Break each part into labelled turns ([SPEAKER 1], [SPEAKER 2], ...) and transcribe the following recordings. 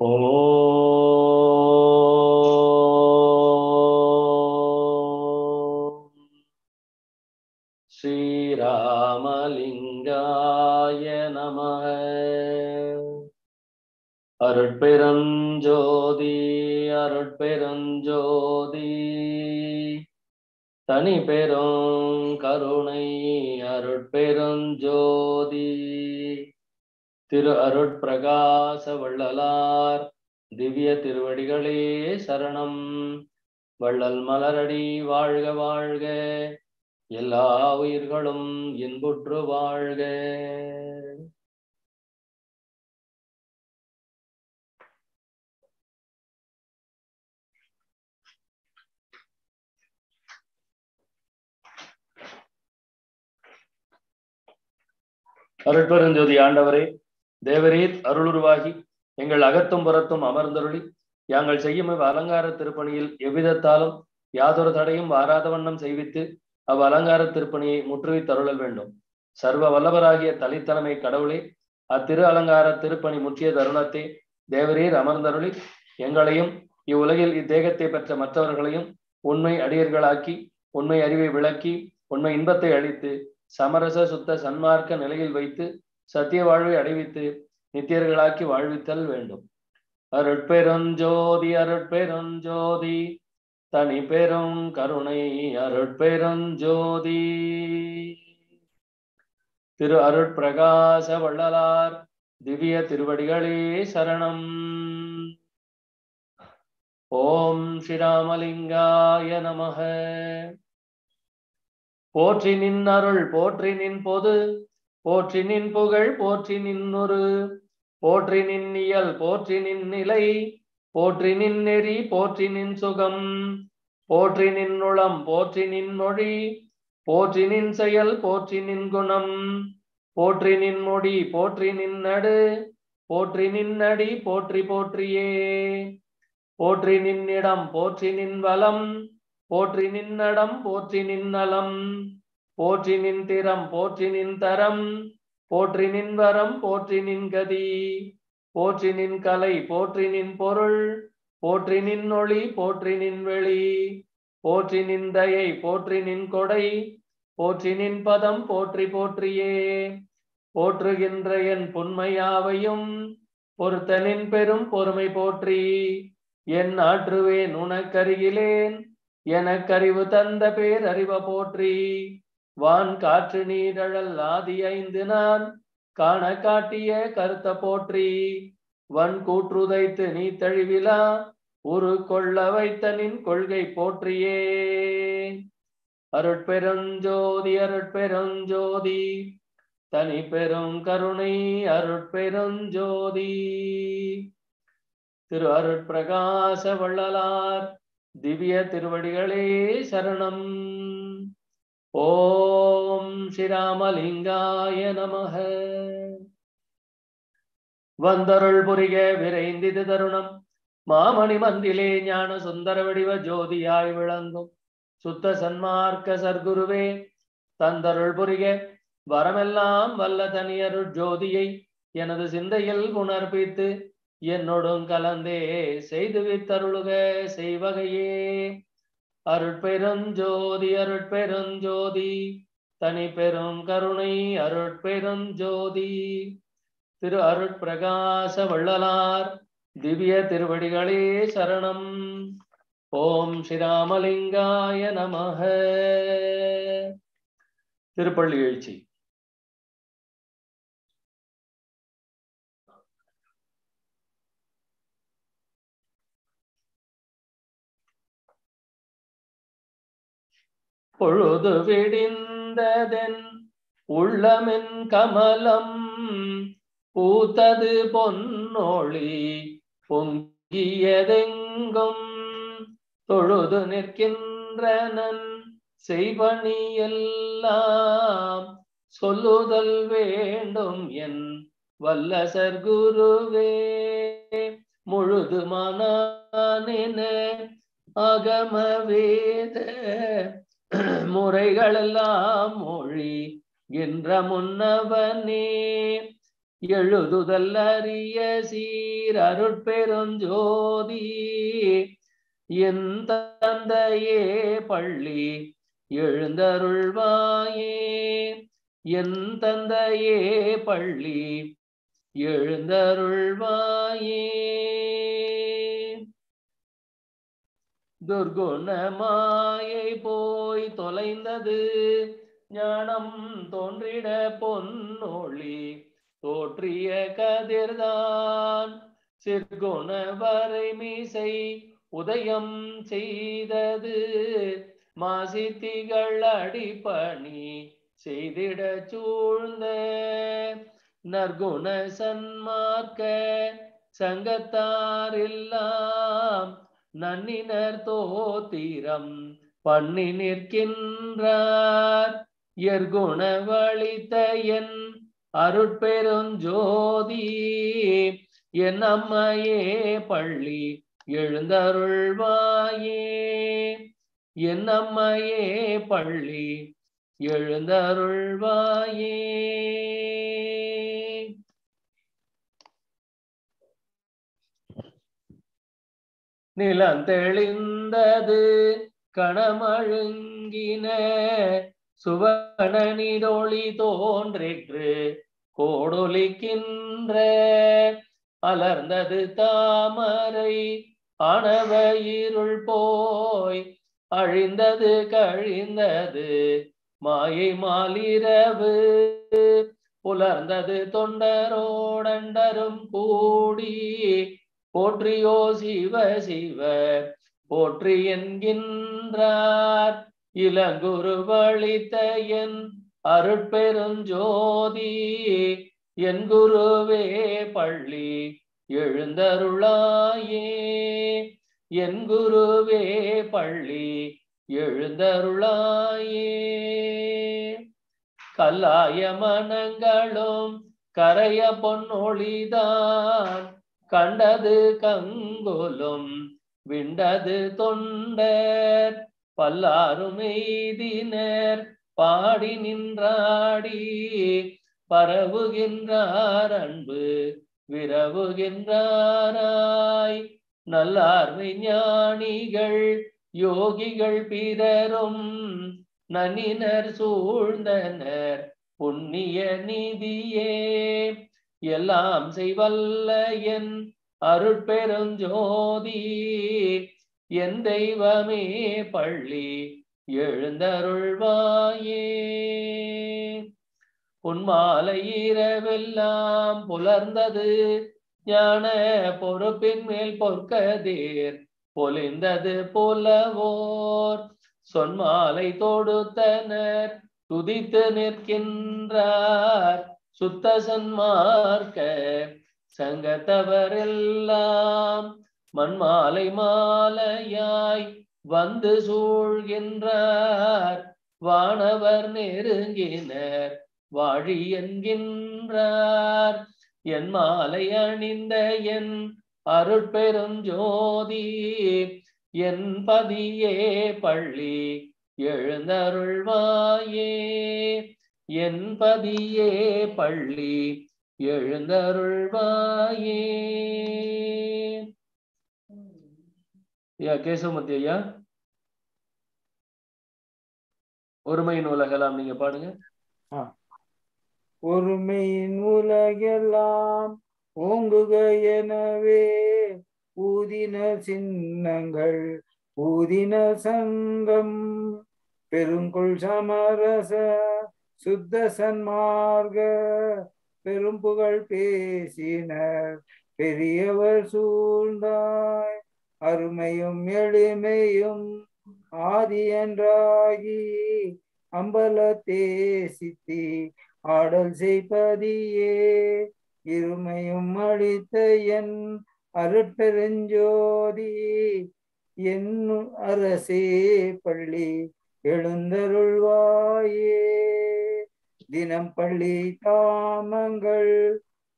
[SPEAKER 1] ஓம் அருட்பெருஞ்சோதி அருட்பெருஞ்சோதி. தனி பெரும் கருணை அருட்பெருஞ்சோதி. திரு அருட்பிரகாச வள்ளலார் திவ்ய திருவடிகளே சரணம். வள்ளல் மலரடி வாழ்க வாழ்க எல்லா உயிர்களும் இன்புற்று வாழ்க. அருட்பெருஞ்சோதி ஆண்டவரே தேவரீர் அருளுருவாகி எங்கள் அகத்தும் புறத்தும் அமர்ந்தருளி யாங்கள் செய்யும் இவ் அலங்கார திருப்பணியில் எவ்விதத்தாலும் யாதொரு தடையும் வாராத வண்ணம் செய்வித்து அவ் அலங்கார திருப்பணியை முற்றுகை தருளல் வேண்டும். சர்வ வல்லவராகிய தலித்தலைமை கடவுளே அத்திரு அலங்கார திருப்பணி முற்றிய தருணத்தை தேவரீர் அமர்ந்தருளி எங்களையும் இவ்வுலகில் இத்தேகத்தை பெற்ற மற்றவர்களையும் உண்மை அடியர்களாக்கி உண்மை அறிவை விளக்கி உண்மை இன்பத்தை அளித்து சமரச சுத்த சன்மார்க்க நிலையில் வைத்து சத்திய வாழ்வை அடைவித்து நித்தியர்களாக்கி வாழ்வித்தல் வேண்டும். அருட்பெருஞ்சோதி அருட்பெருஞ்சோதி தனி பெரும் கருணை அருட்பெருஞ்சோதி. திரு அருட்பிரகாச வள்ளலார் திவ்ய திருவடிகளே சரணம். ஓம் ஸ்ரீராமலிங்காய நமக. போற்றி நின் அருள் போற்றி நின் பொது போற்றி நின் புகழ் போற்றி நின்னொரு போற்றி நின் இயல் போற்றி நின் நிலை போற்றி நின் நெறி போற்றி நின் சுகம் போற்றி நின் உளம் போற்றி நின் மொழி போற்றி நின் செயல் போற்றி நின் குணம் போற்றி நின் மொழி போற்றி நின் நடு போற்றி நின் அடி போற்றி போற்றியே போற்றி நின்னிடம் போற்றி நின் வலம் போற்றி நின்னடம் போற்றி நின்னலம் போற்றி நின் திறம் போற்றி நின் தரம் போற்றி நின் வரம் போற்றி நின் கதி போற்றி நின் கலை போற்றி நின் பொருள் போற்றி நின் ஒளி போற்றி நின் வெளி போற்றி நின் தயை போற்றி நின் கொடை போற்றி நின் பதம் போற்றி போற்றியே போற்றுகின்ற என் புன்மையாவையும் பொறுத்தனின் பெரும் பொறுமை போற்றி என் ஆற்றுவேன் உனக்கருகிலேன் எனக்கறிவு தந்த பேர் அறிவ போற்றி. வான் காற்று நீரழல் ஆதி ஐந்து நான். காண காட்டிய கருத்த போற்றி. வன் கூற்றுதைத்து நீ தழிவிலா உரு கொள்ள வைத்த நின் கொள்கை போற்றியே. அருட்பெருஞ்சோதி அருட்பெருஞ்சோதி. தனி பெரும் கருணை அருட்பெருஞ்சோதி. திரு அருட்பிரகாச வள்ளலார் திவ்ய திருவடிகளே சரணம். ஓம் ஸ்ரீராமலிங்காய நமக. வந்தருள் புரிக விரைந்திது தருணம். மாமணி மந்திலே ஞான சுந்தர வடிவ ஜோதியாய் விளங்கும். சுத்த சன்மார்க்க சர்க்குருவே தந்தருள் புரிக. வரமெல்லாம் வல்ல தனியருள் ஜோதியை எனது சிந்தையில் உணர்ப்பித்து என்னோடும் கலந்தே செய்து வித்தருளுக செய்வகையே. அருட்பெருஞ்சோதி அருட்பெருஞ்சோதி தனி பெரும் கருணை அருட்பெருஞ்சோதி. திரு அருட்பிரகாச வள்ளலார் திவ்ய திருவடிகளே சரணம். ஓம் ஸ்ரீராமலிங்காய நமக. திருப்பள்ளி எழுச்சி. பொழுது விடிந்ததென் உள்ளமின் கமலம் பூத்தது பொன்னொழி பொங்கியதெங்கும். தொழுது நிற்கின்றனன் செய்வணி எல்லாம் சொல்லுதல் வேண்டும் என் வல்லசர் குருவே. முழுதுமானானென அகம வேத முறைகளெல்லாம் மொழி என்ற முன்னவனே. எழுதுதல் அறிய சீர் அருட்பெருஞ்சோதி. என் தந்தையே பள்ளி எழுந்தருள்வாயே. என் தந்தையே பள்ளி எழுந்தருள்வாயே. துர்குண மாயை போய் தொலைந்தது ஞானம் தோன்றிட பொன்னொழி தோற்றிய கதிர்தான். சிற்குண வரைமிசை உதயம் செய்தது மாசித்திகள் அடிப்பணி செய்திட சூழ்ந்த நற்குண சன்மார்க்க சங்கத்தாரெல்லாம் நன்னினர் தோத்திரம் பண்ணி நிற்கின்றார். எர்குண வழித்த என் அருட்பெருஞ்சோதி என் அம்மையே பள்ளி எழுந்தருள்வாயே. என் அம்மையே பள்ளி எழுந்தருள்வாயே. நிலம் தெளிந்தது கணமழுங்கின சுவன தோன்றிற்று கோடொலிக்கின்ற அலர்ந்தது தாமரை ஆனவ இருள் போய் அழிந்தது கழிந்தது மாயை மாலிரவு புலர்ந்தது தொண்டரோடண்டரும் கூடி போற்றியோ சிவ சிவ போற்றி என்கின்றார் இளங்குரு வழித்த என் அருட்பெருஞ்சோதி. என் குருவே பள்ளி எழுந்தருளாயே. என் குருவே பள்ளி எழுந்தருளாயே. கல்லாய மனங்களும் கரைய பொன்னொழிதான் கண்டது கங்குலும் விண்டது தொண்டர் பல்லாரும் எய்தினர் பாடி நின்றாடி பரவுகின்றார் அன்பு விரவுகின்றாராய். நல்லார்மை ஞானிகள் யோகிகள் பிறரும் நனினர் சூழ்ந்தனர் புண்ணிய நிதியே. எல்லாம் செய்வல்ல என் அருட்பெருஞ்சோதி. என் தெய்வமே பள்ளி எழுந்தருள்வாயே. உன்மாலை இரவெல்லாம் புலர்ந்தது ஞான பொறுப்பின் மேல் பொற்கதீர். பொலிந்தது புலவோர் சொன்மாலை தொடுத்தனர் துதித்து நிற்கின்றார். சுத்த சன்மார்க்க சங்கத்தவரெல்லாம் மண்மாலை மாலையாய் வந்து சூழ்கின்றார். வானவர் நெருங்கினர் வாழி என்கின்றார். என் மாலை அணிந்த என் அருட்பெருஞ்சோதி என் பதியே பள்ளி எழுந்தருள்வாயே. என் பதியே பள்ளி எழுந்தருள்வாயே. ஐயா கேசவமூர்த்தி ஐயா ஒருமையின் உலகெல்லாம் நீங்க பாடுங்க.
[SPEAKER 2] ஒருமையின் உலகெல்லாம் ஓங்குக எனவே ஊதின சின்னங்கள் ஊதின சங்கம் பெருங்கொள் சமரச சுத்த சன்மார்க பெரும் புகழ் பேசினர். பெரியவர் சூழ்ந்தாய் அருமையும் எளிமையும் ஆதி என்றாகி அம்பலத்தே சித்தி ஆடல் செய்பதியே இருமையும் அளித்த என் அருட்பெருஞ்சோதி என் அரசே பள்ளி எழுந்தருள்வாயே. தினம் பள்ளி தாமங்கள்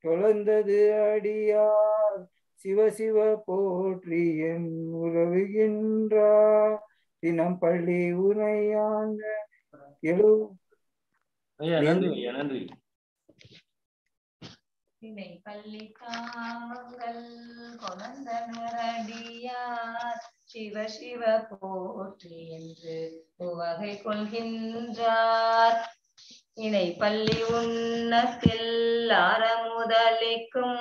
[SPEAKER 2] தொலைந்தது அடியார். சிவ சிவ போற்றி என் உறவுகின்றார் தினம் பள்ளி உரையாண்ட எழு
[SPEAKER 1] நன்றி ஐயா நன்றி.
[SPEAKER 3] தினை பள்ளி காமங்கள் கொலந்தனர் அடியார். சிவ சிவ போற்றி என்று உவகை கொள்கின்றார். இணை பள்ளி உண்ணத்தில் ஆரமுதலிக்கும்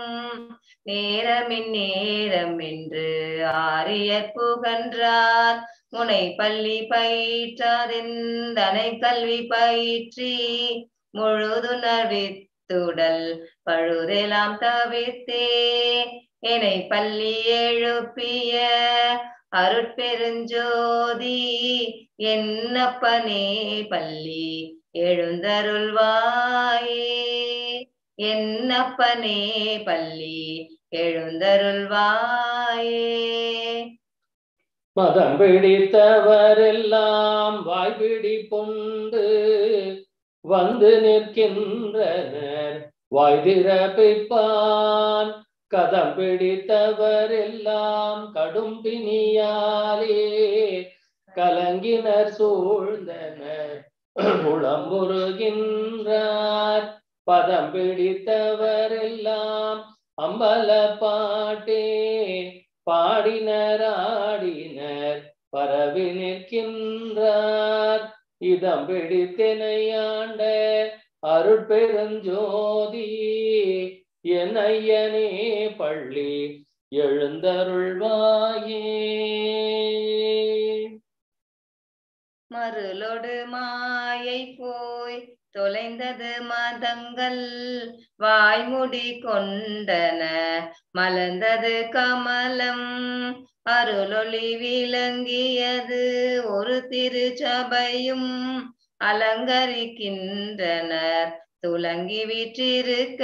[SPEAKER 3] நேரமின் நேரம் என்று ஆரியர் புகன்றார். முனை பள்ளி பயிற்றாதெந்தனை கல்வி பயிற்றி முழுதுணர்வித்துடல் பழுதெல்லாம் தவிர்த்தே என்னை பள்ளி எழுப்பிய அருட்பெருஞ்சோதி என்னப்பனே பள்ளி எழுந்தருள்வாயே. என்னப்பனே பள்ளி எழுந்தருள்வாயே.
[SPEAKER 1] மதம் பிடித்தவரெல்லாம் வாய்பிடி கொண்டு வந்து நிற்கின்றனர் வாய் திறப்பிப்பான் கதம் பிடித்தவரெல்லாம் கடும் பிணியாலே. கலங்கினர் சூழ்ந்தனர் உளம்புருகின்றார் பதம் பிடித்தவரெல்லாம் அம்பல பாட்டே. பாடினர் ஆடினர் பரவி நிற்கின்றார். இதம் பிடித்தினையாண்ட அருட்பெருஞ்சோதி. என் ஐயனே பள்ளி எழுந்தருள்வாயே.
[SPEAKER 3] மருளொடு மாயை போய் தொலைந்தது மதங்கள் வாய்முடி கொண்டன மலர்ந்தது கமலம். அருளொளி விளங்கியது ஒரு திருச்சபையும் அலங்கரிக்கின்றனர். துலங்கி விற்றிருக்க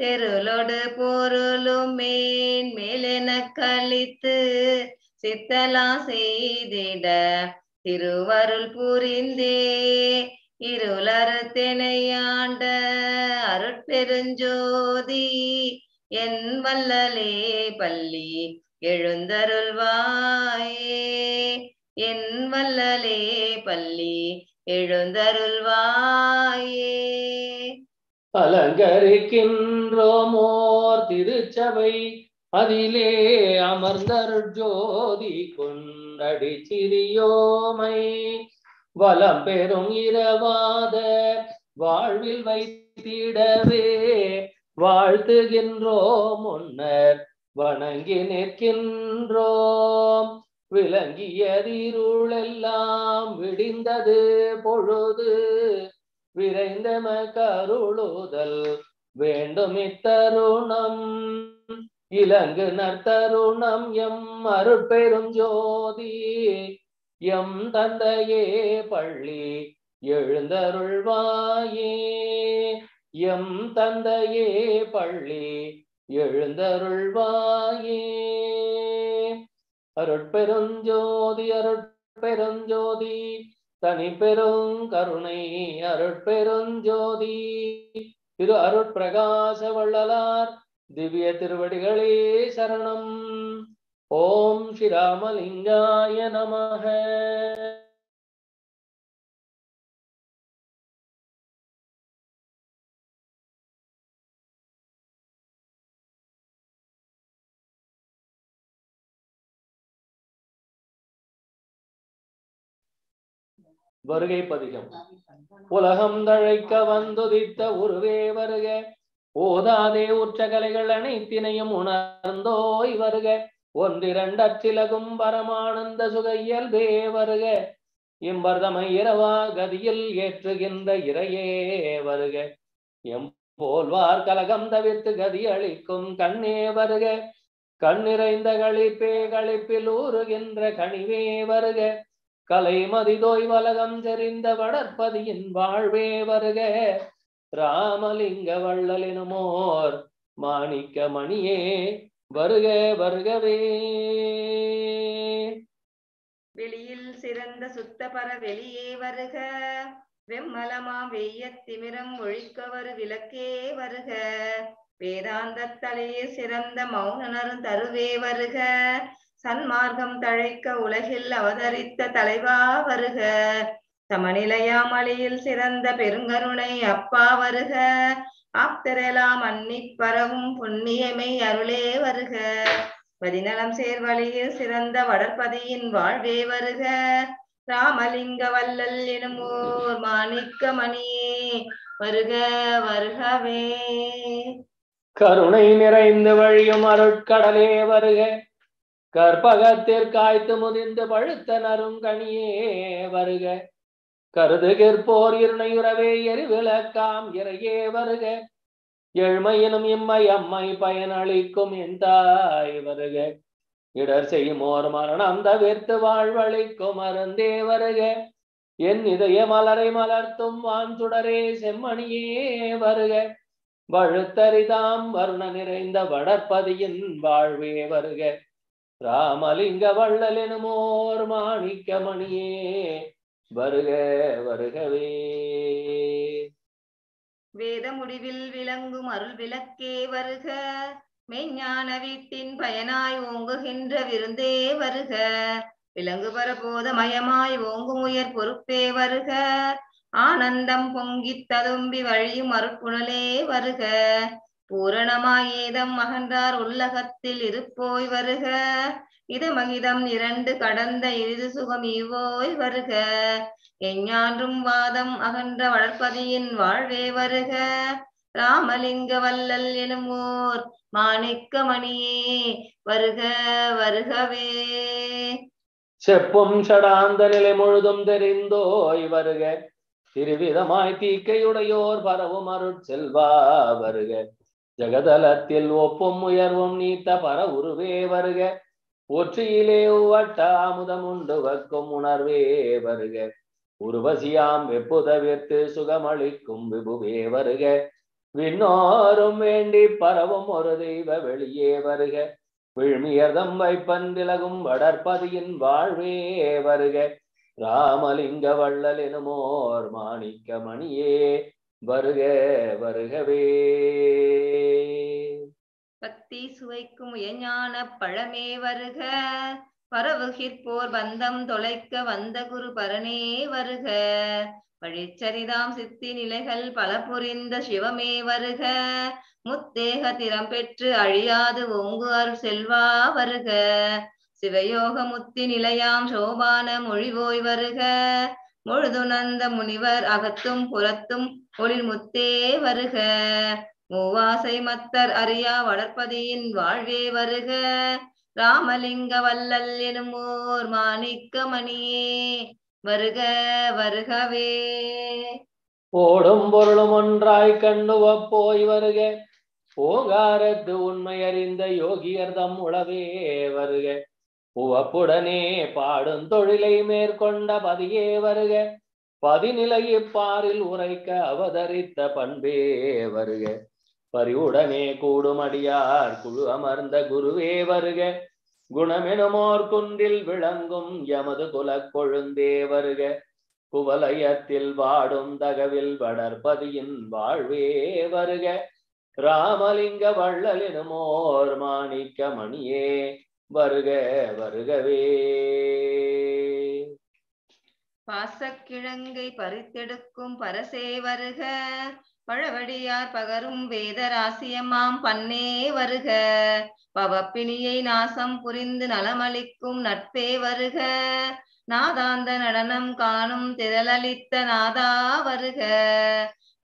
[SPEAKER 3] தெருளோடு பொருளும் மேன் மேலென கழித்து சித்தலா செய்திட திருவருள் புரிந்தே. இருளறுத்தெனையாண்ட அருட்பெருஞ்சோதி என் வல்லலே பள்ளி எழுந்தருள்வாயே. என் வல்லலே பள்ளி எழுந்தருள்வாயே.
[SPEAKER 1] அலங்கரிக்கின்றோமோர் திருச்சபை அதிலே அமர்ந்தர் ஜோதி கொண்டடி சிறியோமை. வலம் பெறும் இரவாத வாழ்வில் வைத்திடவே வாழ்த்துகின்றோம் முன்னர் வணங்கி நிற்கின்றோம். விளங்கியதிருளெல்லாம் விடிந்தது பொழுது விரைந்தம கருளுதல் வேண்டும் இத்தருணம் இலங்கு நற்தருணம் எம் அருட்பெரும் ஜோதி. எம் தந்தையே பள்ளி எழுந்தருள்வாயே. எம் தந்தையே பள்ளி எழுந்தருள்வாயே. அருட்பெருஞ்சோதி அருட்பெருஞ்சோதி தனி பெரும் கருணை அருட்பெருஞ்சோதி. திரு அருட்பிரகாச வள்ளலார் திவ்ய திருவடிகளே சரணம். ஓம் ஸ்ரீராமலிங்காய நமக. வருகை பதிகம். உலகம் தழைக்க வந்துதித்த உருவே வருக. ஓதாதே உச்சகலைகள் அனைத்தினையும் உணர்ந்தோய் வருக. ஒன்றிரண்டச்சிலகும் பரமானந்த சுக இயல்பே வருக. இம்பர்தமை இரவா கதியில் ஏற்றுகின்ற இறையே வருக. எம் போல்வார் கலகம் தவிர்த்து கதி அளிக்கும் கண்ணே வருக. கண்ணிறைந்த களிப்பே களிப்பில் ஊறுகின்ற கனிவே வருக. கலை மதிதோய் வலகம் செறிந்த வடற்பதியின் வாழ்வே வருக. ராமலிங்க வள்ளலினமோர் மாணிக்க மணியே வருக வருகவே.
[SPEAKER 3] வெளியில் சிறந்த சுத்தபர வெளியே வருக. வெம்மலமாம் வெய்யத் திமிரம் ஒழிக்கவரு விளக்கே வருக. வேதாந்த தலையே சிறந்த மௌனரும் தருவே வருக. சன்மார்க்கம் தழைக்க உலகில் அவதரித்த தலைவா வருக. சமநிலையாமலியில் சிறந்த பெருங்கருணை அப்பா வருக. ஆப்தரெல்லாம் அன்னிப் பரவும் புண்ணியமை அருளே வருக. பதிநலம் சேர்வழியில் சிறந்த வடற்பதியின் வாழ்வே வருக. ராமலிங்க வல்லல் எனும் ஓர் மாணிக்க மணியே வருக வருகவே.
[SPEAKER 1] கருணை நிறைந்து வழியும் அருட்கடலே வருக. கற்பகத்திற்காய்த்து முதிர்ந்து பழுத்த நறுங்கனியே வருக. கருதுகிற்போர் இருணையுறவே எரிவிளக்காம் இறையே வருக. எழுமையினும் இம்மை அம்மை பயனளிக்கும் என் வருக. இடர் செய்யுமோர் மரணம் தவிர்த்து வாழ்வழிக்கும் அருந்தே வருக. என் இதய மலரை மலர்த்தும் வான்சுடரே செம்மணியே வருக. வழுத்தரிதாம் வருண நிறைந்த வடற்பதியின் வாழ்வே வருக. ராமலிங்க வள்ளல் எனுமோர் மாணிக்க மணியே வருக வருகவே.
[SPEAKER 3] வேத முடிவில் விளங்கும் அருள் விளக்கே வருக மெய்ஞான வீட்டின் பயனாய் ஓங்குகின்ற விருந்தே வருக. விலங்கு பரபோத மயமாய் ஓங்கும் உயர் பொறுப்பே வருக ஆனந்தம் பொங்கித் ததும்பி வழியும் அருட்புணலே வருக. பூரணமாய் ஏதம் மகன்றார் உள்ளகத்தில் இருப்போய் வருக. இதமகிதம் இரண்டு கடந்த இறுதி சுகம் இவோய் வருக. எஞ்ஞான்றும் வாதம் அகன்ற வளர்ப்பதியின் வாழ்வே வருக. ராமலிங்க வல்லல் எனுமோர் மாணிக்க மணியே வருக வருகவே.
[SPEAKER 1] செப்பும் சடாந்த நிலை முழுதும் தெரிந்தோய் வருக. திருவிதமாய் தீக்கையுடையோர் பரவும் அருட்செல்வா வருக. ஜெகதலத்தில் ஒப்பும் உயர்வும் நீத்த பர உருவே வருக. ஒற்றியிலே உவட்ட அமுதம் உண்டு வக்கும் உணர்வே வருக. உருவசியாம் வெப்பு தவிர்த்து சுகமளிக்கும் விபுவே வருக. விண்ணோரும் வேண்டி பரவும் ஒரு தெய்வ வெளியே வருக. விழ்மியர்தம் வைப்பந்திலகும் வடற்பதியின் வாழ்வே வருக. ராமலிங்க வள்ளல் எனுமோர் மாணிக்க மணியே வருக வருகவே.
[SPEAKER 3] பக்தி சுவைக்கும் உயஞான பழமே வருக. பரவுகிற்போர் பந்தம் தொலைக்க வந்த குரு பரனே வருக. பழிச்சரிதாம் சித்தி நிலைகள் பல புரிந்த சிவமே வருக. முத்தேக திறம் பெற்று அழியாது ஓங்கு அருள் செல்வா வருக. சிவயோக முத்தி நிலையாம் சோபான மொழிவோய் வருக. முழுதுணர்ந்த முனிவர் அகத்தும் புறத்தும் ஒளிர் முத்தே வருக. மூவாசை மத்தர் அறியா வளர்ப்பதியின் வாழ்வே வருக. ராமலிங்க வல்லல் எனுமோர் மாணிக்க மணியே வருக வருகவே.
[SPEAKER 1] ஓடும் பொருளும் ஒன்றாய் கண்ணுவ போய் வருக. ஓங்காரத்து உண்மை அறிந்த யோகியர் தம் உளவே வருக. உவப்புடனே பாடும் தொழிலை மேற்கொண்ட பதியே வருக. பதிநிலை இப்பாரில் உரைக்க அவதரித்த பண்பே வருக. பறிவுடனே கூடுமடியார் குழு அமர்ந்த குருவே வருக. குணமெனுமோர் குன்றில் விளங்கும் எமது குலக் கொழுந்தே வருக. குவலயத்தில் வாடும் தகவில் வளர்ப்பதியின் வாழ்வே வருக. ராமலிங்க வள்ளலினுமோர் மாணிக்க மணியே வருக வருகவே.
[SPEAKER 3] பாசக்கிழங்கை பறித்தெடுக்கும் பரசே வருக பழவடியார் பகரும் வேதராசியமாம் பண்ணே வருக. பவப்பிணியை நாசம் புரிந்து நலமளிக்கும் நட்பே வருக நாதாந்த நடனம் காணும் திரளளித்த நாதா வருக.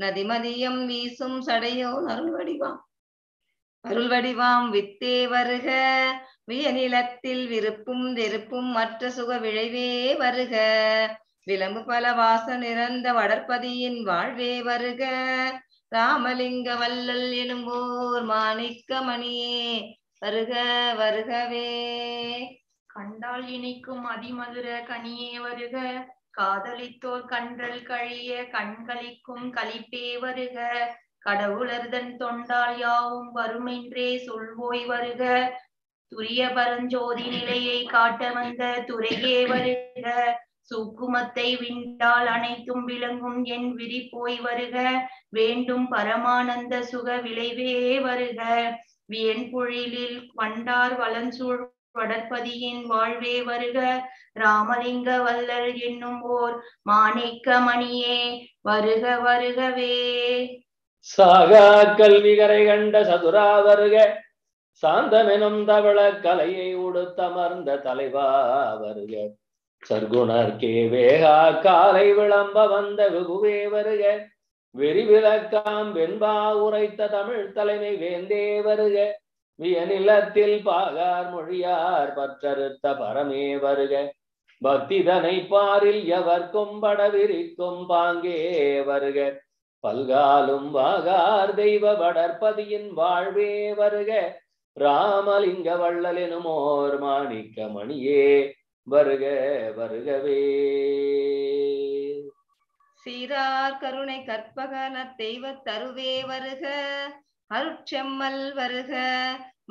[SPEAKER 3] நதிமதியம் வீசும் சடையோ அருள் வடிவாம் அருள் வடிவாம் வித்தே வருக வியநிலத்தில் விருப்பும் வெறுப்பும் மற்ற சுக விளைவே வருக. விளம்பு பல வாச நிறந்த வடற்பதியின் வாழ்வே வருக. ராமலிங்க வல்லல் எனும்போர் மாணிக்க மணியே வருக வருகவே.
[SPEAKER 4] கண்டால் இனிக்கும் அதிமதுர கனியே வருக. காதலித்தோர் கன்றல் கழிய கண்களிக்கும் கழிப்பே வருக. கடவுளர்தன் தொண்டால் யாவும் வருமென்றே சொல்வோய் வருக. துரிய பரஞ்சோதி நிலையை காட்ட வந்த துறையே வருக. சுக்குமத்தை விண்டால் அனைத்தும் விளங்கும். என் விரி போய் வருக. வேண்டும் பரமானந்த சுக விளைவே வருக. வியன்பொழிலில் வண்டார் வலஞ்சூழ் வடற்பதியின் வாழ்வே வருக. ராமலிங்க வல்லல் என்னும் ஓர் மாணிக்க மணியே வருக வருகவே.
[SPEAKER 1] சாகா கல்விகரை கண்ட சதுரா வருக. சாந்தமெனும் தவள கலையை உடுத்தமர்ந்த தலைவா வருக. சர்க்குணர்க்கே வேகா காலை விளம்ப வந்த வெகுவே வருக. விரிவிளக்காம் வெண்பா உரைத்த தமிழ் தலைமை வேந்தே வருக. வியநிலத்தில் பாகார் மொழியார் பற்றறுத்த பரமே வருக. பக்திதனை பாரில் எவர்க்கும் படவிரிக்கும் பாங்கே வருக. பல்காலும் வாகார் தெய்வ வடற்பதியின் வாழ்வே வருக. ராமலிங்க வள்ளல் எனுமோர் மாணிக்க மணியே வருக வருகவே.
[SPEAKER 3] சீரார் கருணை கற்பகன தெய்வ தருவே வருக அருட்செம்மல் வருக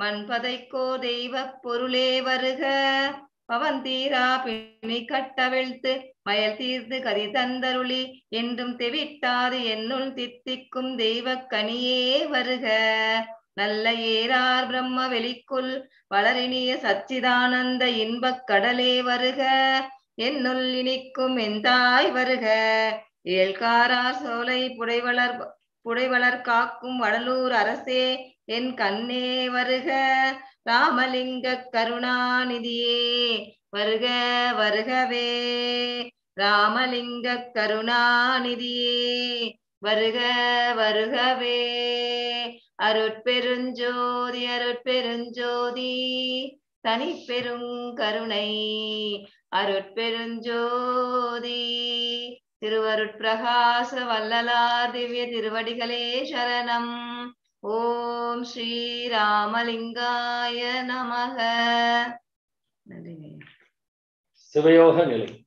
[SPEAKER 3] மண்பதைக்கோ தெய்வ பொருளே வருக. பவன் தீரா பிணி கட்டவிழ்த்து மயல் தீர்த்து கதி தந்தருளி என்றும் தெவிட்டாது என்னுள் தித்திக்கும் தெய்வ கனியே வருக. நல்ல ஏறார் பிரம்ம வெளிக்குள் வளரினிய சச்சிதானந்த இன்பக் கடலே வருக. என்னுள் இனிக்கும் எந்தாய் வருக. ஏழ்காரார் சோலை புடைவளர் புடைவளர் காக்கும் வடலூர் அரசே என் கண்ணே வருக. ராமலிங்க கருணாநிதியே வருக வருகவே. ராமலிங்க கருணாநிதியே வருக வருகவே. அருட்பெருஞ்சோதி அருட்பெருஞ்சோதி தனி பெருங்கருணை அருட்பெருஞ்சோதி திருவருட்பிரகாச வல்லலார் திவ்ய திருவடிகளே சரணம். ஓம் ஸ்ரீ ராமலிங்காய நமக.
[SPEAKER 1] சிவயோக நிலை.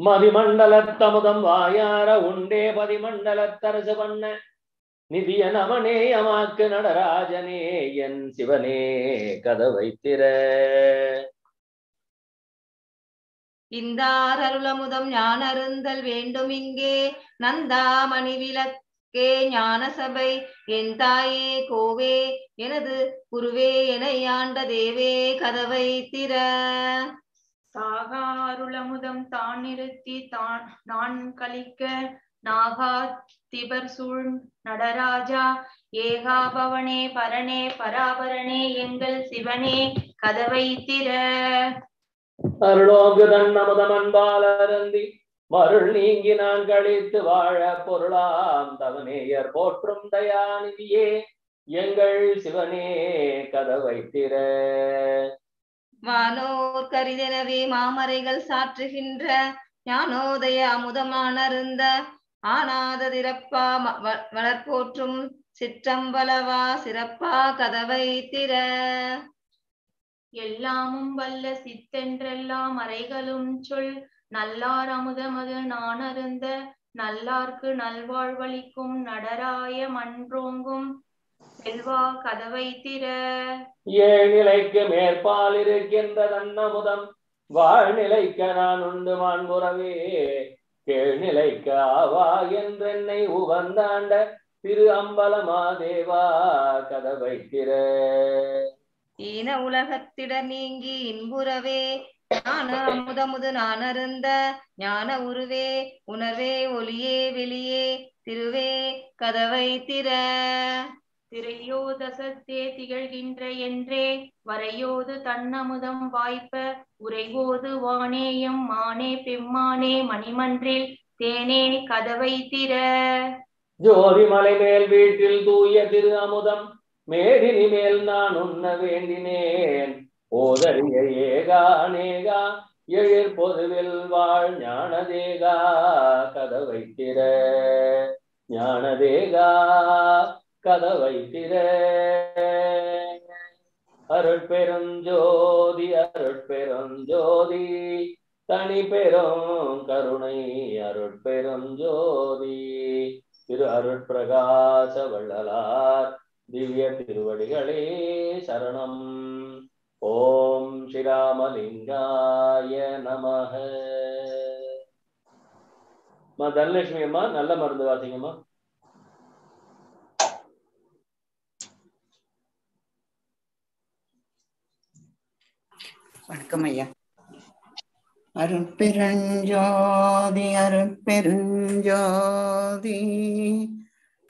[SPEAKER 1] மதிமண்டலத்தமுதம் வாயார உண்டே பதிமண்டலத்தரசு பண்ண. நிதிய நமனே அமாக்கு நடராஜனே என் சிவனே கதவை திற
[SPEAKER 3] இந்தார் அருளமுதம் ஞான அருந்தல் வேண்டும் இங்கே. நந்தாமணி விளக்கே ஞான சபை என் தாயே கோவே எனது குருவே என ஆண்ட தேவே கதவை திற
[SPEAKER 4] சாகாருளமுதம் தான் நிறுத்தி தான் நான் கழிக்க நாகா திபர் சூழ் நடராஜா ஏகாபவனே பரணே பராபரனே எங்கள் சிவனே கதவை திற.
[SPEAKER 1] அருளோங்கு தன்னமுதம் அன்பாலருந்தி மருள் நீங்கி நான் கழித்து வாழ பொருளாம் தவனேயர் போற்றும் தயாநிதியே எங்கள் சிவனே கதவை திற.
[SPEAKER 3] வானோர் கரிதெனவே மாமரைகள் சாற்றுகின்ற ஞானோதய அமுதமானருந்த ஆனாத திறப்பா வ- வளர்போற்றும் சிற்றம்பலவா சிறப்பா கதவை திற.
[SPEAKER 4] எல்லாமும் வல்ல சித்தென்றெல்லாம் அறைகளும் சொல். நல்லார் அமுதமது நான் அருந்த நல்லார்க்கு நல்வாழ்வளிக்கும் நடராய மன்றோங்கும். செல்வா கதவை திற.
[SPEAKER 1] ஏழ்நிலைக்கு மேற்பால் இருக்கின்ற தன்னமுதம் வாழ்நிலைக்க நான் உண்டு மாண்புறவே. கேழ்நிலைக்கு ஆவா என்றென்னை உவந்தாண்ட திரு அம்பலமாதேவா கதவை திற.
[SPEAKER 3] ஈன உலகத்திடர் நீங்கி இன்புறவே ஞான அமுதமுது நான் அருந்த ஞான உருவே உணர்வே ஒளியே வெளியே திருவே கதவை திற.
[SPEAKER 4] திரையோதசத்தே திகழ்கின்ற என்றே வரையோது தன்னமுதம் வாய்ப்ப உரைவோது வானேயம் மானே பெம்மானே மணிமன்றில் தேனே கதவை திற.
[SPEAKER 1] ஜோதி மலை மேல் வீட்டில் தூய திரு அமுதம் மேதினி மேல் நான் உண்ண வேண்டினேன். ஓதறிய ஏகா நேகா எழிற் பொதுவில் வாழ் ஞானதேகா கதவை திற. ஞானதேகா கதவை திற அருட்பெருஞ்சோதி அருட்பெருஞ்சோதி தனி பெரும் கருணை அருள் அருட்பெருஞ்சோதி திரு அருள் பிரகாச வள்ளலார் திவ்ய திருவடிகளே சரணம். ஓம் ஸ்ரீராமலிங்காய நமக. தனலட்சுமி அம்மா நல்ல மருந்து வாசிங்கம்மா.
[SPEAKER 5] வணக்கம் ஐயா. அருட்பெருஞ்சோதி அருட்பெருஞ்சோதி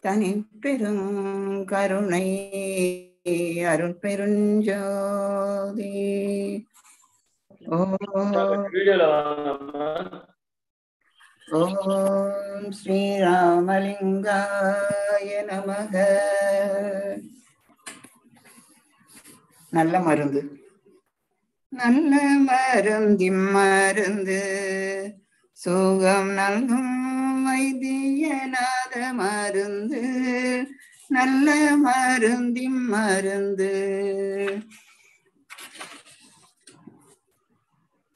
[SPEAKER 5] தனிப்பெரும் கருணை அருட்பெருஞ்சோதி. ஓம் ஸ்ரீராமலிங்காய நமக. நல்ல மருந்து. நல்ல மருந்தி மருந்து சுகம் நல்கும் வைத்தியநாத மருந்து நல்ல மருந்தி மருந்து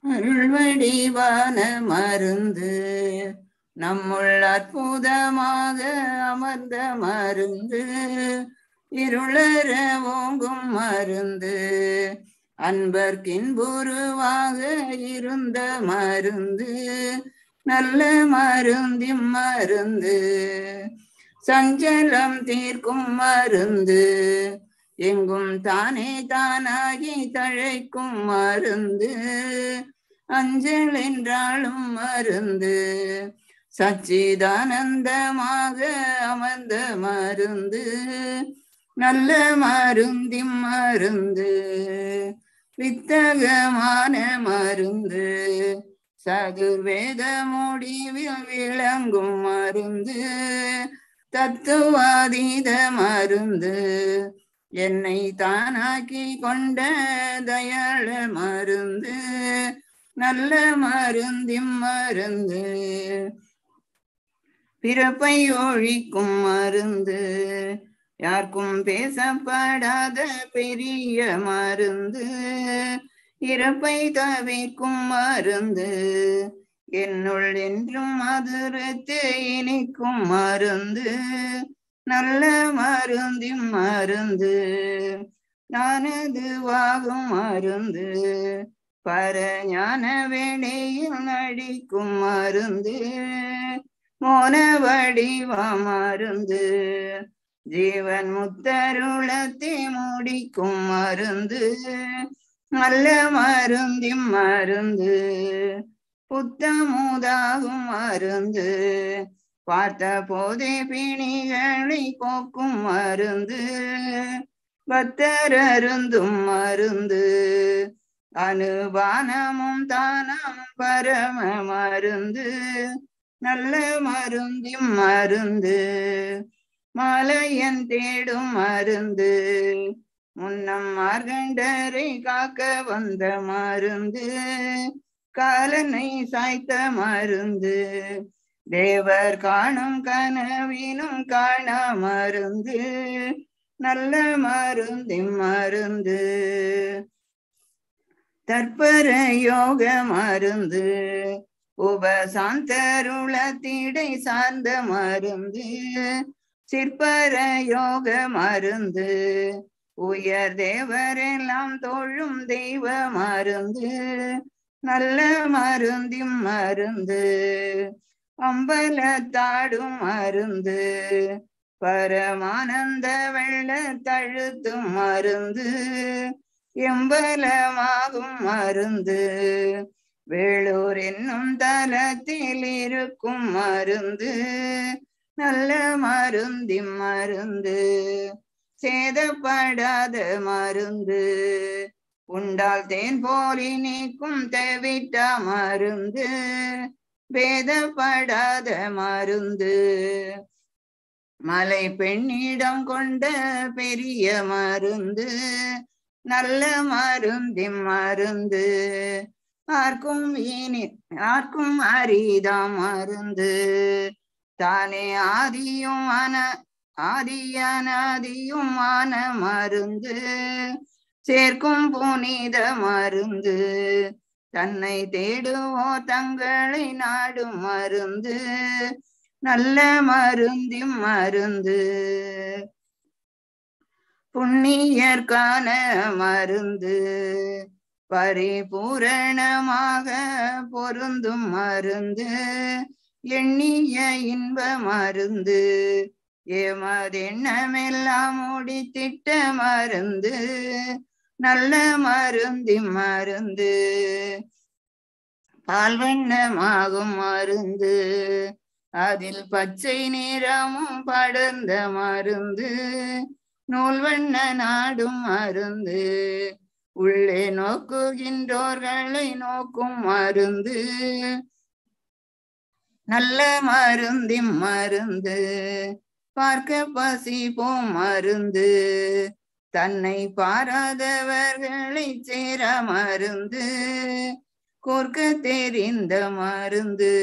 [SPEAKER 5] அருள்வடிவான மருந்து நம்முள் அற்புதமாக அமர்ந்த மருந்து இருளர ஓங்கும் மருந்து. அன்பர்கின்புருவாக இருந்த மருந்து நல்ல மருந்தி மருந்து. சஞ்சலம் தீர்க்கும் மருந்து எங்கும் தானே தானாகி தழைக்கும் மருந்து. அஞ்சல் என்றாலும் மருந்து சச்சிதானந்தமாக அமர்ந்த மருந்து. நல்ல மருந்தி மருந்து வித்தகமான மருந்து சதுர்வேத முடிவில் விளங்கும் மருந்து தத்துவாதீத மருந்து என்னை தானாக்கி கொண்ட தயாள மருந்து நல்ல மருந்தி மருந்து பிறப்பை ஒழிக்கும் மருந்து யாருக்கும் பேசப்படாத பெரிய மருந்து இறப்பை தவிர்க்கும் மருந்து. என்னுள் என்றும் மதுரத்து இனிக்கும் மருந்து நல்ல மருந்தி மருந்து. நானது வாகும் மருந்து பரஞான வேணையில் நடிக்கும் மருந்து. மோன வடிவ மருந்து. ஜீவன் முத்தருளத்தை முடிக்கும் மருந்து நல்ல மருந்தி மருந்து புத்தமுதாகும் மருந்து பார்த்த போதே பிணிகளை போக்கும் மருந்து பத்தர் அருந்தும் மருந்து அனுபானமும் தானம் பரம மருந்து நல்ல மருந்தி மருந்து. மலையன் தேடும் மருந்து முன்னம் மார்கண்டரை காக்க வந்த மருந்து காலனை சாய்த்த மருந்து தேவர் காணும் கனவினும் காண மருந்து நல்ல மருந்து மருந்து தற்பர யோக மருந்து உபசாந்தருளத்திடை சார்ந்த மருந்து சிற்பர யோக மருந்து. உயர் தேவரெல்லாம் தோழும் தெய்வ மருந்து. நல்ல மருந்தி மருந்து. அம்பலத்தாடும் மருந்து. பரமானந்த வெள்ள தழுத்தும் மருந்து. எம்பலமாகும் மருந்து. வேளூர் என்னும் தலத்தில் இருக்கும் மருந்து. நல்ல மருந்தி மருந்து சேதப்படாத மருந்து. உண்டால் தேன் போலி நீக்கும் தேவிட்ட மருந்து வேதப்படாத மருந்து. மலை பெண்ணிடம் கொண்ட பெரிய மருந்து நல்ல மருந்தி மருந்து. ஆர்க்கும் இனி ஆர்க்கும் அரிதா மருந்து. தானே ஆதியும் ஆன ஆதியானாதியும் ஆன மருந்து. சேர்க்கும் புனித மருந்து. தன்னை தேடுவோ தங்களை நாடும் மருந்து. நல்ல மருந்தி. மருந்து புண்ணியற்கான மருந்து. பரிபூரணமாக பொருந்தும் மருந்து. எண்ணிய இன்ப மருந்து ஏமதெண்ணமெல்லாம் முடித்திட்ட மருந்து நல்ல மருந்தி மருந்து பால்வண்ணமாகும் மருந்து அதில் பச்சை நிறமும் படர்ந்த மருந்து நூல்வண்ண நாடும் மருந்து உள்ளே நோக்குகின்றோர்களை நோக்கும் மருந்து நல்ல மருந்தி மருந்து பார்க்க பசி போம் மருந்து. தன்னை பாராதவர்களை சேர மருந்து கோர்க்க தெரிந்த மருந்து.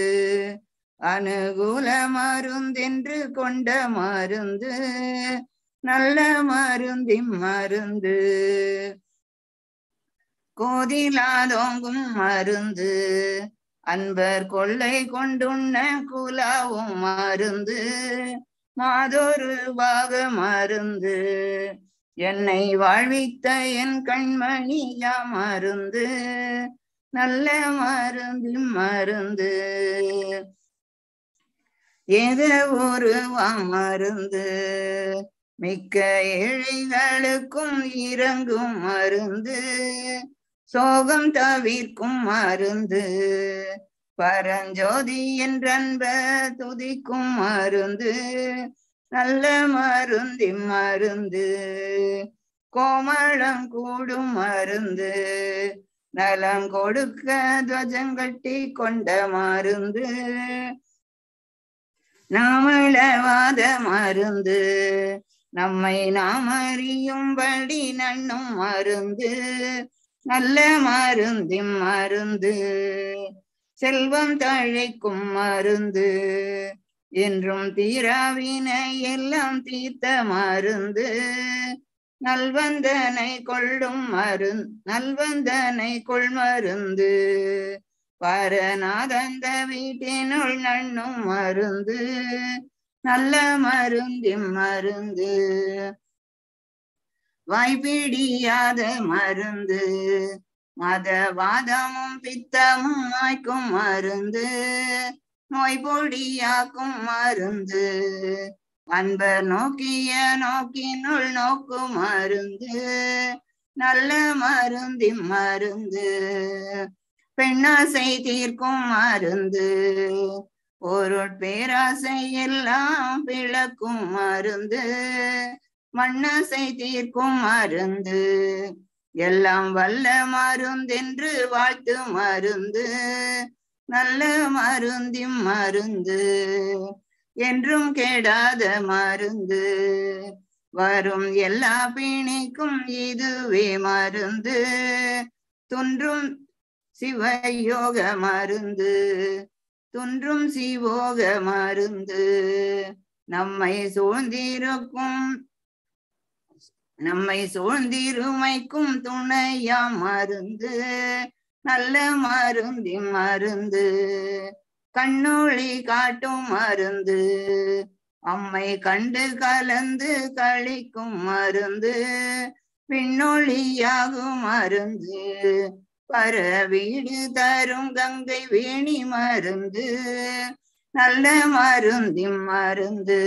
[SPEAKER 5] அனுகூல மருந்தென்று கொண்ட மருந்து நல்ல மருந்தி மருந்து. கோதிலாதோங்கும் மருந்து அன்பர் கொள்ளை கொண்டுண்ண குலாவும் மருந்து மாதொரு பாக மருந்து. என்னை வாழ்வித்த என் கண்மணியா மருந்து நல்ல மருந்து மருந்து. ஏதோ ஒரு மருந்து மிக்க ஏழைகளுக்கும் இறங்கும் மருந்து. சோகம் தவிர்க்கும் மருந்து. பரஞ்சோதி என்றன்ப துதிக்கும் மருந்து. நல்ல மருந்தி மருந்து. கோமளம் கூடும் மருந்து. நலம் கொடுக்க துவஜங்கட்டி கொண்ட மருந்து. நாமளவாத மருந்து. நம்மை நாம் அறியும்படி நன்னும் மருந்து. நல்ல மருந்தி மருந்து. செல்வம் தழைக்கும் மருந்து. என்றும் தீராவினை எல்லாம் தீர்த்த மருந்து. நல்வந்தனை கொள்ளும் மருந்து நல்வந்தனை கொள் மருந்து. பரநாதந்த வீட்டினுள் நண்ணும் மருந்து. நல்ல மருந்தி மருந்து. வாய்பிடியாத மருந்து. மதவாதமும் பித்தமும் மாய்க்கும் மருந்து. நோய் பொடியாக்கும் மருந்து. அன்பர் நோக்கிய நோக்கினுள் நோக்கும் மருந்து. நல்ல மருந்தி மருந்து. பெண்ணாசை தீர்க்கும் மருந்து. பொருட்பேராசை எல்லாம் பிளக்கும் மருந்து. மண்ணாசை தீர்க்கும் மருந்து. எல்லாம் வல்ல மருந்தென்று வாழ்த்து மருந்து. நல்ல மருந்தி மருந்து. என்றும் கெடாத மருந்து. வரும் எல்லா பிணிக்கும் இதுவே மருந்து. துன்றும் சிவயோக மருந்து. துன்றும் சிவோக மருந்து. நம்மை சூழ்ந்திருக்கும் நம்மை சூழ்ந்திருமைக்கும் துணையா மருந்து நல்ல மருந்தி மருந்து கண்ணொளி காட்டும் மருந்து அம்மை கண்டு கலந்து கழிக்கும் மருந்து பின்னொழியாகும் மருந்து பர வீடு தரும் கங்கை வேணி மருந்து நல்ல மருந்தி மருந்து.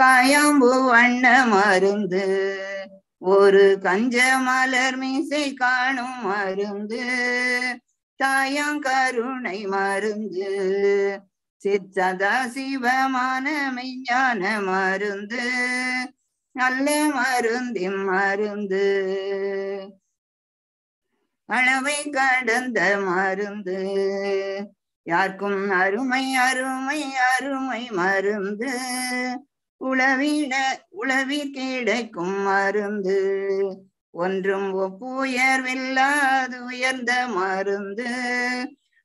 [SPEAKER 5] காயாம்பு வண்ண மருந்து. ஒரு கஞ்ச மலர் மீசை காணும் மருந்து. தாயாங்கருணை மருந்து. சித்ததா சிவமான மெய்ஞான மருந்து. நல்ல மருந்தி மருந்து. அளவை கடந்த மருந்து. யாருக்கும் அருமை அருமை அருமை மருந்து. உளவிட உளவில் கிடைக்கும் மருந்து. ஒன்றும் ஒப்புயர்வில்லாது உயர்ந்த மருந்து.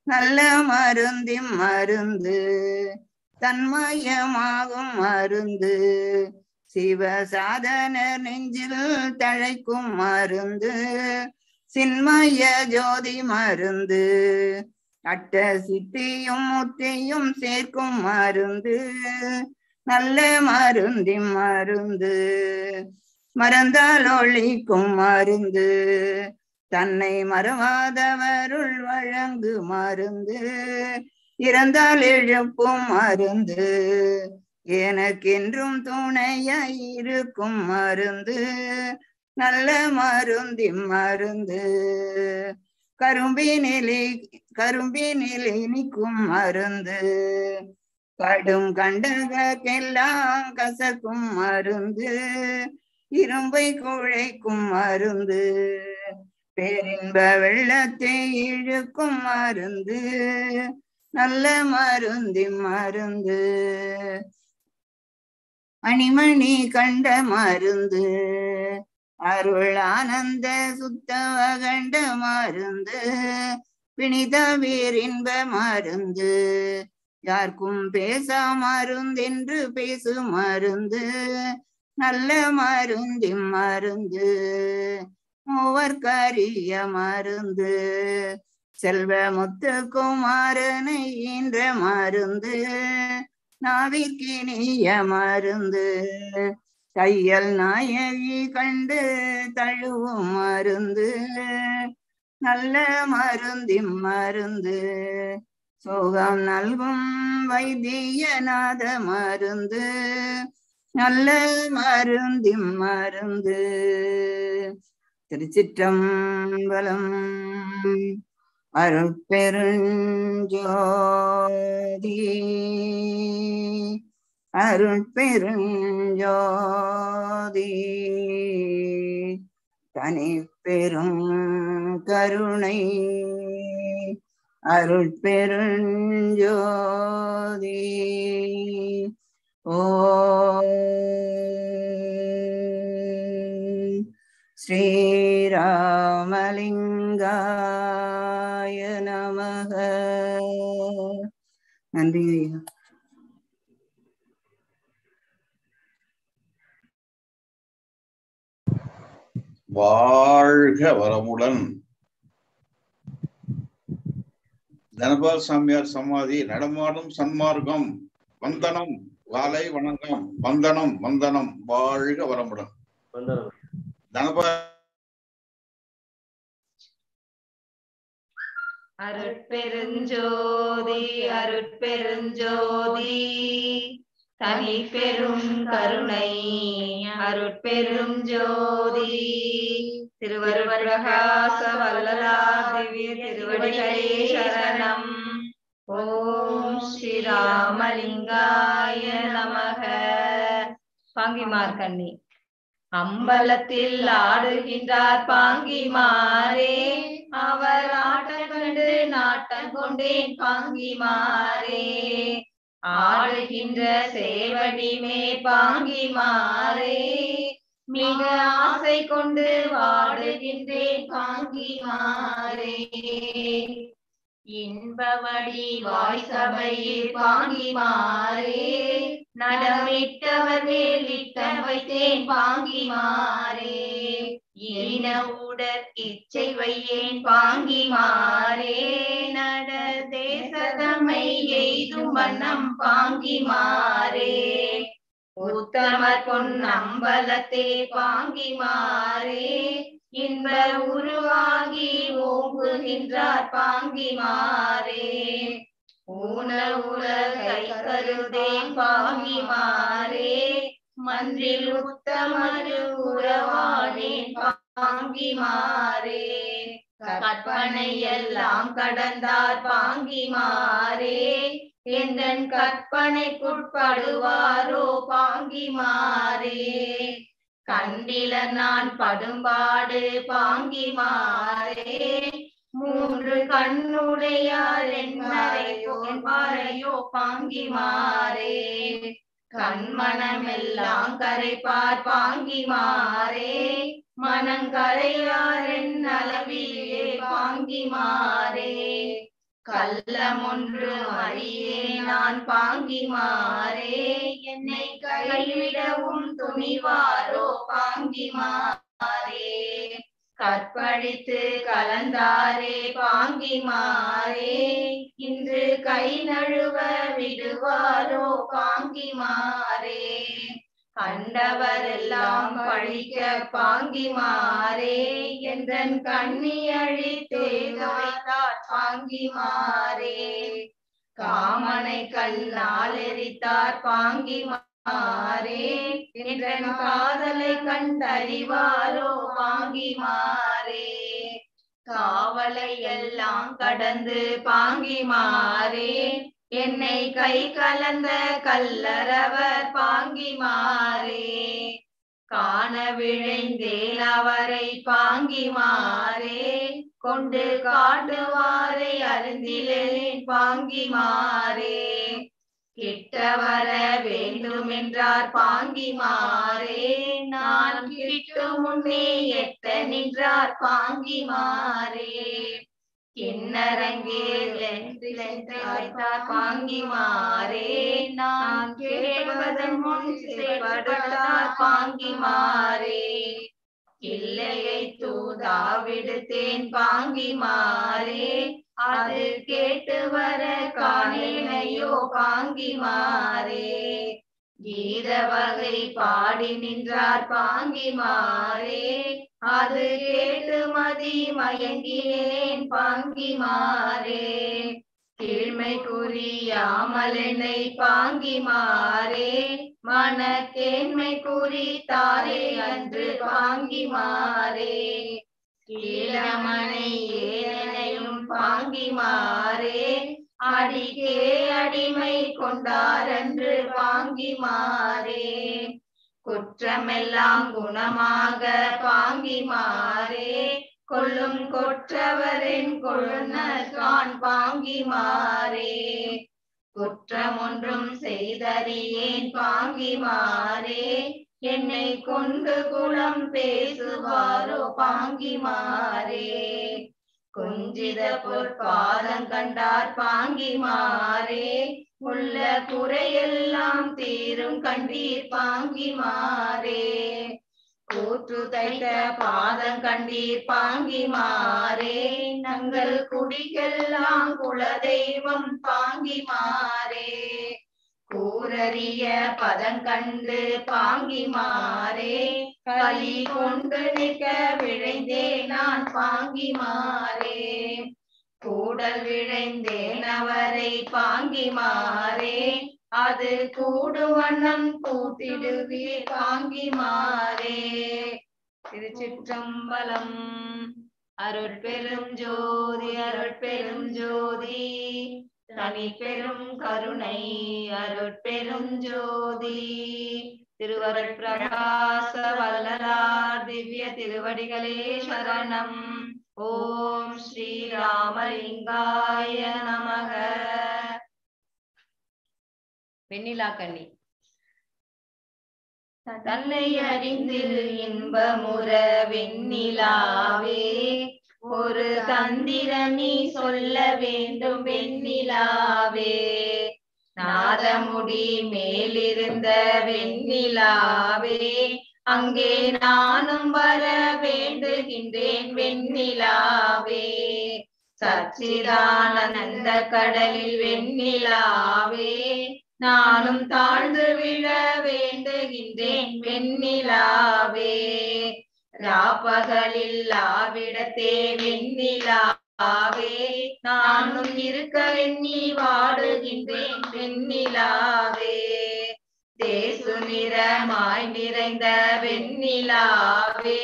[SPEAKER 5] நல்ல மருந்தின் மருந்து. தன்மயமாகும் மருந்து. சிவ சாதனர் நெஞ்சில் தழைக்கும் மருந்து. சின்மய ஜோதி மருந்து. அட்ட சித்தியும் முத்தியும் சேர்க்கும் மருந்து. நல்ல மருந்தி மருந்து மறந்தால் ஒழிக்கும் மருந்து. தன்னை மறவாதவருள் வழங்கு மருந்து இறந்தால் எழுப்பும் மருந்து. எனக்கென்றும் துணையாய் இருக்கும் மருந்து நல்ல மருந்தி மருந்து. கரும்பினிலே கரும்பினிலே நிற்கும் மருந்து. கடும் கண்டகெல்லாம் கசக்கும் மருந்து இரும்பை குழைக்கும் மருந்து பேரின்ப வெள்ளத்தை இழுக்கும் மருந்து நல்ல மருந்தி மருந்து. மணிமணி கண்ட மருந்து அருள் ஆனந்த சுத்தவ கண்ட மருந்து பிணித வீரின்ப மருந்து யாருக்கும் பேச மருந்தென்று பேசு மருந்து நல்ல மருந்தி மருந்து மூவர்க்கரிய மருந்து செல்வ முத்துக்குமாரனை ஈன்ற மருந்து நாவிற்கினிய மருந்து தையல் நாயகி கண்டு தழுவும் மருந்து நல்ல மருந்தி மருந்து சோகம் நல்கும் வைத்தியநாத மருந்து நல்ல மருந்தி மருந்து. திருச்சிற்றம்பலம் அருட்பெருஞ்சோதி அருட்பெருஞ்சோதி தனி பெரும் கருணை அருட்பெருஞ்சோதி ஓ ஸ்ரீராமலிங்காய நமக. நன்றி. ஐயா
[SPEAKER 6] வாழ்க வரமுடன் தனபால் சாமியார் சமாதி நடமாடும் சன்மார்க்கம். வந்தனம் வாலை வணக்கம். வந்தனம் வந்தனம். வாழ்க வரமுடன். தனபால்
[SPEAKER 3] அருட்பெருஞ்சோதி அருட்பெருஞ்சோதி. தனி பெரும் கருணை அருட்பெரும் ஜோதி திருவருவர் பிரகாச வல்லலார் திவ்ய திருவடிகளே சரணம். ஓம் ஸ்ரீராமலிங்காய நமக. பாங்கிமார் கண்ணி. அம்பலத்தில் ஆடுகின்றார் பாங்கிமாரே. அவர் ஆட்டம் கண்டு நாட்டம் கொண்டேன் பாங்கிமாரே. ஆடுகின்ற சேவடிமே பாங்கிமாரே. மிக ஆசை கொண்டு வாடுகின்றேன் பாங்கிமாரே. இன்பவடி வாய் சபையில் பாங்கிமாரே. நடமிட்டவர் மேல் இட்டம் வைத்தேன் பாங்கிமாரே. இன உடற் இச்சை வையேன் பாங்கிமாரே. நட தேசதமை எய்தும் வண்ணம் பாங்கிமாரே. உத்தமர் பொன்னம்பலத்தே பாங்கிமாரே இன்ப உருவாகி ஓங்குகின்றார் பாங்கிமாரே ஊன உலகை பாங்கி மாறே மன்றில் உத்தமரு பாங்கி மாறே கற்பனை எல்லாம் கடந்தார் பாங்கி மாறே எந்தன் கற்பனைக்குட்படுவாரோ பாங்கிமாரே? கண்டில நான் படும்பாடு பாங்கி மாறே மூன்று கண்ணுடையார் என்னையோ பாங்கி மாறே கண்மணமெல்லாம் கரைப்பார் பாங்கி மாறே மனங்கரையார் என் அளவிலே பாங்கி மாறே கள்ளமொன்று அறியே நான் பாங்கி மாறே என்னை கைவிடவும் துணிவாரோ பாங்கி மாறே கற்பழித்து கலந்தாரே பாங்கி மாறே இன்று கை நழுவ விடுவாரோ பாங்கி மாறே கண்டவரெல்லாம் பழிக்க பாங்கிமாரே என்றன் கண்ணி அழித்தேதார் பாங்கி மாறே காமனை கல்லால் எரித்தார் பாங்கிமாரே என்றன் காதலை கண்டறிவாரோ பாங்கிமாரே காவலை எல்லாம் கடந்து பாங்கி மாறே என்னை கை கலந்த கல்லறவர் பாங்கிமாரே காண விழைந்தேன் அவரை பாங்கிமாரே கொண்டு காட்டுவாரை அருந்திலேன் பாங்கிமாரே கிட்ட வர வேண்டும் என்றார் பாங்கிமாரே நான் கிட்டு முன்னே எட்ட நின்றார் பாங்கிமாரே மாறே. பாங்கிமாரே? நான் கேட்பதன் முன் செய்வதார் பாங்கிமாரே. இல்லையை தூதாவிடுத்தேன் பாங்கிமாரே. அது கேட்டு வர காணேனையோ பாங்கிமாரே. கீத வகை பாடி நின்றார் பாங்கிமாரே. அது கேட்டு மதி மயங்கினேன் பாங்கி மாறே. கீழ்மை குறியாமல் என்னை பாங்கி மாறே. மனக்கேண்மை குறி தாரே அன்று பாங்கி மாறே. கீழமனை ஏனையும் பாங்கி மாறே. அடிக்கே அடிமை கொண்டாரன்று பாங்கிமாரே குற்றமெல்லாம் குணமாக பாங்கி மாறே. கொள்ளும் கொற்றவரின் கொழுநர்கான் பாங்கிமாரே குற்றம் ஒன்றும் செய்தறியேன் பாங்கிமாரே என்னை கொண்டு குளம் பேசுவாரோ பாங்கி மாறே. குஞ்சித பொற்பாதம் கண்டார் பாங்கிமாரே உள்ள குறையெல்லாம் தீரும் கண்டீர் பாங்கிமாரே கூற்று தைத்த பாதம் கண்டீர் பாங்கிமாரே நங்கள் குடிக்கெல்லாம் குலதெய்வம் பாங்கிமாரே கூரறிய பதங்கண்டு பாங்கிமாரே களி கொண்டு நிற்க விழைந்தே நான் பாங்கிமாரே கூடல் விழைந்தேன் அவரை பாங்கி மாறே. அது கூடு வண்ணம் கூட்டிடுவே பாங்கிமாரே திருச்சிற்றம்பலம் அருட்பெரும் ஜோதி அருட்பெரும் ஜோதி. தனி பெரும் கருணை அருட்பெரும் ஜோதி. திருவருட் பிரகாச வல்லலார் திவ்ய திருவடிகளே சரணம். ஓம் ஸ்ரீ ராமலிங்காய நமக. வெண்ணிலா கண்ணி. தன்னை அறிந்து இன்பமுற வெண்ணிலாவே ஒரு தந்திரம் நீ சொல்ல வேண்டும் வெண்ணிலாவே. நாதமுடி மேலிருந்த வெண்ணிலாவே அங்கே நானும் வர வேண்டுகின்றேன் வெண்ணிலாவே. சச்சிதானந்த கடலில் வெண்ணிலாவே. நானும் தாழ்ந்து விழ வேண்டுகின்றேன் வெண்ணிலாவே. ராப்பகலில் வெண்ணிலாவே. நானும் இருக்க வெண்ணி வாடுகின்றேன் வெண்ணிலாவே. தேசு நிறமாய் நிறைந்த வெண்ணிலாவே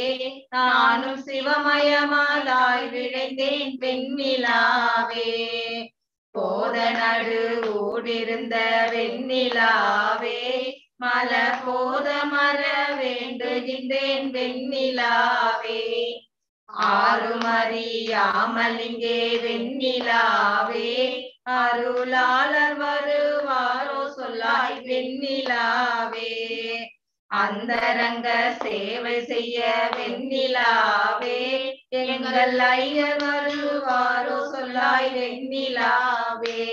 [SPEAKER 3] நானும் சிவமயமாலாய் விழைந்தேன் வெண்ணிலாவே. போத நடு ஊடிருந்த வெண்ணிலாவே மல போத மர வேண்டுகின்றேன் வெண்ணிலாவே. ஆறுமறியாமல் இங்கே வெண்ணிலாவே அருளாளர் வருவாரோ சொல்லாய் வெண்ணிலாவே. அந்தரங்க சேவை செய்ய வெண்ணிலாவே. எங்கள் ஐயர் வருவாரோ சொல்லாய் வெண்ணிலாவே.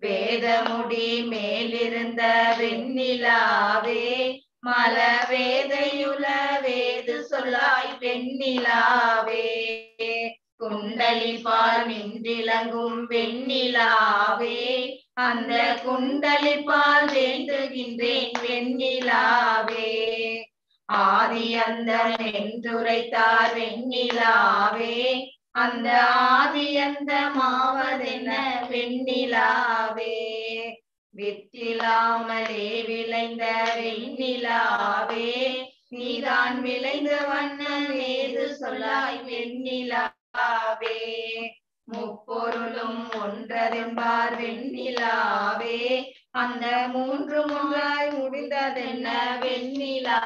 [SPEAKER 3] வேதமுடி மேலிருந்த வெண்ணிலாவே. மல வேதையுல வேது சொல்லாய் வெண்ணிலாவே. குண்டலி பால் நின்றிலங்கும் வெண்ணிலாவே. அந்த குண்டலி பால் வேண்டுகின்றேன் வெண்ணிலாவே. ஆதி அந்த என்றுரைத்தார் வெண்ணிலாவே. அந்த ஆதி அந்த அந்தமாவதென்ன வெண்ணிலாவே. வித்திலாமலே விளைந்த வெண்ணிலாவே. நீதான் விளைந்த வண்ணம் ஏது சொல்லாய் வெண்ணிலாவே. முப்பொருளும் ஒன்றதென்பார் வெண்ணிலாவே. அந்த மூன்று மூன்றாய் முடிந்ததென்ன வெண்ணிலாவே?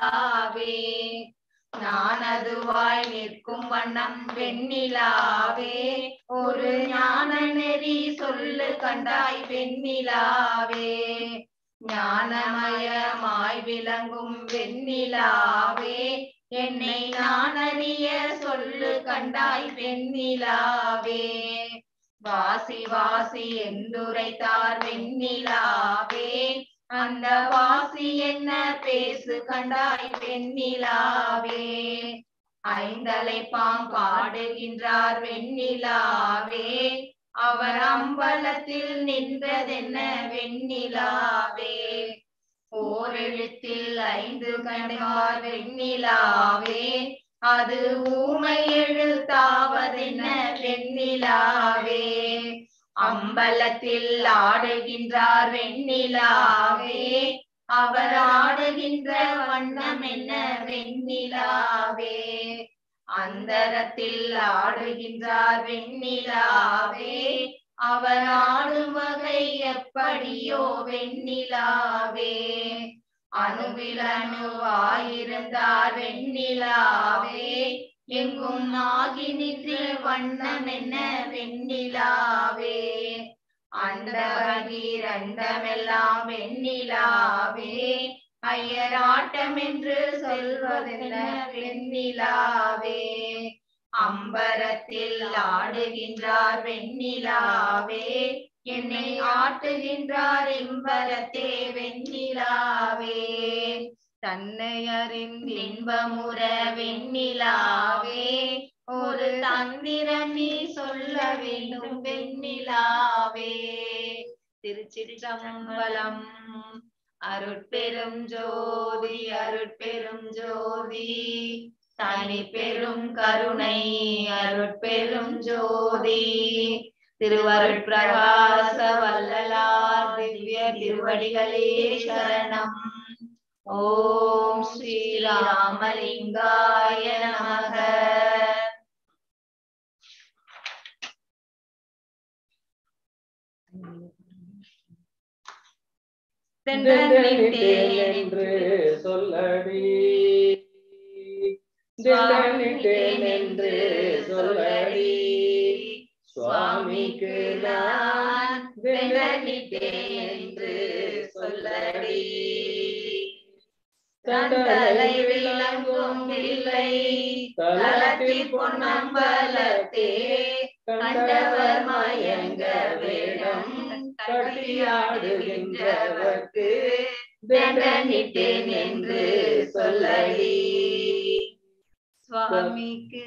[SPEAKER 3] ஞானதுவாய் நிற்கும் வண்ணம் வெண்ணிலாவே. ஒரு ஞான நெறி சொல்லு கண்டாய் வெண்ணிலாவே. ஞானமயமாய் விளங்கும் வெண்ணிலாவே. என்னை நான் அறிய சொல்லு கண்டாய் வெண்ணிலாவே. வாசி வாசி என்றுரைத்தார் வெண்ணிலாவே. அந்த வாசி என்ன பேசு கண்டாய் வெண்ணிலாவே. ஐந்தலை பாம் பாடுகின்றார் வெண்ணிலாவே. அவர் அம்பலத்தில் நின்றதென்ன வெண்ணிலாவே. ஓரெழுத்தில் ஐந்து கண்டார் வெண்ணிலாவே அது ஊமை எழுத்தாவதென்ன வெண்ணிலாவே? அம்பலத்தில் ஆடுகின்றார் வெண்ணிலாவே அவர் ஆடுகின்ற வண்ணம் என்ன வெண்ணிலாவே? அந்தரத்தில் ஆடுகின்றார் வெண்ணிலாவே அவர் ஆடும் வகை எப்படியோ வெண்ணிலாவே. அணுவில் அணுவாயிருந்தார் வெண்ணிலாவே. எங்கும் ஆகி நின்ற வண்ணம் என்ன வெண்ணிலாவே. அண்டபகீரண்டமெல்லாம் வெண்ணிலாவே. ஐயராட்டம் என்று சொல்வதென்ன வெண்ணிலாவே. அம்பரத்தில் ஆடுகின்றார் வெண்ணிலாவே என்னை ஆட்டுகின்றார் இம்பரத்தே வெண்ணிலாவே. தன்னை அறிந்து இன்பமுற வெண்ணிலாவே ஒரு தந்திரம் நீ சொல்ல வேண்டும் வெண்ணிலாவே. திருச்சிற்றம்பலம் அருட்பெரும் ஜோதி அருட்பெரும் ஜோதி தனி பெரும் கருணை அருட்பெரும் ஜோதி. திருவருட்பிரகாச வல்லலார் திவ்ய திருவடிகளே சரணம். ஓம் ஸ்ரீராமலிங்காய நமக.
[SPEAKER 1] திண்டனிட்டேன் என்று சொல்லடி. திண்டனிட்டேன் என்று சொல்லடி சுவாமிக்கு நான் திண்டனிட்டேன் என்று சொல்லடி.
[SPEAKER 3] தலை விளங்கும் இல்லை தலத்தில் பொன்னம்பலத்தே. கண்டவர் மயங்க வேடம் கட்டியாடுகின்றவர்க்கு தண்டனிட்டேன் என்று சொல்லடி. சுவாமிக்கு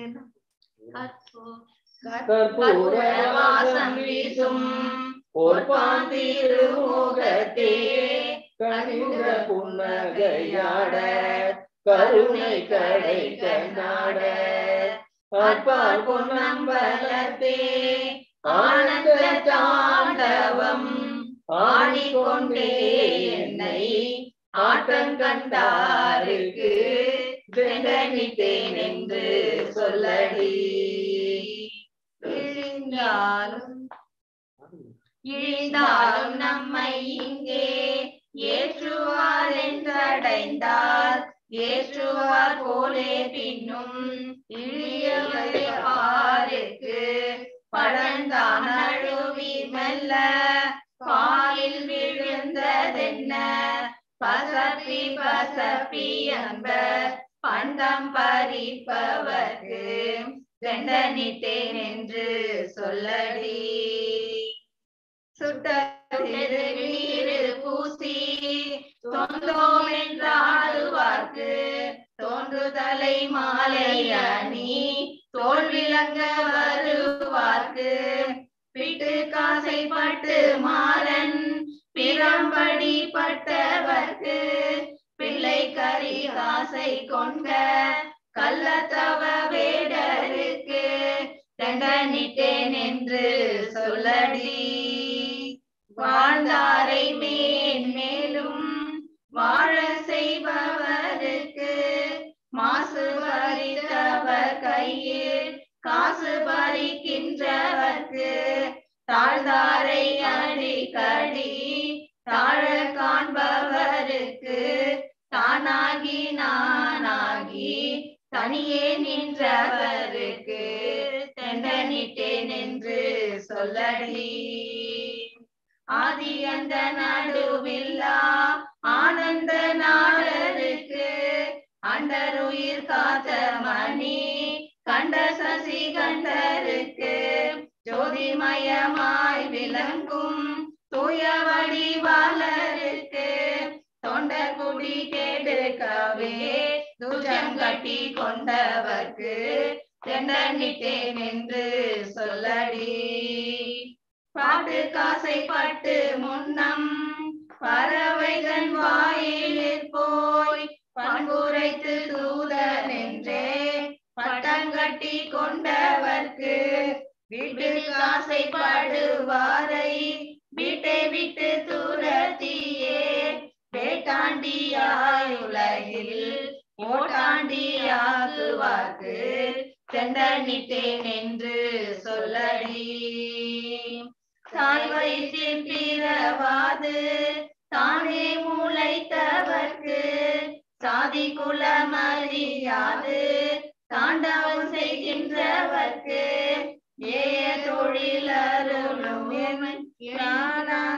[SPEAKER 3] கற்பூர வீசும் பொற்பாந்திருமுகத்தே
[SPEAKER 1] கனிந்த புன்னகையாட கருணை கடை கண்ணாட
[SPEAKER 3] அற்பால் பொன்னம்பலத்தே ஆனந்த தாண்டவம் ஆடிக்கொண்டே என்னை ஆட்டங்கண்டாருக்கு தண்டனிட்டேன் என்று சொல்லடி. இழிந்தாலும் இழிந்தாலும் நம்மை இங்கே ஏற்றுவார் என்றடைந்தார். ஏற்றுவார் போலே பின்னும் இழியவரே பாருக்கு. பழந்தான் அழுவி மெல்ல பாலில் விழுந்ததென்ன? பசப்பி பசப்பி அன்ப பண்டம் பறிப்பவர்க்கு தண்டனிட்டேன் என்று சொல்லடி. சுட்டீர் பூசி தோன்றோம் என்றாடுவார்க்கு. தோன்றுதலை மாலை அணி தோல் விளங்க வருவார்க்கு. பிட்டு காசை பட்டு மாறன் பிறம்படி பட்டவர்க்கு. பிள்ளை கறி காசை கொண்ட கள்ளத்தவ வேடருக்கு தண்டனிட்டேன் என்று சொல்லடி. வாழ்ந்தாரை மேன் மேலும் வாழ செய்பவருக்கு மாசு பறித்தவர் கையில் காசு பறிக்கின்றவர் தானாகி நானாகி தனியே நின்றவருக்கு தெண்டனிட்டேன் என்று சொல்லடி. ஆதி அந்த நடுவில்லா ஆனந்த நாடருக்கு அண்டருயிர் காத்த மணி கண்ட சசி கண்டருக்கு ஜோதிமயமாய் விளங்கும் தூய வடிவாளருக்கு தொண்டர் குடி கேடுக்கவே துஜம் கட்டி கொண்டவர்க்கு தெண்டனிட்டேன் என்று சொல்லடி. பாட்டு காசை பட்டு முன்னம் பறவைகள் வாயிலில் போய் பண்புரைத்து தூதன் என்றே பட்டம் கட்டி கொண்டவர்க்கு வீட்டு காசை பாடுவாரை வீட்டை விட்டு துரத்தியே வேட்டாண்டியாய் உலகில் ஓட்டாண்டியாகுவார்க்கு செண்டனிட்டேன் என்று சொல்லடி. தாய் வயிற்றில் பிறவாது தானே முளைத்தவர்க்கு சாதி குலமறியாது தாண்டவம் செய்கின்றவர்க்கு ஏய தொழிலருளும்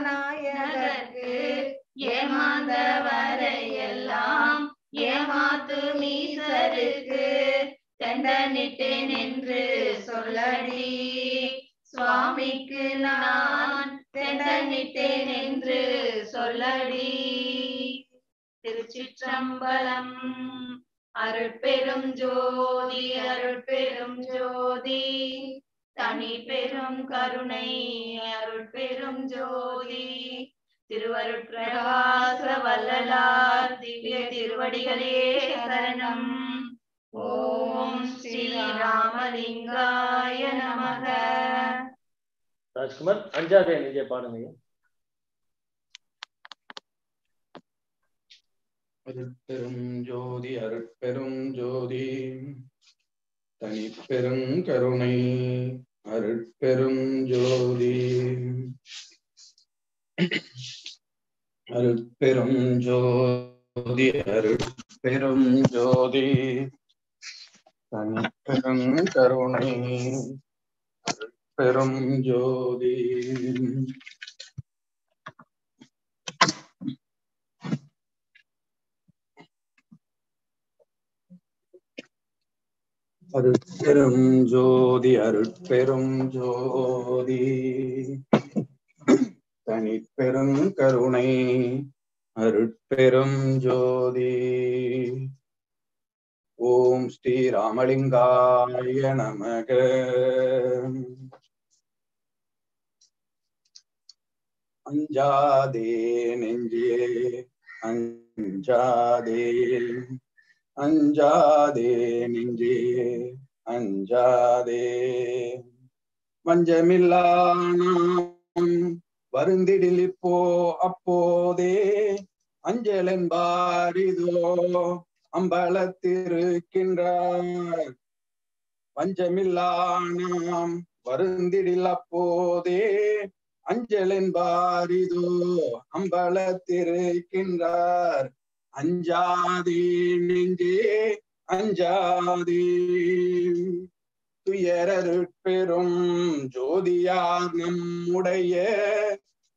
[SPEAKER 3] நாயகர்க்கு ஏமாந்தவரை எல்லாம் ஏமாத்து மீசருக்கு தண்டனிட்டேன் என்று சொல்லடி. சுவாமிக்கு நான் தண்டனிட்டேன் என்று சொல்லடி. திருச்சிற்றம்பலம் அருட்பெரும் ஜோதி அருட்பெரும் ஜோதி. தனி பெரும் கருணை அருட்பெரும் ஜோதி. திருவருட்பிரகாச வல்லலார் திவ்ய திருவடிகளே சரணம். ஓம் ஸ்ரீ ராமலிங்காய நமக.
[SPEAKER 1] ராஜ்குமார் அஞ்சாவது நீங்க பாடுங்க
[SPEAKER 7] அருட்பெரும் ஜோதி அருட்பெரும் ஜோதி. தனிப்பெரும் கருணை அருட்பெரும் ஜோதி. அருட்பெரும் ஜோதி அருட்பெரும் ஜோதி தனிப்பெரும் கருணை அருட்பெரும் ஜோதி அருட்பெரும் ஜோதி அருட்பெரும் ஜோதி தனிப்பெரும் கருணை அருட்பெரும் ஜோதி. ஓம் ஸ்ரீ ராமலிங்காய நமக. அஞ்சாதே நெஞ்சே அஞ்சாதே அஞ்சாதே நெஞ்சே அஞ்சாதே. வஞ்சமில்லா நாம் வருந்திடில் இப்போ அப்போதே அஞ்சலென்பாரிதோ அம்பலத்திருக்கின்றார். பஞ்சமில்லானாம் வருந்திடில் அப்போதே அஞ்சலென்பாரிதோ அம்பலத்திருக்கின்றார். அஞ்சாதே நெஞ்சே அஞ்சாதே. துயரருட்பெரும் ஜோதியார் நம்முடைய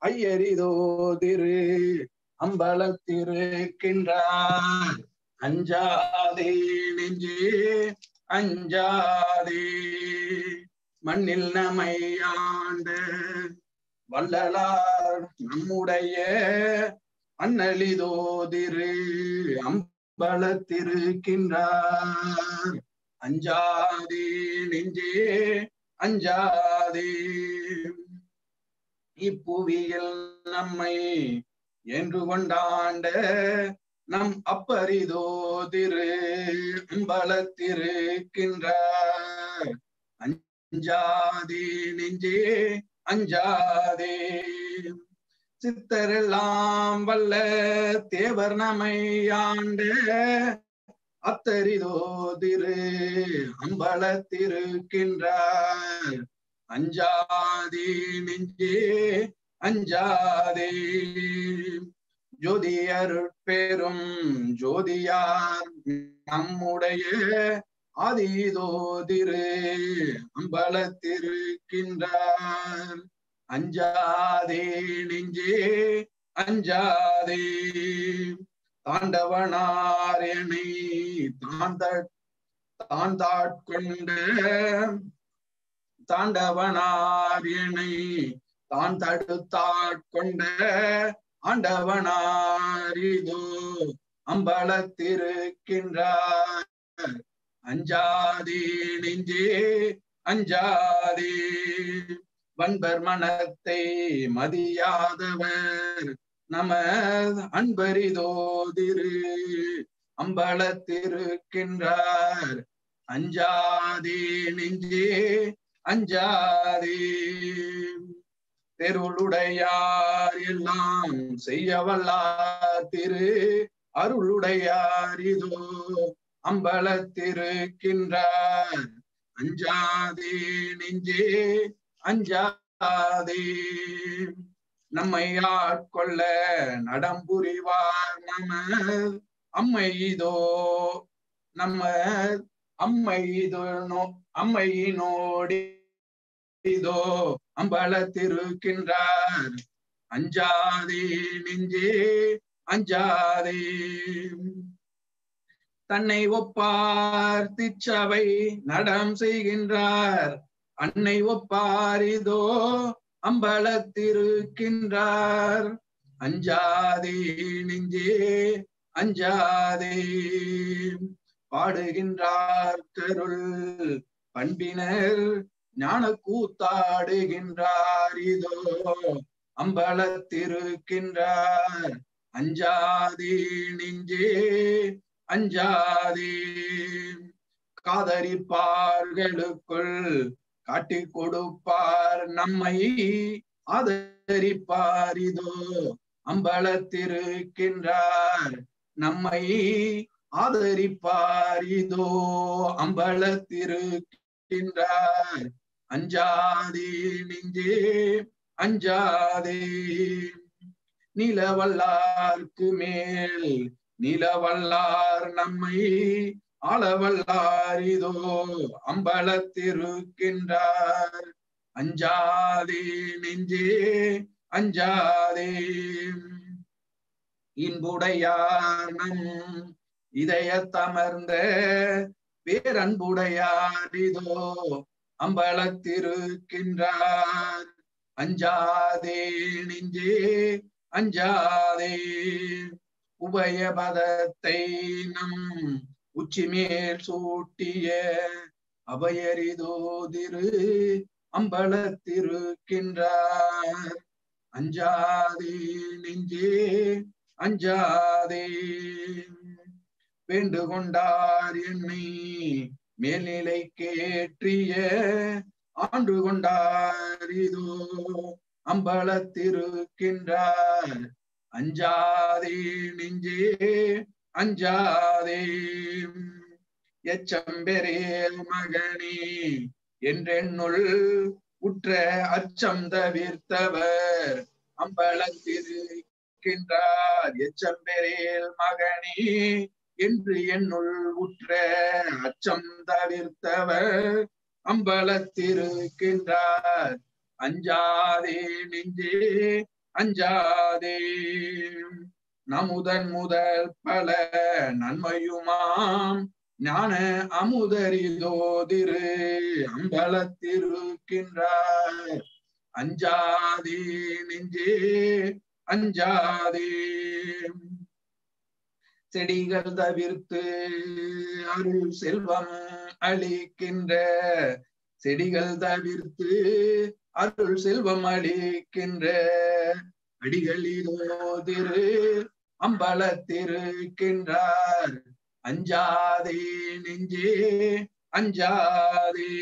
[SPEAKER 7] ஐயரிதோ திரு அம்பலத்திருக்கின்றார். அஞ்சாதே நெஞ்சே அஞ்சாதே. மண்ணில் நமையாண்ட வள்ளலார் நம்முடைய அண்ணலிதோதிரு அம்பலத்திருக்கின்றார். அஞ்சாதே நெஞ்சே அஞ்சாதே. இப்புவியில் நம்மை என்று கொண்டாண்ட நம் அப்பரிதோ திரு பலத்திருக்கின்றார் அஞ்சாதே நெஞ்சே அஞ்சாதே. சித்தரெல்லாம் வல்ல தேவர் நமை ஆண்ட அத்தரிதோதிரு அம்பலத்திருக்கின்றார். அஞ்சாதே நெஞ்சே அஞ்சாதே. ஜோதியருட்பெரும் ஜோதியார் நம்முடைய ஆதிதோதிரு அம்பலத்திருக்கின்றார். அஞ்சாதே நெஞ்சே அஞ்சாதே. தாண்டவனார் என்னை தாண்ட தான் தாட்கொண்ட தான் தடுத்தாட்கொண்ட ஆண்டவனாரிதோ அம்பலத்திருக்கின்றார். அஞ்சாதே நெஞ்சே அஞ்சாதே வன்பர் மனத்தை மதியாதவர். நம அன்பரிதோதிரு அம்பலத்திருக்கின்றார். அஞ்சாதே நெஞ்சே அஞ்சாதே. தெருளுடையார் எல்லாம் செய்ய வல்லார் திரு அருளுடையார் இதோ அம்பலத்திருக்கின்றார். அஞ்சாதே நெஞ்சே அஞ்சாதே. நம்மை ஆட்கொள்ள நடம்புரிவார் நம அம்மை இதோ நம்ம அம்மை இதோ நோ- அம்மையினோடி இதோ அம்பலத்திருக்கின்றார். அஞ்சாதே நெஞ்சே அஞ்சாதே. தன்னை ஒப்பார் திச்சவை நடம் செய்கின்றார். அன்னை ஒப்பார் இதோ அம்பலத்திருக்கின்றார். அஞ்சாதே நெஞ்சே அஞ்சாதே. பாடுகின்றார் கருள் பண்பினர் ஞான கூத்தாடுகின்றார் இதோ அம்பலத்திருக்கின்றார். அஞ்சாதே நெஞ்சே அஞ்சாதே. காதரிப்பார்களுக்குள் காட்டிக் கொடுப்பார் நம்மை ஆதரிப்பார். இதோ அம்பலத்திருக்கின்றார் நம்மை ஆதரிப்பார். இதோ அம்பலத்திருக்கின்றார். அஞ்சாதே நெஞ்சே அஞ்சாதே நிலவல்லார்க்கு மேல் நிலவல்லார் நம்மை அளவல்லாரிதோ அம்பலத்திருக்கின்றார். அஞ்சாதே நெஞ்சே அஞ்சாதே இன்புடையார் நம் இதயத்தமர்ந்த பேரன்புடையாரிதோ அம்பலத்திருக்கின்றார். அஞ்சாதே நெஞ்சே அஞ்சாதே உபயபதத்தை நம் உச்சிமேல் சூட்டிய அபயரிதோதிரு அம்பலத்திருக்கின்றார் அஞ்சாதே நெஞ்சே அஞ்சாதே. வேண்டுகொண்டார் என்னை மேல்நிலை கேற்றிய ஆண்டு கொண்டார் இதோ அம்பலத்திருக்கின்றார் அஞ்சாதே நெஞ்சே அஞ்சாதே. எச்சம்பெரேல் மகனே என்றென்னுள் உற்ற அச்சம் தவிர்த்தவர். அம்பலத்திருக்கின்றார் எச்சம்பெரேல் மகனே என்று என்னுள் உற்ற அச்சம் தவிர்த்தவர். அம்பலத்திருக்கின்றார் அஞ்சாதே நெஞ்சே அஞ்சாதே. நமுதன் முதல் பல நன்மையுமாம். ஞான அமுதரிதோதிரு அம்பலத்திருக்கின்றார். அஞ்சாதே நெஞ்சே அஞ்சாதே. செடிகள் தவிர்த்து அருள் செல்வம் அளிக்கின்ற செடிகள் தவிர்த்து அருள் செல்வம் அளிக்கின்ற அடிகளிலோ திரு அம்பலத்திருக்கின்றார் அஞ்சாதே நெஞ்சே அஞ்சாதே.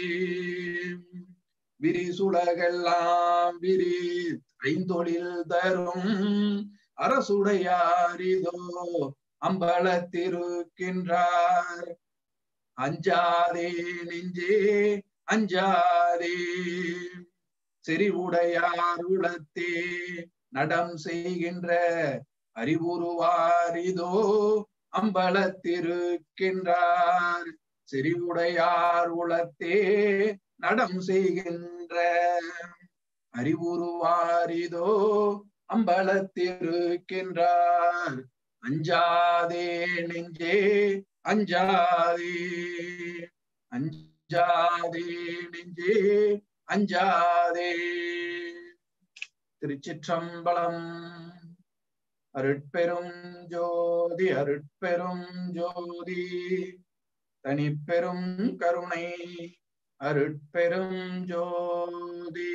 [SPEAKER 7] விரிசுலகெல்லாம் விரி ஐந்தொழில் தரும் அரசுடையாரிதோ அம்பலத்திருக்கின்றார் அஞ்சாதே நெஞ்சே அஞ்சாதே. செறிவுடையார் உளத்தே நடம் செய்கின்ற அறிவுருவாரிதோ அம்பலத்திருக்கின்றார். செறிவுடையார் உளத்தே நடம் செய்கின்ற அறிவுருவாரிதோ அம்பலத்திருக்கின்றார். அஞ்சாதே நெஞ்சே அஞ்சாதே அஞ்சாதே நெஞ்சே அஞ்சாதே. திருச்சிற்றம்பலம். அருட்பெரும் ஜோதி அருட்பெரும் ஜோதி. தனிப்பெரும் கருணை அருட்பெரும் ஜோதி.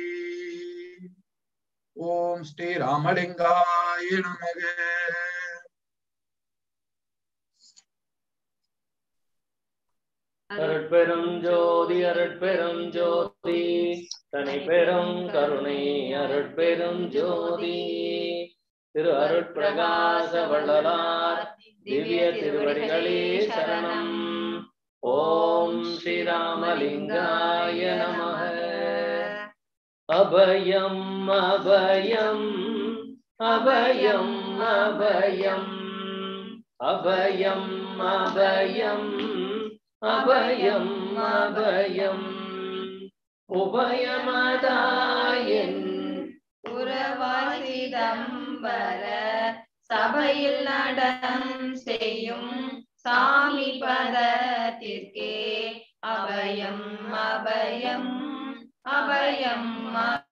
[SPEAKER 7] ஓம் ஸ்ரீ ராமலிங்காய நமக.
[SPEAKER 1] அருட்பெரும் ஜோதி அருட்பெரும் ஜோதி. தனி பெரும் கருணை அருட்பெரும் ஜோதி. திரு அருட்பிரகாச வள்ளலார் திவ்ய திருவடிகளே சரணம். ஓம் ஸ்ரீராமலிங்காய நம அபயம் அபயம் அபயம் அபயம். அபயம் அபயம் அபயம் அபயம். உபயமதாயின்
[SPEAKER 3] உறவாசிதம்பர சபையில் நடம் செய்யும் சாமி பதத்திற்கே அபயம் அபயம் அபயம்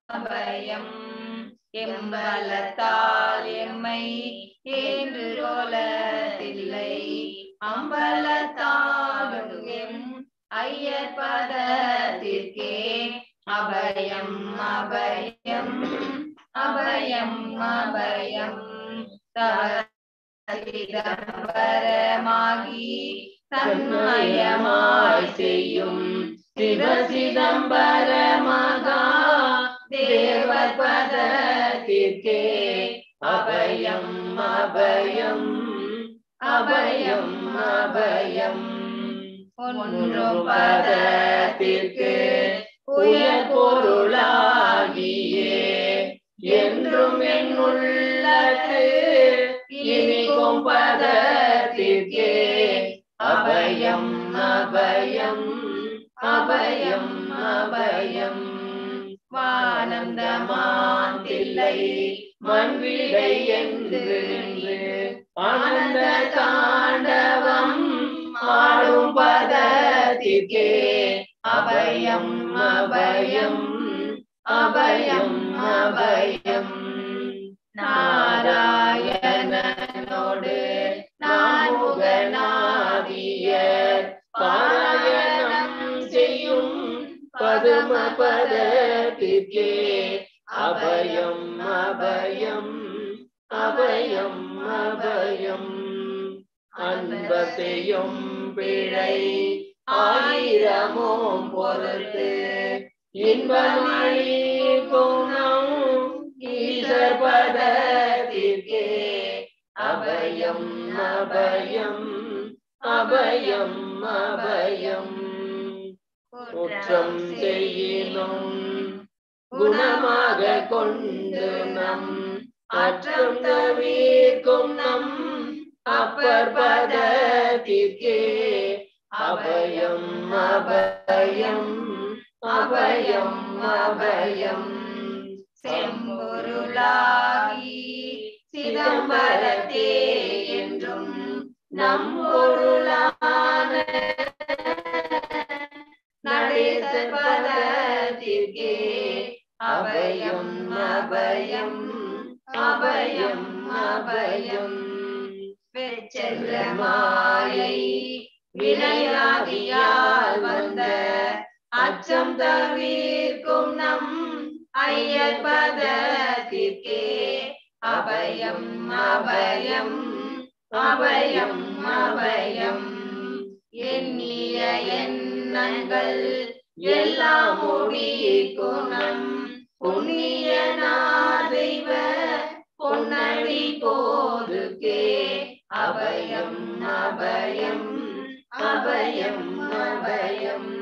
[SPEAKER 3] அபயம். எம்பலத்தால் எம்மை என்று ரோலத்தில்லை அம்பலத்தாலும் ஐயர் பதத்திற்கே அபயம் அபயம் அபயம் அபயம். சிதம்பரமாகி தன்மயமாய் செய்யும். சிவசிதம்பரமகா தேவர் பதத்திற்கே அபயம் அபயம் அபயம் அபயம். ஒன்றும் பதத்திற்கு உயர் பொருளாகியே என்றும் என்னுள்ளது இனிக்கும் பதத்திற்கே. அபயம் அபயம் அபயம் அபயம். வானந்தமாந்தில்லை மண்விடை என்று ஆனந்த தான் ஆடும் பதத்திற்கே. அபயம் அபயம் அபயம் அபயம். நாராயணனோடு நான்முகநாதியர் பாராயணம் செய்யும் பதும பதத்திற்கே. அபயம் அபயம் அபயம் அபயம். அன்பத்தையும் பிழை ஆயிரமும் பொறுத்து இன்பமணி குணம் ஈசர் பதத்திற்கே அபயம் அபயம் அபயம் அபயம். குற்றம் செய்யினும் குணமாக கொண்டு நம் அற்றம் தவிர்க்கும் நம் அப்பர் பதத்திற்கே அபயம் அபயம் அபயம் அபயம். செம்பொருளாகி சிதம்பரத்தே என்றும் நம் பொருளான நடேசர் அபயம் அபயம் அபயம் அபயம். செல்ல மாயை வினையாகியால் வந்த அச்சம் தவிர்க்கும் நம் ஐயர் பதத்திற்கே. அபயம் அபயம் அபயம் அபயம். எண்ணிய எண்ணங்கள் எல்லாம் முடிக்கும் நம் புண்ணிய நாதைவர் அபயம் அபயம் அபயம் அபயம்.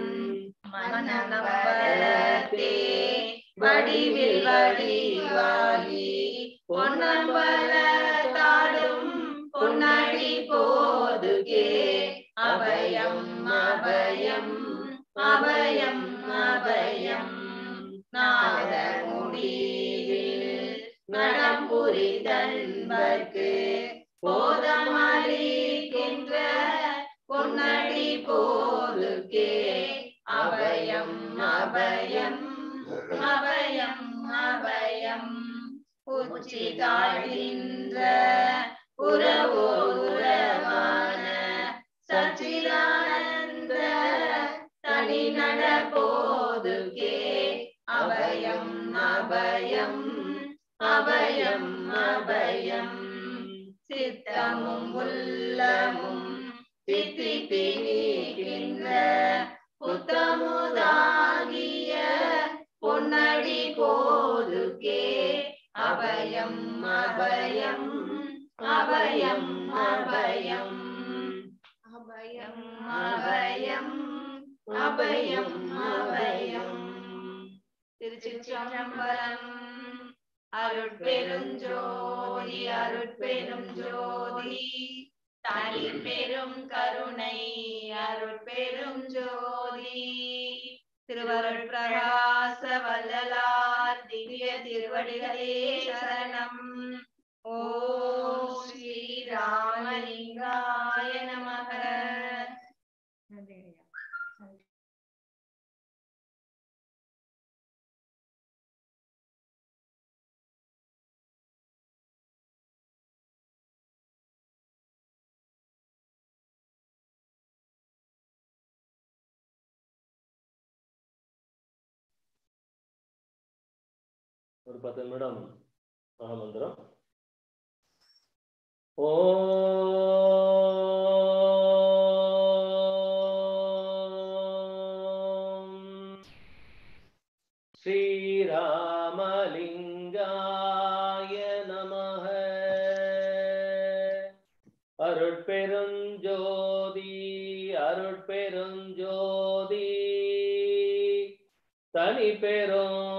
[SPEAKER 3] மனநம்பரத்தே வடிவில் வடிவாகி பொன்னம்பல தாடும் பொன்னடி போதுகே. அபயம் அபயம் அபயம் அபயம். நாத முடிவில் நடம் புரிதன்பர்க்கு. போதமளிக்கின்ற பொன்னடி போதுக்கே அபயம் அபயம் அபயம் அபயம். உச்சி தாழ்கின்ற உறவோரமான சச்சிதானந்த தனி நட போதுக்கே அபயம் அபயம் அபயம் அபயம். சித்தமும் உள்ளமும் தித்திப்பி நீக்கின்ற புத்தமுதாகிய பொன்னடி போதுக்கே அபயம் அபயம். ஜோதி தனி பெரும் கருணை அருட்பெரும் ஜோதி திருவருள் பிரகாச வல்லலார் திவ்ய திருவடிகளே சரணம்। ஓ
[SPEAKER 1] ஒரு பத்து நிமிடம் மகாமந்திரம் ஓ ஸ்ரீராமலிங்காய நமः அருட்பெருஞ்சோதி அருட்பெருஞ்சோதி தனி பெரும்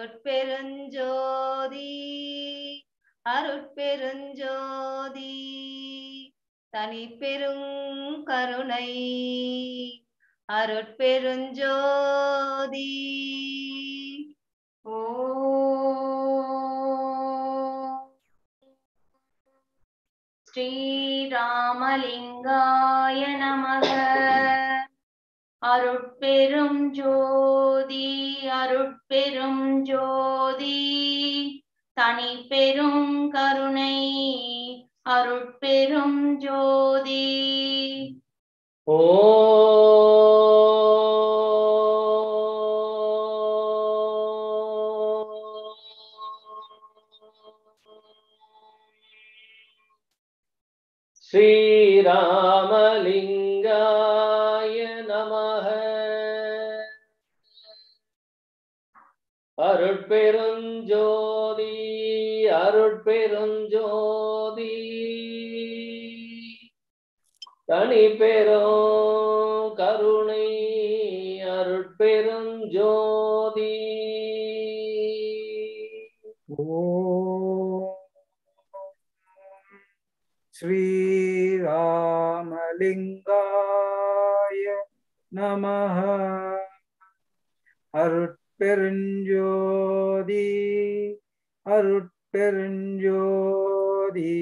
[SPEAKER 1] அருட்பெருஞ்சோதி
[SPEAKER 3] அருட்பெருஞ்சோதி தனி பெரும் கருணை அருட்பெருஞ்சோதி. ஓ. ஸ்ரீராமலிங்காய நமக. அருட்பெரும் ஜோதி அருட்பெரும் ஜோதி. தனி பெரும் கருணை அருட்பெரும் ஜோதி.
[SPEAKER 1] ஓ ஸ்ரீராமலி அருட்பெருஞ்சோதி அருட்பெருஞ்சோதி. தனி பெரும் கருணை அருட்பெருஞ்சோதி.
[SPEAKER 2] ஸ்ரீராமலிங்காய ஸ்ரீராமலிங்காய அருட் அருட்பெருஞ்சோதி அருட்பெருஞ்சோதி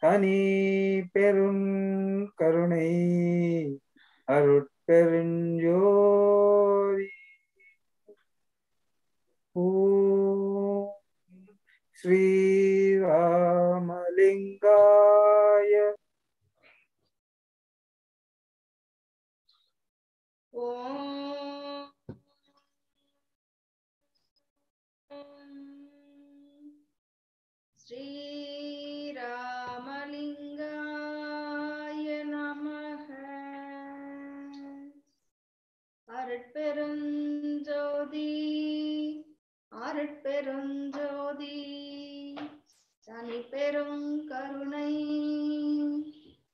[SPEAKER 2] தனி
[SPEAKER 8] பெரும் கருணை அருட்பெருஞ்சோதி. ஸ்ரீராமலிங்காய.
[SPEAKER 9] ஓம் ஸ்ரீராமலிங்காய நமக. அருட்பெருஞ்சோதி அருட்பெருஞ்சோதி தனி பெரும் கருணை.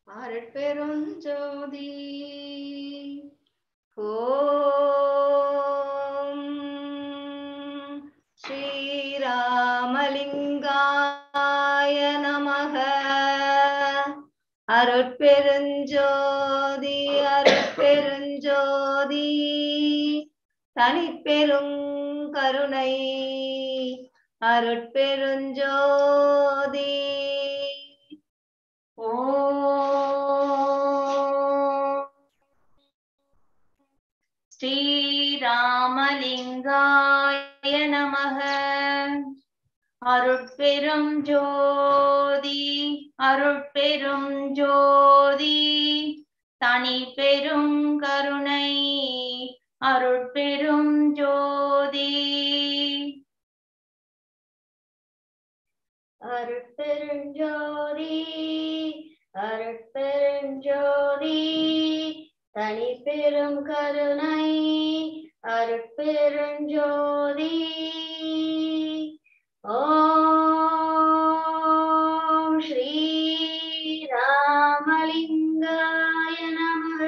[SPEAKER 9] அருட்பெருஞ்சோதி
[SPEAKER 2] ஓ அருட்பெருஞ்சோதி அருட்பெருஞ்சோதி தனிப்பெரும் கருணை அருட்பெருஞ்சோதி ஓ.
[SPEAKER 8] ஸ்ரீராமலிங்காய நமக. அருட்பெரும் ஜோதி அருட்பெரும் ஜோதி. தனி பெரும் கருணை அருட்பெரும் ஜோதி.
[SPEAKER 10] அருட்பெரும் ஜோதி அருட்பெரும் ஜோதி. தனி பெரும் கருணை அருட்பெரும் ஜோதி.
[SPEAKER 11] ஸ்ரீ ராமலிங்காய நமக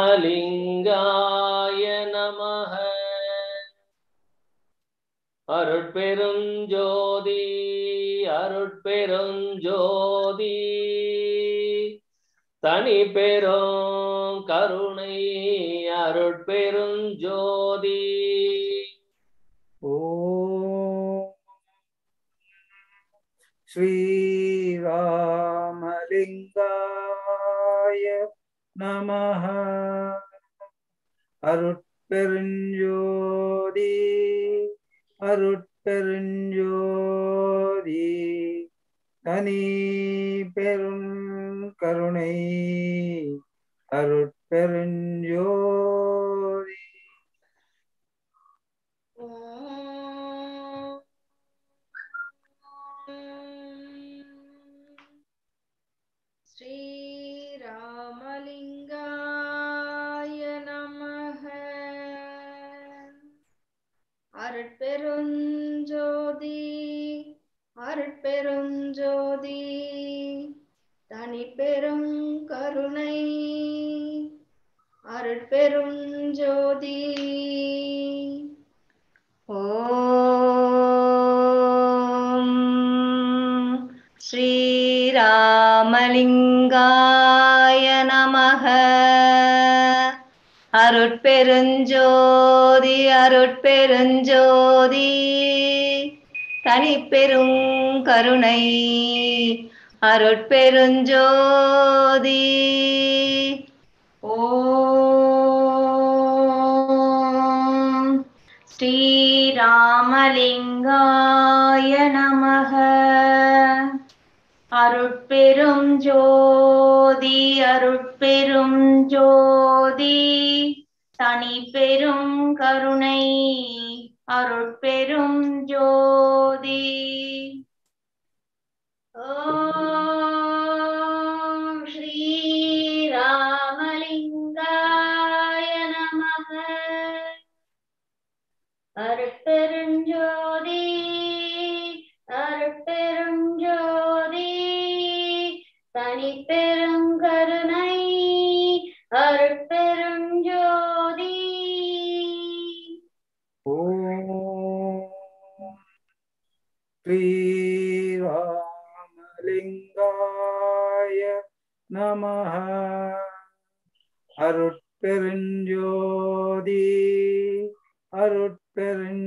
[SPEAKER 1] ஸ்ரீராமலிங்காய நமः அருட்பெருஞ்சோதி அருட்பெருஞ்சோதி. தனி பெரும் கருணை அருட்பெருஞ்சோதி.
[SPEAKER 2] ஓ ஸ்ரீராமலிங்காய நம அருட்பெருஞ்சோதி அருட் அருட்பெருஞ்சோதி தனி பெரும் கருணை அருட்பெருஞ்சோதி.
[SPEAKER 3] பெரும் ஜோதி தனி பெரும் கருணை. அருட்பெரும் ஜோதி ஓம் ஸ்ரீராமலிங்காய நமக. அருட்பெருஞ்சோதி அருட்பெருஞ்சோதி. தனி பெரும் கருணை அருட்பெருஞ்சோதி.
[SPEAKER 10] ஓம் ஸ்ரீராமலிங்காய நமக. அருட்பெரும் ஜோதி அருட்பெரும் ஜோதி தனி பெரும் கருணை அருட்பெரும் ஜோதி.
[SPEAKER 11] ஓம்
[SPEAKER 2] ஸ்ரீராமலிங்காய நம அருட்பெருஞ்சோதி அருட்பெருஞ்சோதி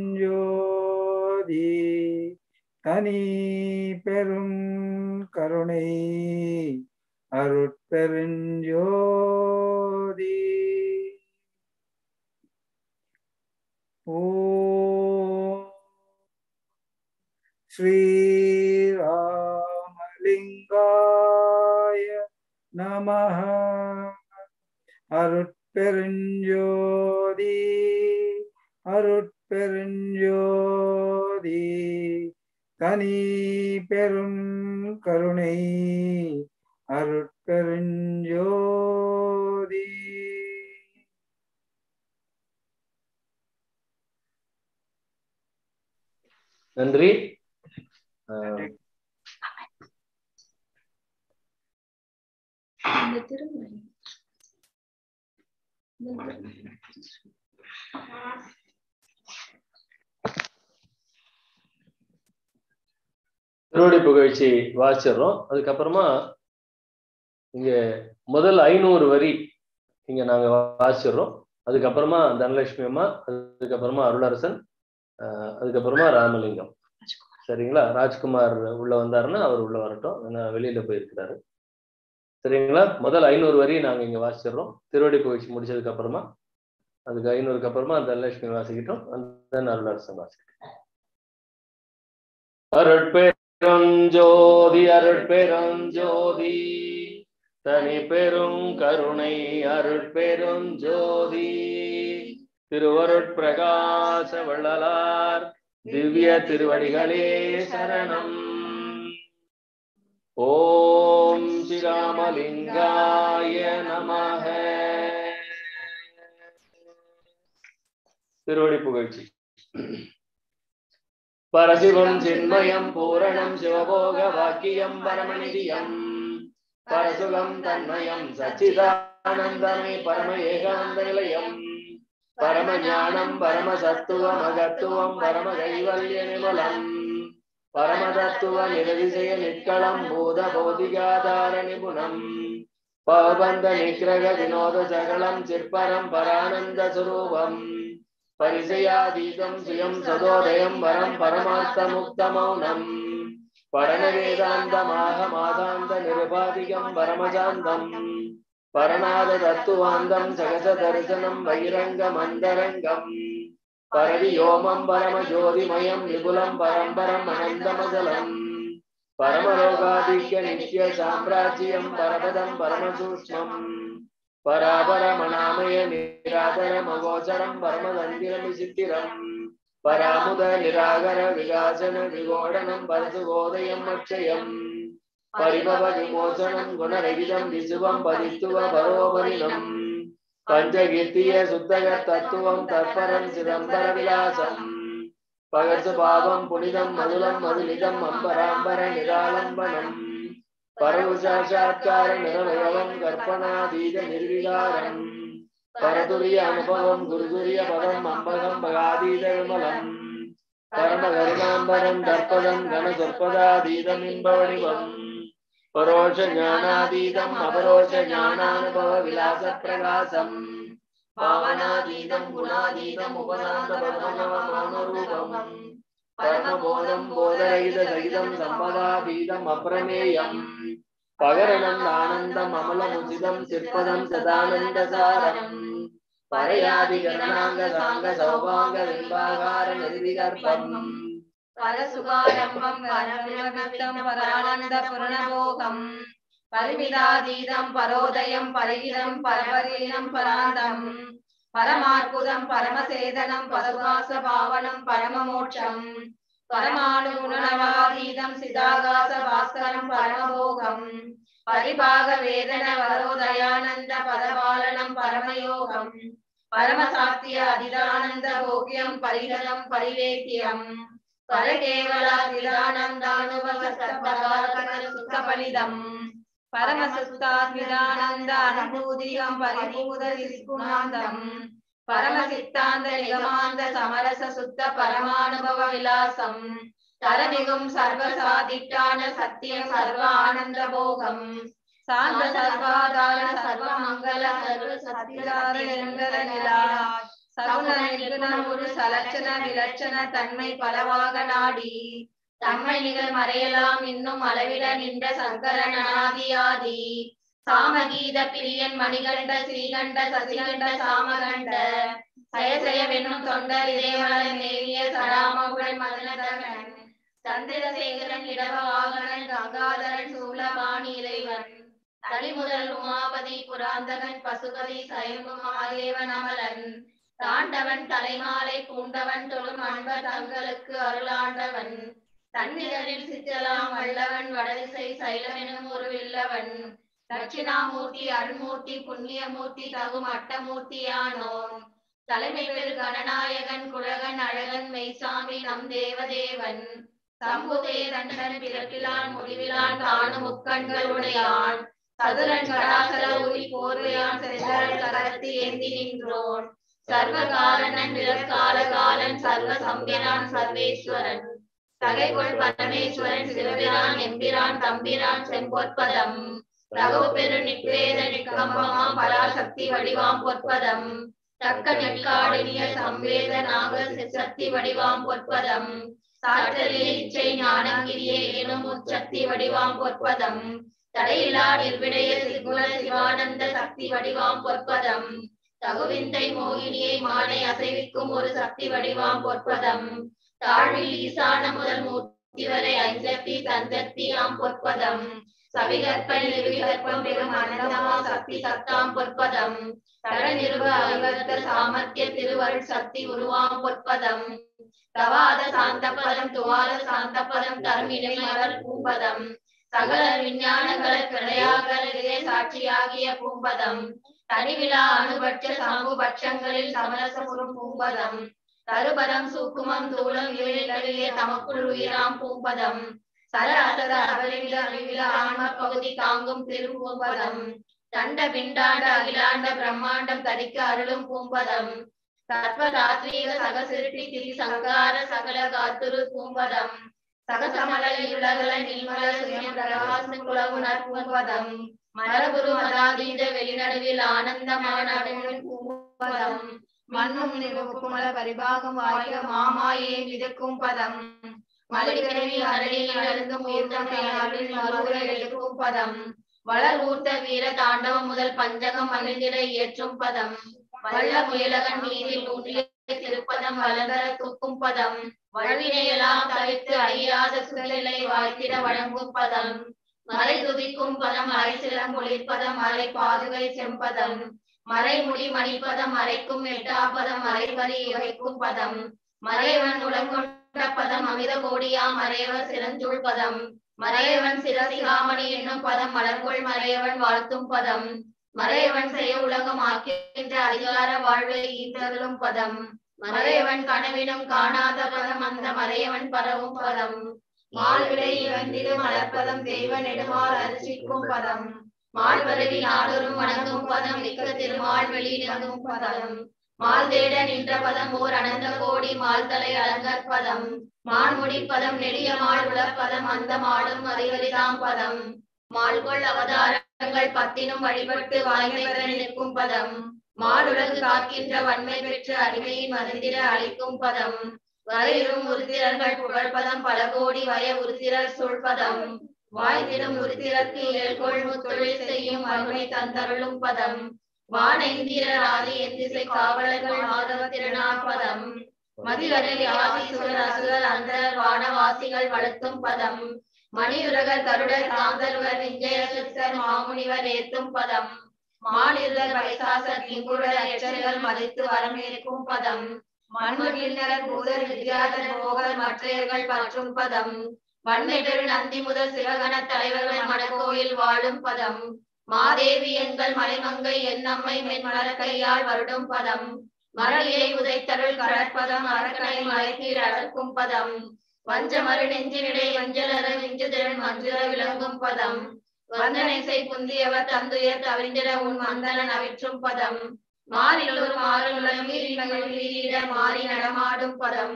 [SPEAKER 2] தனி பெரும் கருணை. அருட்பெருஞ்சோதி. ஓ ஸ்ரீராமலிங்காய நம அருட்பெருஞ்சோதி அருட்பெருஞ்சோதி தனி பெரும் கருணை. அருட்பெருஞ்சோதி.
[SPEAKER 1] நன்றி. திருவடி புகழ்ச்சி வாசிச்சிடுறோம். அதுக்கப்புறமா இங்க முதல் ஐநூறு வரி இங்க நாங்க வாசிச்சிடுறோம். அதுக்கப்புறமா தனலட்சுமி அம்மா அதுக்கப்புறமா அருளரசன் அதுக்கப்புறமா ராமலிங்கம். சரிங்களா? ராஜ்குமார் உள்ள வந்தாருன்னா அவர் உள்ள வரட்டும். ஏன்னா வெளியில போயிருக்கிறாரு. சரிங்களா? முதல் ஐநூறு வரி நாங்க இங்க வாசிச்சிடுறோம். திருவடி புகழ்ச்சி முடிச்சதுக்கு அப்புறமா அதுக்கு ஐநூறுக்கு அப்புறமா தனலட்சுமி வாசிக்கிட்டோம். அந்த அருளரசன் வாசிக்கிட்டோம். அருட்பெருஞ்சோதி அருட்பெருஞ்சோதி தனி பெரும் கருணை அருட்பெருஞ்சோதி திருவருட்பிரகாச வள்ளலார் திவ்ய திருவடிகளே சரணம். ஓம் ஸ்ரீராமலிங்காய நமக. திருவடி புகழ்ச்சி. பரசிவம் சின்மயம் பூரணம் சிவபோக வாக்கியம் பரமநிதியம். பரசுகம் தன்மயம் சச்சிதானந்தமே பரம ஏகாந்த நிலையம். பரம ஞானம் பரம சத்துவம் அகத்துவம் பரம கைவல்ய நிமலம் பரம தத்துவ நிரதிசய நிற்களம் பூத போதிகாதார நிபுணம் பவபந்த நிகிரக வினோத சகலம் சிற்பரம் பரானந்த சுரூபம் பரநாத தத்துவாந்தம் ஜகத தரிசனம் வைரங்க மந்தரங்கம். பரவியோமம் பரம ஜோதிமயம் விபுலம் பரம்பரம் அனந்தமதலம் பரமலோகாதிக்க நித்திய சாம்ராஜ்யம் பரபதம் பரமசூக்மம் பராபரமநாமய நிராதரம் அகோச்சரம் பரமதந்திரம் விசித்திரம். பராமுத நிராகர விகாசன விகோடனம் பரசுபோதயம் அக்ஷயம். परिभव विमोचनं गुणरहितं विशुभं परित्व परोपरिणम् पञ्चकीर्तिय शुद्धग तत्त्वं तत्परं चिदम्बरविलासम् पगर्सु पापं पुनिदं मधुलं मधुलितम् अम्बराम्बर निरालम्बनम् परमसाक्षात्कार निरवयवं कल्पनादीत निर्विकारम् பரோஷ ஞானாதீதம் அபரோஷ ஞானானுபவ விலாச பிரகாசம் பாவனாதீதம் குணாதீதம் உபசாந்தபதமரூபம் பரமபோதம் போதரகித சகிதம் சம்பதாதீதம் அப்பிரமேயம் பகரணம் ஆனந்தம் அமலமுதிதம் சிற்பதம் சதானந்த சாரம் பரையாதி கரணாங்க சாங்க சௌபாங்க விம்பாகார நிதிகர்ப்பம் பரசுகாரம்பம் பரபிரமித்தம் பரானந்த
[SPEAKER 12] புரணபோகம் பரிமிதாதீதம் பரோதயம் பரகிதம் பரபரீனம் பராந்தம் பரமாற்புதம் பரமசேதனம் பரகாச பாவனம் பரமமோட்சம் பரமானுகுணவாதீதம் சிதாகாச பாஸ்கரம் பரமபோகம் பரிபாக வேதன வரோதயானந்த பதபாலனம் பரமயோகம் பரமசாத்திய அதிதானந்த போக்கியம் பரிகலம் பரிவேத்தியம் सुखफलितम् परमसुत्तात्मिदानन्द अनुभूतिकं परिभूत निष्गुणान्तम् परमसिद्धान्त निगमान्त समरस सुत्त परमानुभव विलासम् तरमिगुं सर्वसाधिष्ठान सत्यं सर्व आनन्द भोगम् சாந்த சர்வாதார சர்வமங்கல சர்வ சத்தியார நிரந்தர நிலா சகுன நிர்குண ஒரு சலட்சண விலட்சண தன்மை பலவாக நாடி. தன்மை நிகழ் மறையலாம் இன்னும் அளவிட நின்ற சங்கரனாதியாதி சாமகீத பிரியன் மணிகண்ட ஸ்ரீகண்ட சசிகண்ட சாமகண்ட. சயசயவெனும் தொண்டர் இதேமலர் நேரிய சடாமகுடன் மதனதகன். சந்திரசேகரன் இடவ வாகனன் கங்காதரன் சூலபாணி இறைவன். தளிமுதல் உமாபதி புராந்தகன் பசுபதி சயம்பு மகாதேவன் அமலன் தாண்டவன் தலைமாலை பூண்டவன் தொழும் அன்பர் தங்களுக்கு அருளாண்டவன். தன்னிதழில் சித்தலாம் வல்லவன் வடதிசை சைலமெனும் ஒரு வில்லவன். தட்சிணாமூர்த்தி அருண்மூர்த்தி புண்ணியமூர்த்தி தகும் அட்டமூர்த்தியானோன் தலைமை பெரு கணநாயகன் குழகன் அழகன் மெய்சாமி நம் தேவதேவன். சம்புதே தண்டன் பிறப்பிலான் முடிவிலான் காணும் முக்கண்கள் உடையான். சதுரன் கடாசர உரி போர்வையான் செந்தரன் கரத்து ஏந்தி நின்றோன். சர்வ காரணன் காலன் சர்வ சம்பிரான் சர்வேஸ்வரன். தகைகொள் பரமேஸ்வரன் சிவபிரான் எம்பிரான் தம்பிரான் செம்பொற்பதம். ரகு பெரு நிட்வேத நிக்கம்பமாம் பராசக்தி வடிவாம் பொற்பதம். தக்க நெற்காடினிய சம்வேத நாக சக்தி வடிவாம் பொற்பதம். சாற்றலிய இச்சை ஞானங்கிரியே எனும் உச்சக்தி வடிவாம் பொற்பதம். தடையில்லா நிர்விடைய சிகுல சிவானந்த சக்தி வடிவாம் பொற்பதம். தகுவிந்தை மோகினியை மாலை அசைவிக்கும் ஒரு சக்தி வடிவாம் பொற்பதம். தாழ்வில் ஈசான முதல் மூர்த்தி வரை ஐந்தத்தி தந்தத்தி ஆம் பொற்பதம். சவிகற்பன் நிருவிகற்பம் பெரும் அனந்தமா சக்தி சத்தாம் பொற்பதம். தர நிறுவ அவிவர்த்த சாமர்த்திய திருவருள் சக்தி உருவாம் பொற்பதம். தவாத சாந்தபதம் துவாத சாந்தபதம் தரும் இடைமலர் பூம்பதம். சகல விஞ்ஞானங்கள பிரளயாகலே சாட்சியாகிய பூம்பதம். தனிவிழா அணுபட்ச சமூபட்சங்களில் சமரசபுரம் பூம்பதம். தருபதம் சூக்குமம் தூளம் இவைகளிலே தமக்குள் உயிராம் பூம்பதம். சராசர அகலிவில அழிவில ஆன்ம பகுதி தாங்கும் திருப்பூம்பதம் தண்ட பிண்டாண்ட அகிலாண்ட பிரம்மாண்டம் தரிக்க அருளும் பூம்பதம். சர்வதாத்ரீக சகசிருட்டி திரி சங்கார சகல காத்துரு பூம்பதம். சகசமல இருளகல நில்மல சுயம் பிரகாச குலகுணர் பூம்பதம். மரபுரு மதாதீத வெளிநடுவில் ஆனந்தமான மண்ணும் நிகழ்குமல பரிபாகம் வாய்க மாமாயே மிதக்கும் பதம். மலைக்கிழமை அரளில் அழுந்தும் ஊர்தமை அருள் மறுவுரை பதம். வளர் ஊர்த்த வீர தாண்டவம் முதல் பஞ்சகம் மகிழ்ந்திட ஏற்றும் பதம். வல்ல முயலகன் மீதில் ஊன்றிய திருப்பதம் வளர்ந்தர தூக்கும் பதம். வல்வினையெல்லாம் தவிர்த்து அழியாத சுழலை வாழ்த்திட வழங்கும் பதம். மறை துதிக்கும் பதம் அரை சிலம்பொழிற்பதம் அரை பாதுகை செம்பதம். மறை முடி மணிப்பதம் மறைக்கும் எட்டாபதம் மறைவரி இவைக்கும் பதம். மறைவன் உலகொண்ட பதம் அமித கோடியா மறைவர் சிறஞ்சூழ் பதம். மறையவன் சிரசிகாமணி என்னும் பதம் மலர்கொள் மறையவன் வாழ்த்தும் பதம். மறையவன் செய்ய உலகம் ஆக்கின்ற அதிகார வாழ்வை ஈந்தருளும் பதம். மறையவன் கனவினும் காணாத பதம் அந்த மறையவன் பரவும் பதம். மால்விடை இவந்திடும் மலர்ப்பதம் தெய்வ நெடுமால் அரிசிக்கும் பதம். மால்வரவி நாடொரும் வணங்கும் பதம் மிக்க திருமால் வெளியிடங்கும் பதம். மால் தேட நின்ற பதம் ஓர் அனந்த கோடி மால் தலை அலங்கற் பதம் மான்முடி பதம் நெடிய மால் உலப்பதம் அந்த மாடும் அறிவரிதாம் பதம். மால்கொள் அவதாரங்கள் பத்தினும் வழிபட்டு வாய்மை பெற நிற்கும் பதம். மாடுலகு காக்கின்ற வன்மை பெற்று அடிமையின் மருந்திட அளிக்கும் பதம். வரையிலும் உருத்திரர்கள் புகழ்பதம் பல கோடி வய உருத்திரர் சொல்பதம் வாய்திடும் உருத்திரற்கு இயல்கொள் முத்தொழில் செய்யும் வறுமை தந்தருளும் பதம். வான இந்திரர் ஆதி எந்திசை காவலர்கள் மாதவ திருநாள் பதம். யாதி ஆதிசுரர் அசுகர் அந்தரர் வானவாசிகள் வளர்த்தும் பதம். மணியுரகர் கருடர் காந்தர்வர் விஞ்சய சித்தர் மாமுனிவர் ஏத்தும் பதம். மாநிலர் வைசாசர் திங்குடர் எச்சரிகள் மதித்து வரமேற்கும் பதம். பூதர் போகர் மற்றையர்கள் பற்றும் பதம். வண்ணெடர் நந்தி முதல் சிவகண தலைவர்கள் மடக்கோயில் வாழும் பதம். மாதேவி எங்கள் மலைமங்கை எண்ணம்மை மென்மலர கையால் வருடும் பதம். மரளியை உதைத்தருள் கடற்பதம் அரக்கனை மலைக்கீழ் அடர்க்கும் பதம். வஞ்சமரு நெஞ்சினிடை வஞ்சலர விஞ்சுதிரன் மஞ்சுர விளங்கும் பதம். வந்தனை புந்தியவர் தந்துயர் தவிந்திட உன் மந்தனன் அவிற்றும் பதம். மாறிலொரு மாறுலம் வீரிட மாறி நடமாடும் பதம்.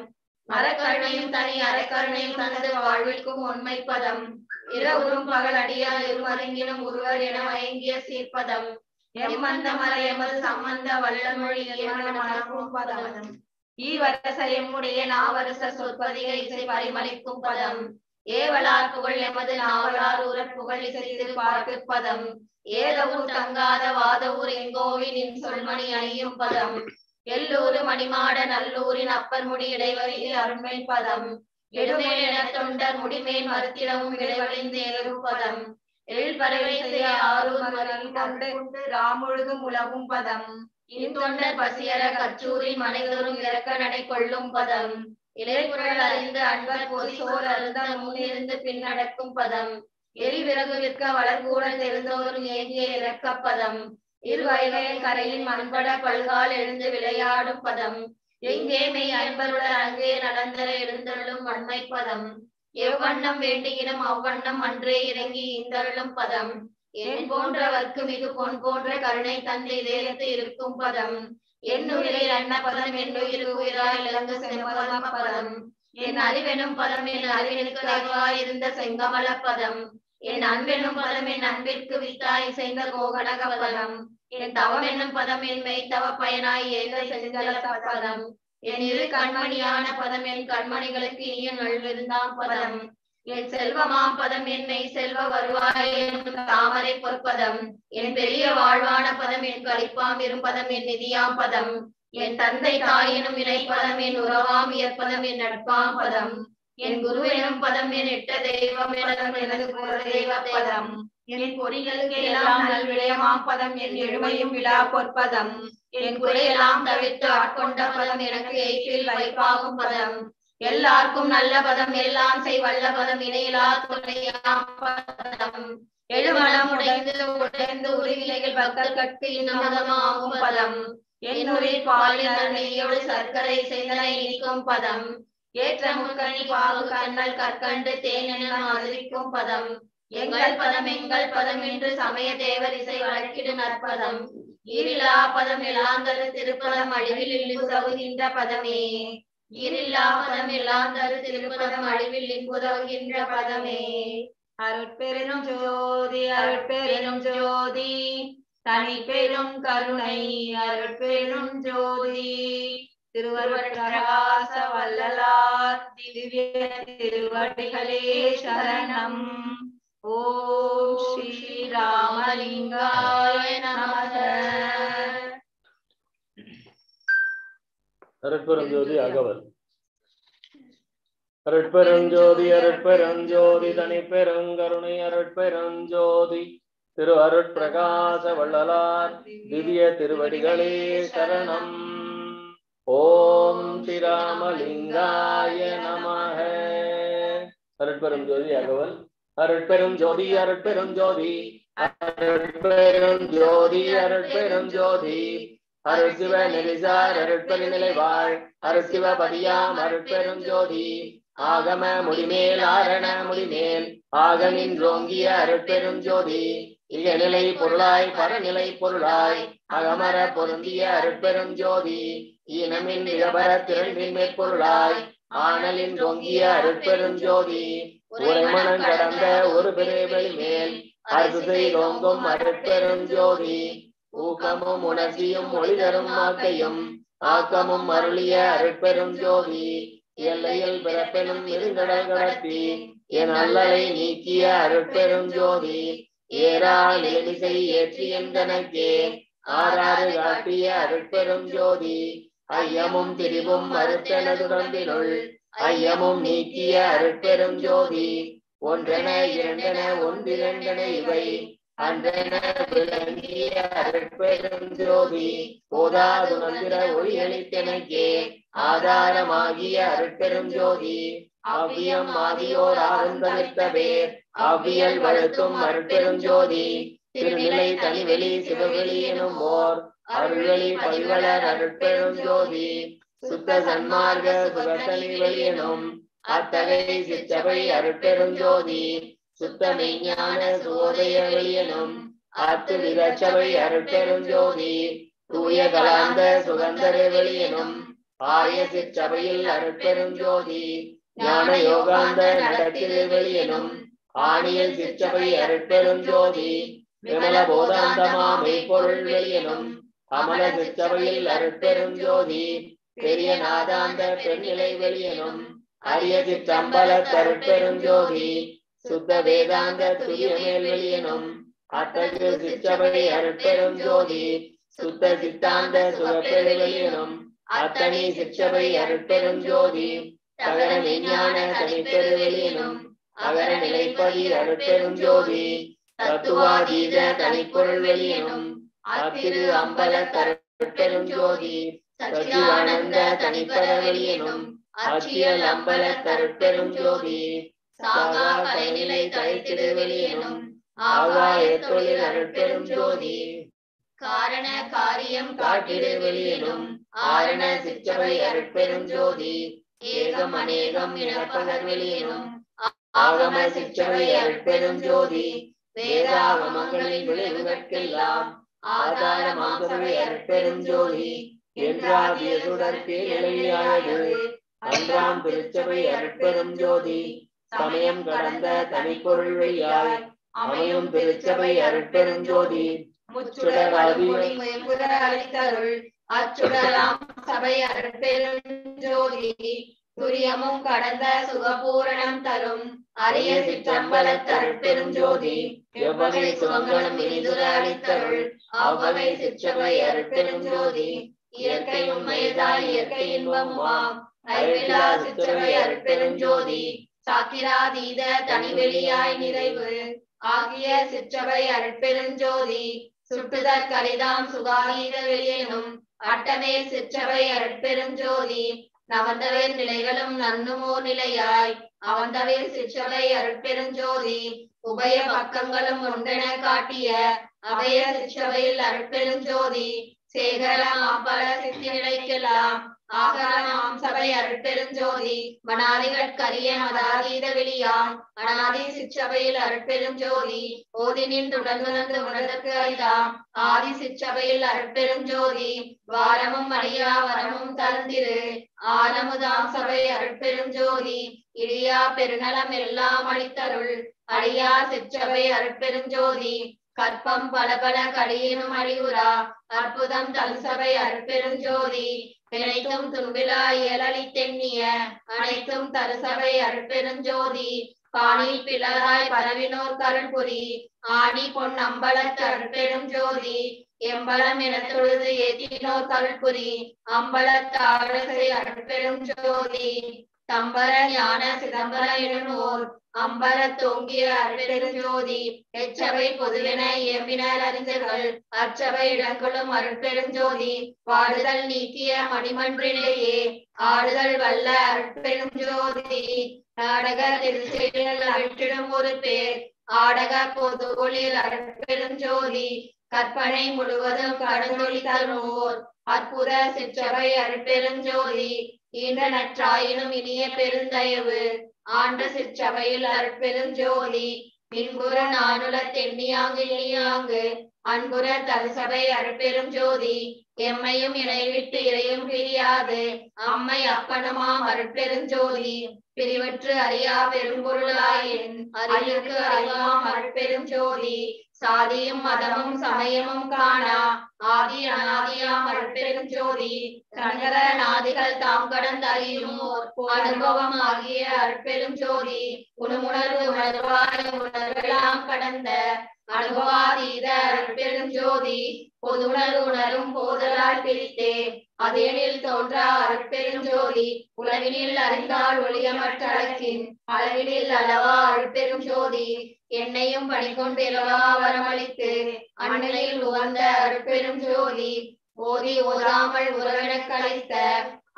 [SPEAKER 12] மரக்கருணையும் தனி அறக்கருணையும் தனது வாழ்விற்கும் உண்மை பதம். இரவுறும் பகல் அடியால் இருமருங்கிலும் ஒருவர் என வயங்கிய சீர்பதம் எம்மந்த மலை எமது சம்பந்த வல்லமொழி மணக்கும் பதம். ஈவரச எம்முடைய நாவரச சொற்பதிக இசை பரிமளிக்கும் பதம். ஏவலார் புகழ் எமது நாவலார் உரற் புகழ் இசைத்து பார்த்து பதம். ஏதவும் தங்காத வாதவூர் எங்கோவின் சொல்மணி அணியும் பதம். எல்லூரு மணிமாட நல்லூரின் அப்பர் முடி இடைவெளியில் அருண்மை பதம். எடுமேல் என தொண்டர் முடிமேன் மறுத்திடவும் இடைவெளிந்து ஏறும் பதம். எழில் பறவை செய்ய ஆரூர் கொண்டு ராமுழுதும் உலகும் பதம். இன்தொண்டர் பசியர கச்சூரில் மனைதோறும் இறக்க நடை கொள்ளும் பதம். இளைகுரல் அறிந்து அன்பர் பொதி சோர் அருந்த முன்னிருந்து பின்னடக்கும் பதம். எரி விறகு விற்க வளர்கூட தெரிந்தோறும் ஏங்கிய இறக்கப்பதம் இருவயலையின் கரையில் மண்பட பல்கால் எழுந்து விளையாடும் பதம். எங்கே மெய் அன்பருடன் அங்கே நடந்தர எழுந்தருளும் வன்மை பதம். எவ்வண்ணம் வேண்டியினும் அவ்வண்ணம் அன்றே இறங்கி இந்தருளும் பதம். என் போன்றவர்க்கு மிகு பொன் போன்ற கருணை தந்தை தேகத்து இருக்கும் பதம். என்னுயிரை அன்ன பதம் என்னுயிர் உயிராய் இழந்து செம்பதம பதம். என் அறிவெனும் பதம் என் அறிவிற்கு அறிவாய் இருந்த செங்கமல பதம். என் அன்பெனும் பதம் என் அன்பிற்கு வித்தாய் செய்த கோகனக பதம். என் தவம் என்னும் பதம் என் மெய்த்தவ பயனாய் ஏக செஞ்சல பதம். என் இரு கண்மணியான பதம் என் கண்மணிகளுக்கு இனிய நல்விருந்தாம் பதம். என் செல்வமாம் பதம் என்னை செல்வ வருவாய் எனும் தாமரை பொற்பதம். என் பெரிய வாழ்வான பதம் என் கழிப்பாம் இருப்பதம் என் நிதியாம் பதம். என் தந்தை தாய் எனும் இணைப்பதம் என் உறவாம் இயற்பதம் என் நட்பாம் பதம். என் குரு எனும் பதம் என் இட்ட தெய்வம் எனது தெய்வ பதம். என் பொறிகளுக்கு எல்லாம் நல்விடயமாம் பதம் என் எழுமையும் விழா பொற்பதம். என் குறையெல்லாம் தவிர்த்து ஆட்கொண்ட பதம் எனக்கு எய்ப்பில் வைப்பாகும் பதம். எல்லாருக்கும் நல்ல பதம் எல்லாம் செய் வல்ல பதம் இணையிலா துணையாம் பதம். எழுமணம் உடைந்து உடைந்து உருவிலைகள் பக்கல் கட்டு இன்னமதமாகும் பதம். என்னுரில் பாலினர் நெய்யோடு சர்க்கரை செய்தனை இனிக்கும் பதம். ஏற்ற முக்கணி பாகு கண்ணல் கற்கண்டு தேனென அறிவிக்கும் பதம். எங்கள் பதம் எங்கள் பதம் என்று சமய தேவர் இசை வழக்கிடு நற்பதம். ஈரில்லா பதம் இல்லாந்தரு திருப்பதம் அழிவில் சகுகின்ற பதமே. ஈரில்லா பதம் இல்லாந்தரு திருப்பதம் அழிவில் இன்புதவுகின்ற பதமே. அருட்பெரும் ஜோதி அருட்பெரும் ஜோதி தனி பெரும் கருணை அருட்பெரும் ஜோதி. திருவருட் வல்லலார் திவ்ய திருவடிகளே சரணம். ஓம் ஸ்ரீ ராமலிங்காய நமக.
[SPEAKER 1] அருட்பெருஞ்சோதி அகவல் அருட்பெருஞ்சோதி அருட்பெருஞ்சோதி தனி பெருங்கருணை அருட்பெருஞ்சோதி. திரு அருட்பிரகாச வள்ளலார் திவ்ய திருவடிகளே சரணம். ஓம் ஸ்ரீராமலிங்காய நமக. அருட்பெரும் ஜோதி அகவல் அருட்பெரும் ஜோதி அருட்பெரும் ஜோதி அருட்பெரும் ஜோதி அருட்பெரும் ஜோதி அருட்சிவ நெறிசார் அருட்பெரு நிலைவாழ் அருட்சிவ பதியாம் அருட்பெரும் ஜோதி. ஆகம முடிமேல் ஆரண முடிமேல் ஆக நின்றோங்கிய அருட்பெரும் ஜோதி. இகநிலை பொருளாய் பரநிலை பொருளாய் அகமர பொருந்திய அருட்பெரும் ஜோதி. ஈனமின் இகபர திரண்டின் மேற்பொருளாய் ஆனலின் தொங்கிய அருட்பெரும் ஜோதி. உரைமணம் கடந்த ஒரு பெருவெளி மேல் அறுதிசை தோங்கும் அருட்பெரும் ஜோதி. ஊக்கமும் உணர்ச்சியும் ஒளி தரும் ஆக்கையும் ஆக்கமும் அருளிய அருட்பெரும் ஜோதி எல்லையில் பிறப்பெனும் இருங்கடல் கடத்தி என் அல்லலை நீக்கிய அருட்பெரும் ஜோதி ஏறால் எலிசை ஏற்றி எந்தனக்கே ஆறாறு காட்டிய அருட்பெரும் ஜோதி ஐயமும் திரிவும் மறுத்தனது மறுத்தனதுடம்பினுள் ஐயமும் நீக்கிய அருட்பெரும் ஜோதி ஒன்றென இரண்டென ஒன்றிரண்டென இவை அன்றென விளங்கிய அருட்பெரும் ஜோதி போதாது மந்திர ஒளியளித்தனக்கே ஆதாரமாகிய அருட்பெரும் ஜோதி அவ்வியம் ஆதியோர் ஆனந்தமித்த பேர் அவ்வியல் வழுத்தும் அருட்பெரும் ஜோதி திருநிலை தனிவெளி சிவவெளி எனும் ஓர் அருள்வெளி பல்வளர் அருட்பெரும் ஜோதி சுத்த சன்மார்க்க சுகத்தனி வெளியனும் அத்தகை சிற்றவை அருட்பெரும் ஜோதி சுத்த மெய்ஞான சுவோதய வெளியனும் அத்து விதச்சபை அருட்பெரும் ஜோதி தூய கலாந்த சுகந்தர வெளியனும் ஆய சிற்றபையில் அருட்பெரும் ஜோதி ஞான யோகாந்த நடத்திரு வெளியனும் ஆணியல் சிற்றபை அருட்பெரும் ஜோதி விமல போதாந்தமா மெய்ப்பொருள் வெளியனும் அமல சிற்றபையில் அருட்பெரும் ஜோதி பெரிய நாதாந்த பெண்ணிலை வெளியனும் அரிய சிற்றம்பல தருட்பெரும் ஜோதி சுத்த வேதாந்த துரியமேல்வெளியனும் அத்தகு சிற்றபடி அருட்பெரும் ஜோதி சுத்த சித்தாந்த சுகப்பெருவெளியனும் அத்தனை அத்தனி சிற்றபை அருட்பெரும் ஜோதி தகர விஞ்ஞான தனிப்பெருவெளியனும் அகர நிலைப்பதி அருட்பெரும் ஜோதி தத்துவாதீத தனிப்பொருள் வெளியனும் அத்திரு அம்பல தருட்பெரும் ஜோதி சச்சிதானந்த தனிப்பெருவெளியனும் அச்சியல் அம்பல தருட்பெரும் ஜோதி சாகா கலைநிலை தழைத்திடு வெளியனும். ஆகாய தொழில் அருட்பெரும் ஜோதி. காரண காரியம் காட்டிடு வெளியனும் ஆரண சிற்றவை அருட்பெரும் ஜோதி. ஏகம் அநேகம் இழப்பகர் வெளியனும் ஆகம சிற்றவை அருட்பெரும் ஜோதி. வேதாகமங்களின் விளைவுகளுக்கெல்லாம் ஆதாரமாகவே அருட்பெரும் ஜோதி. என்றாகிய சுடர்க்கே நிலையானது அன்றாம் திருச்சபை அருட்பெரும் ஜோதி. சமயம் கடந்த தனிப்பொருள் வழியாய் அமையும் திருச்சபை அருட்பெருஞ்சோதி
[SPEAKER 12] முச்சுடராதி முயம்புற அளித்தருள் அச்சுடராம் சபை அருட்பெருஞ்சோதி துரியமும் கடந்த சுகபூரணம் தரும் அரிய சிற்றம்பலத் அருட்பெருஞ்சோதி எவ்வகை சுகங்களும் இனிதுர அளித்தருள் அவ்வகை சிற்றபை அருட்பெரும் ஜோதி இயற்கை உண்மையதாய் இயற்கை இன்பமுமாம் அறிவிலா சிற்றபை அருட்பெரும் சாத்திராதீத சாக்கிராதீத தனிவெளியாய் நிறைவு. ஆகிய சிற்றவை அருட்பெருஞ்சோதி சுட்டுதற் கரிதாம் சுகாதீத வெளியேனும் அட்டமே சிற்றவை அருட்பெருஞ்சோதி நவந்தவே நிலைகளும் நன்னுமோ நிலையாய். அவந்தவே சிற்றவை அருட்பெருஞ்சோதி உபய பக்கங்களும் ஒன்றென காட்டிய அவைய சிற்றவையில் அருட்பெருஞ்சோதி சேகரலாம் அப்பல சித்தி நிலைக்கெல்லாம் ஆகரமாம் சபை அருட்பெருஞ்சோதி மணாதிகட்கரிய மதாதீத வெளியாம் அனாதி சிற்றபையில் அருட்பெருஞ்சோதி ஓதினின் தொடர்ந்து உணர்தற்கு அரிதாம் ஆதி சிற்றபையில் அருட்பெருஞ்சோதி வாரமும் அழியா வரமும் தந்திரு ஆனமுதாம் சபை அருட்பெருஞ்சோதி இடியா பெருநலம் எல்லாம் அளித்தருள் அழியா சிற்றபை அருட்பெருஞ்சோதி கற்பம் பல பல கடியினும் அழிவுரா அற்புதம் தன் சபை அருட்பெருஞ்சோதி நினைத்தும் துன்பிலா இயலளித்தெண்ணிய அனைத்தும் தருசபை அருட்பெருஞ்சோதி பாணில் பிளராய் பரவினோர் கருள்புரி ஆணி பொன் அம்பலத்து அருட்பெரும் ஜோதி எம்பலம் என தொழுது ஏத்தினோர் கருள்புரி அம்பலத்தாரசை அருட்பெரும் ஜோதி தம்பர ஞான சிதம்பர எனுவோர் அம்பர தொங்கிய அருட்பெருஞ்சோதி எச்சபை பொதுவென இயம்பினர் அறிஞர்கள் அச்சபை இடங்களும் அருட்பெருஞ்சோதி வாடுதல் நீக்கிய மணிமன்றிலேயே ஆடுதல் வல்ல அருட்பெருஞ்சோதி. நாடக திருச்செயல் அழித்திடும் ஒரு பேர் ஆடக பொது ஒளியில் அருட்பெருஞ்சோதி. கற்பனை முழுவதும் கடந்தொழி தருவோர் அற்புத சிற்றவை அருட்பெருஞ்சோதி. ஈன்ற நற்றாயினும் இனிய பெருந்தயவு ஆண்ட சிற்சபையில் அற்பெரும் ஜோதி இன்புற நானுல தென்னியாங்கு இனியாங்கு அன்புற தருசபை அற்பெரும் ஜோதி எம்மையும் இணைவிட்டு இறையும் பிரியாது அம்மை அப்பனுமாம் அருட்பெருஞ்சோதி பிரிவற்று அறியா பெரும்பொருளாயின் அறிவுக்கு அறிவாம் அருட்பெரும் ஜோதி சாதியும் மதமும் சமயமும் காணா. ஆதி அனாதியாம் அருட்பெரும் ஜோதி. கனகர நாதிகள் தாம் கடந்தறியும் அனுபவம் ஆகிய அற்பெரும் ஜோதி. உணர்வு உணர்வாய் உணர்வெல்லாம் கடந்த அனுபவாதீத அற்பெரும் ஜோதி. பொதுணர்வு உணரும் போதலால் பிரித்தே. அதேனில் தோன்றா அற்பெரும் ஜோதி. உலகினில் அறிந்தால் ஒளியமற்றழக்கின் அளவினில் அளவா அற்பெரும் ஜோதி. என்னையும் பணிகொண்டு இலவா வரமளித்து அந்நிலையில் உகந்த அருட்பெரும் ஜோதி ஓதி ஓதாமல் உறவிடக் கலைத்த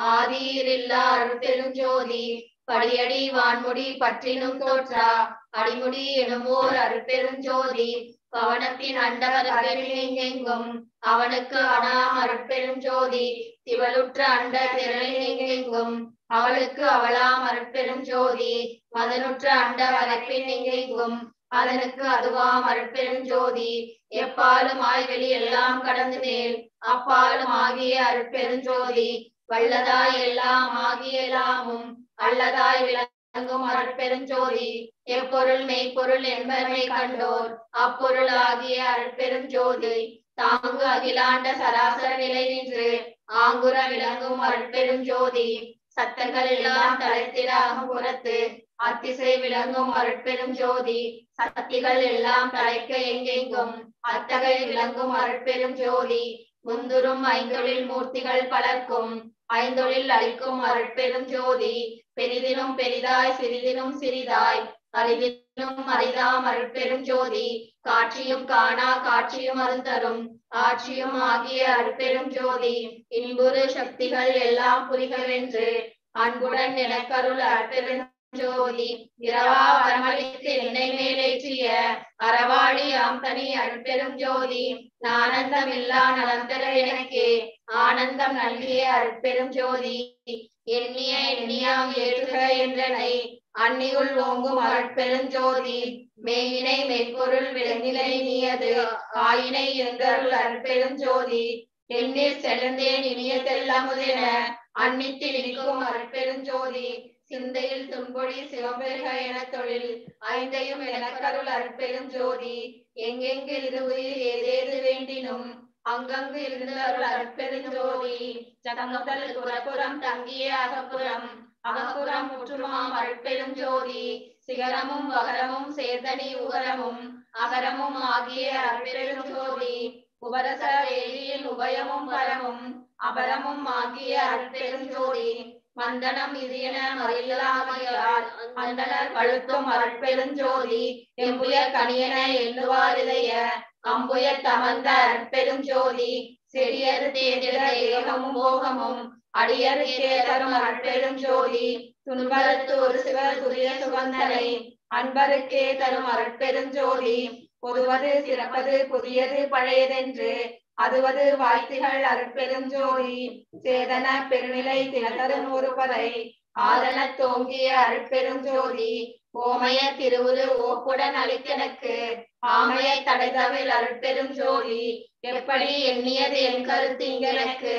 [SPEAKER 12] ஆதியில்லா அருட்பெரும் ஜோதி படியடி வான்முடி பற்றினும் தோற்றா அடிமுடி எனுமோர் அருட்பெரும் ஜோதி பவனத்தின் அண்டவர் எங்கும் அவனுக்கு அனா அருட்பெரும் ஜோதி திவலுற்ற அண்ட திரளெங்கெங்கும் அவளுக்கு அவளாம் அருட்பெரும் ஜோதி மதனுற்ற அண்ட வரைப்பின் எங்கெங்கும் அதனுக்கு அதுவாம் அருட்பெரும் ஜோதி. எப்பாலும் ஆய்வெளி எல்லாம் கடந்து மேல். அப்பாலும் ஆகிய அருட்பெருஞ்சோதி வல்லதாய் எல்லாம் ஆகிய எல்லாமும் அல்லதாய் விளங்கும் அருட்பெருஞ்சோதி எப்பொருள் மெய்ப்பொருள் என்பதை கண்டோர். அப்பொருள் ஆகிய அருட்பெருஞ்சோதி தாங்கு அகிலாண்ட சராசர நிலை நின்று ஆங்குர விளங்கும் அருட்பெருஞ்சோதி சத்தங்கள் எல்லாம் தலைத்திட அகம்புறத்து அத்திசை விளங்கும் அருட்பெரும் ஜோதி சக்திகள் எல்லாம் தலைக்க எங்கெங்கும்? அத்தகை விளங்கும் அருட்பெரும் ஜோதி முந்துரும் ஐந்தொழில் மூர்த்திகள் பலர்க்கும். ஐந்தொழில் அளிக்கும் அருட்பெரும் ஜோதி பெரிதினும் பெரிதாய் சிறிதினும் சிறிதாய் அரிதினும் அரிதாம் அருட்பெரும் ஜோதி. காட்சியும் காணா காட்சியும் அருந்தரும் ஆட்சியும் ஆகிய அருட்பெரும் ஜோதி. இன்புறு சக்திகள் எல்லாம் புரிகவென்று அன்புடன் எனக்கருள் அருட்பெரும் ஜோதி இரவா பரமளித்து என்னை மேலேற்றிய அறவாளி ஆம் தனி அருட்பெரும் ஜோதி ஆனந்தம் இல்லா நலந்தர பெற எனக்கே ஆனந்தம் நல்கிய அருட்பெரும் ஜோதி. எண்ணிய எண்ணியாம் ஏற்றுக என்றனை அன்னியுள் ஓங்கும் அருட்பெரும் ஜோதி. மெய்யினை மெய்ப்பொருள் விளங்கினை நீயது ஆயினை என்றருள் அருட்பெரும் ஜோதி. எண்ணீர் செழுந்தேன் இனிய தெல்லமுதென அன்னித்தில் அருட்பெரும் ஜோதி. சிந்தையில் துன்பொழி சிவம்பெருக என தொழில் ஐந்தையும் எனக்கருள் அருட்பெருஞ்சோதி எங்கெங்கு இரு உயிர் ஏதேது வேண்டினும் அங்கங்கு இருந்த அருள் அருட்பெருஞ்சோதி ஜகமுதல் புறப்புறம் தங்கிய அகப்புறம் அகப்புறம் முற்றுமாம் அருட்பெருஞ்சோதி சிகரமும் வகரமும் சேர்தனி உகரமும் அகரமும் ஆகிய அருட்பெருஞ்சோதி உபரச வேலியில் உபயமும் பரமும் அபரமும் ஆகிய அருட்பெருஞ்சோதி மந்தனம் இது என அந்தனர் பழுத்தும் அற்பெருஞ்சோதி எம்புய கணியன எண்ணுவாரிதைய அம்புய தமர்ந்த அற்பெருஞ்சோதி செடியது தேதிட ஏகமும் போகமும் அடியர் கேதரும் அற்பெருஞ்சோதி துன்பருத்து ஒரு சிவ துரிய சுகந்தனை அன்பருக்கே தரும் அருட்பெருஞ்சோதி பொதுவது சிறப்பது புதியது பழையதென்று அதுவது வாழ்த்திகள் அருட்பெருஞ்சோதி சேதன பெருநிலை தினதரும் ஒருவரை ஆதன தோங்கிய அருட்பெருஞ்சோதி ஓமைய திருவுரு ஓப்புடன் அளித்தனக்கு ஆமைய தடைதவில் அருட்பெருஞ்சோதி எப்படி எண்ணியது என் கருத்து இங்கனக்கு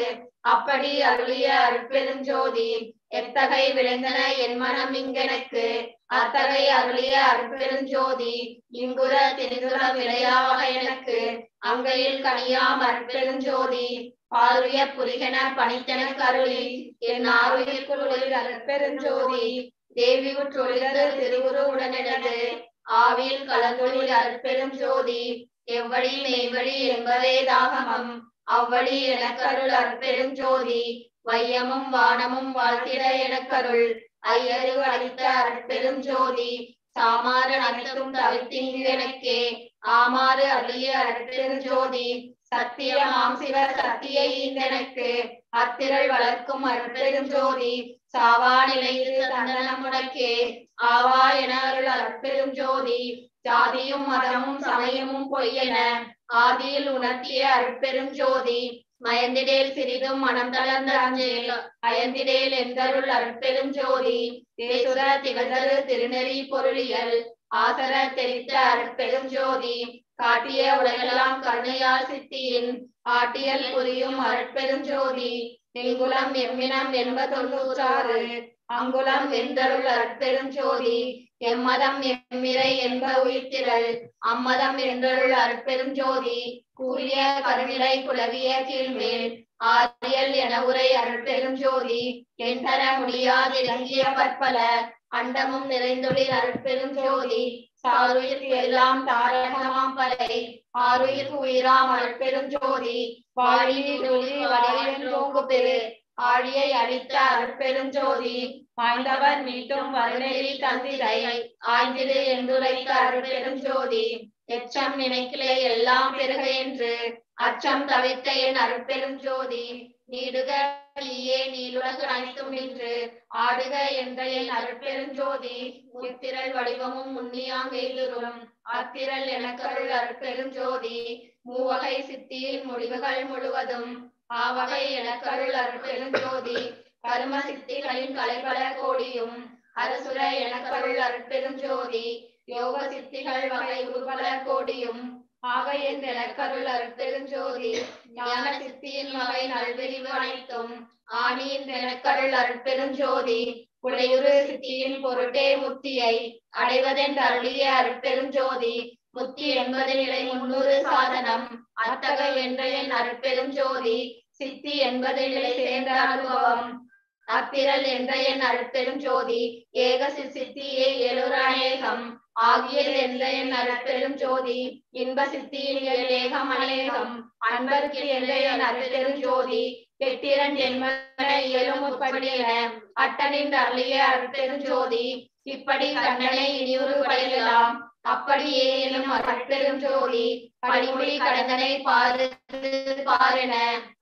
[SPEAKER 12] அப்படி அருளிய அருட்பெருஞ்சோதி எத்தகை விளைந்தன என் மனம் இங்கெனக்கு அத்தகை அருளிய அருட்பெருஞ்சோதி இங்குற திணிதுர விளையாவக எனக்கு அங்கையில் கனியா மற்பெருஞ்சோதி பாருய புரிகன பணித்தனக்கு கருளி என் ஆருயிர்க்குள் அற்பெருஞ்சோதி தேவி உற்றொழிலது திருவுரு உடனிடது ஆவியில் கலந்தொழில் அருட்பெருஞ்சோதி எவ்வழி மெய்வழி என்பதே தாகமம் அவ்வழி எனக்கருள் அருட்பெருஞ்சோதி வையமும் வானமும் வாழ்த்திட எனக்கருள் ஐயறிவு அளித்த அருட்பெருஞ்சோதி சாமாரன் அனைத்தும் தவிர்த்தீங்கு எனக்கே ஆமாறு அருளிய அருட்பெருஞ்சோதி சத்தியமாம் சிவ சத்திய ஈந்தனுக்கு அத்திரள் வளர்க்கும் அருட்பெருஞ்சோதி சாவா நிலையில் தந்தனம் முடக்கே ஆவா என அருள் அருட்பெருஞ்சோதி ஜாதியும் மதமும் சமயமும் பொய்யென ஆதியில் உணர்த்திய அருட்பெரும் ஜோதி மயந்திடேல் சிறிதும் மனம் தளர்ந்த அஞ்சேல். அயந்திடேல் எந்தருள் அருட்பெரும் ஜோதி திகழ்தரு திருநெறி பொருளியல். ஆசர தெரித்த அருட்பெருஞ்சோதி காட்டிய உலகெல்லாம் கருணையால் சித்தியின் ஆட்டியல் புரியும் அருட்பெரும் ஜோதி எங்குலம் எம்மினம் என்ப தொண்ணூற்றாறு அங்குலம் வெந்தருள் அருட்பெரும் ஜோதி எம்மதம் எம்மிரை என்ப உயிர்த்திரள் அம்மதம் என்றருள் அருட்பெருஞ்சோதி கூறிய கருநிலை குலவிய கீழ்மேல் ஆரியல் என உரை அருட்பெரும் ஜோதி என் தர முடியாது இறங்கிய பற்பல அண்டமும் நிறைந்தொழில் அருட்பெரும் ஜோதி சாருயிர்க்கு எல்லாம் தாரகமாம் பறை ஆருயிர்க்கு உயிராம் அருட்பெரும் ஜோதி ஒளி வடிவென்றோங்கு பெரு ஆழியை அழித்த அருட்பெரும் ஜோதி பாய்ந்தவர் மீட்டும் வருணையில் தந்திரை ஆய்ந்திரு என்றுரைத்த அருட்பெருஞ்சோதி எச்சம் நினைக்கிலே எல்லாம் பெருக என்று அச்சம் தவித்த என் அருட்பெரும் ஜோதி நீடுக நீயே நீலுலகு அனைத்தும் நின்று ஆடுக என்ற என் அருட்பெருஞ்சோதி முத்திரள் வடிவமும் முன்னியாங்கெய்துரும் அத்திரள் எனக்கருள் அருட்பெருஞ்சோதி மூவகை சித்தியின் முடிவுகள் முழுவதும் ஆவகை எனக்கருள் அருட்பெருஞ்சோதி கரும சித்திகளின் கலைபல கோடியும் அரசுர எனக்கருள் அருட்பெருஞ்சோதி யோக சித்திகள் வகை உருபல கோடியும் ஆகையின் விளக்கருள் அருட்பெருஞ்சோதி ஞான சித்தியின் வகை நல்விரிவு அனைத்தும் ஆணியின் விளக்கருள் அருட்பெருஞ்சோதி உடையுறு சித்தியின் பொருட்டே முத்தியை அடைவதென்று அருளிய அருட்பெருஞ்சோதி முத்தி என்பது நிலை முன்னூறு சாதனம் அத்தகை என்ற என் அருட்பெருஞ்சோதி சித்தி என்பது நிலை சேர்ந்த அனுபவம் அத்திரல் என்ற என் அருட்பெருஞ்சோதி ஏக சித்தியே எழுராணேகம் ஆகியது என்ற என் அருட்பெரும் ஜோதி இன்ப சித்தியின் ஏகம் அநேகம். அன்பர்க்கு என்ற என் அருட்பெரும் ஜோதி எட்டிரன் ஜென்மன இயலும் உட்படியன அட்டனின் அருளிய அருட்பெரும் ஜோதி. இப்படி கண்ணனை இனியொரு பயிலாம் அப்படியே எனும் அருட்பெரும் ஜோதி படிமுடி கடந்தனை பாரு பாருன.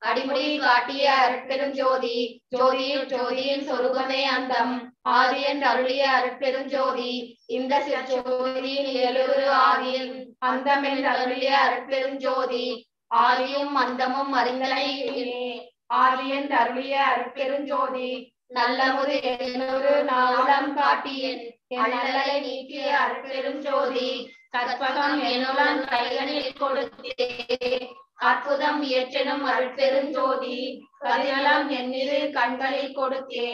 [SPEAKER 12] அடிமுடி காட்டிய அருட்பெரும் ஜோதி ஜோதியில் ஜோதியின் சொருகமே அந்தம். ஆதியன் அருளிய அருட்பெரும் ஜோதி இந்த சிற்சோதியின் இயலுரு ஆதியில் அந்தம் என்று அருளிய அருட்பெரும் ஜோதி. ஆதியும் அந்தமும் அறிந்தனை ஆதியன் அருளிய அருட்பெரும் ஜோதி நல்லமுது எழுநூறு நாளம் காட்டியன். நீக்கிய அருட்பெரும் ஜோதி கற்பகம் எனுடன் கைகளில் கொடுத்தே. அற்புதம் இயற்றினும் அருட்பெருஞ்சோதி கதிரலம் என்னிரு கண்களில் கொடுத்தே.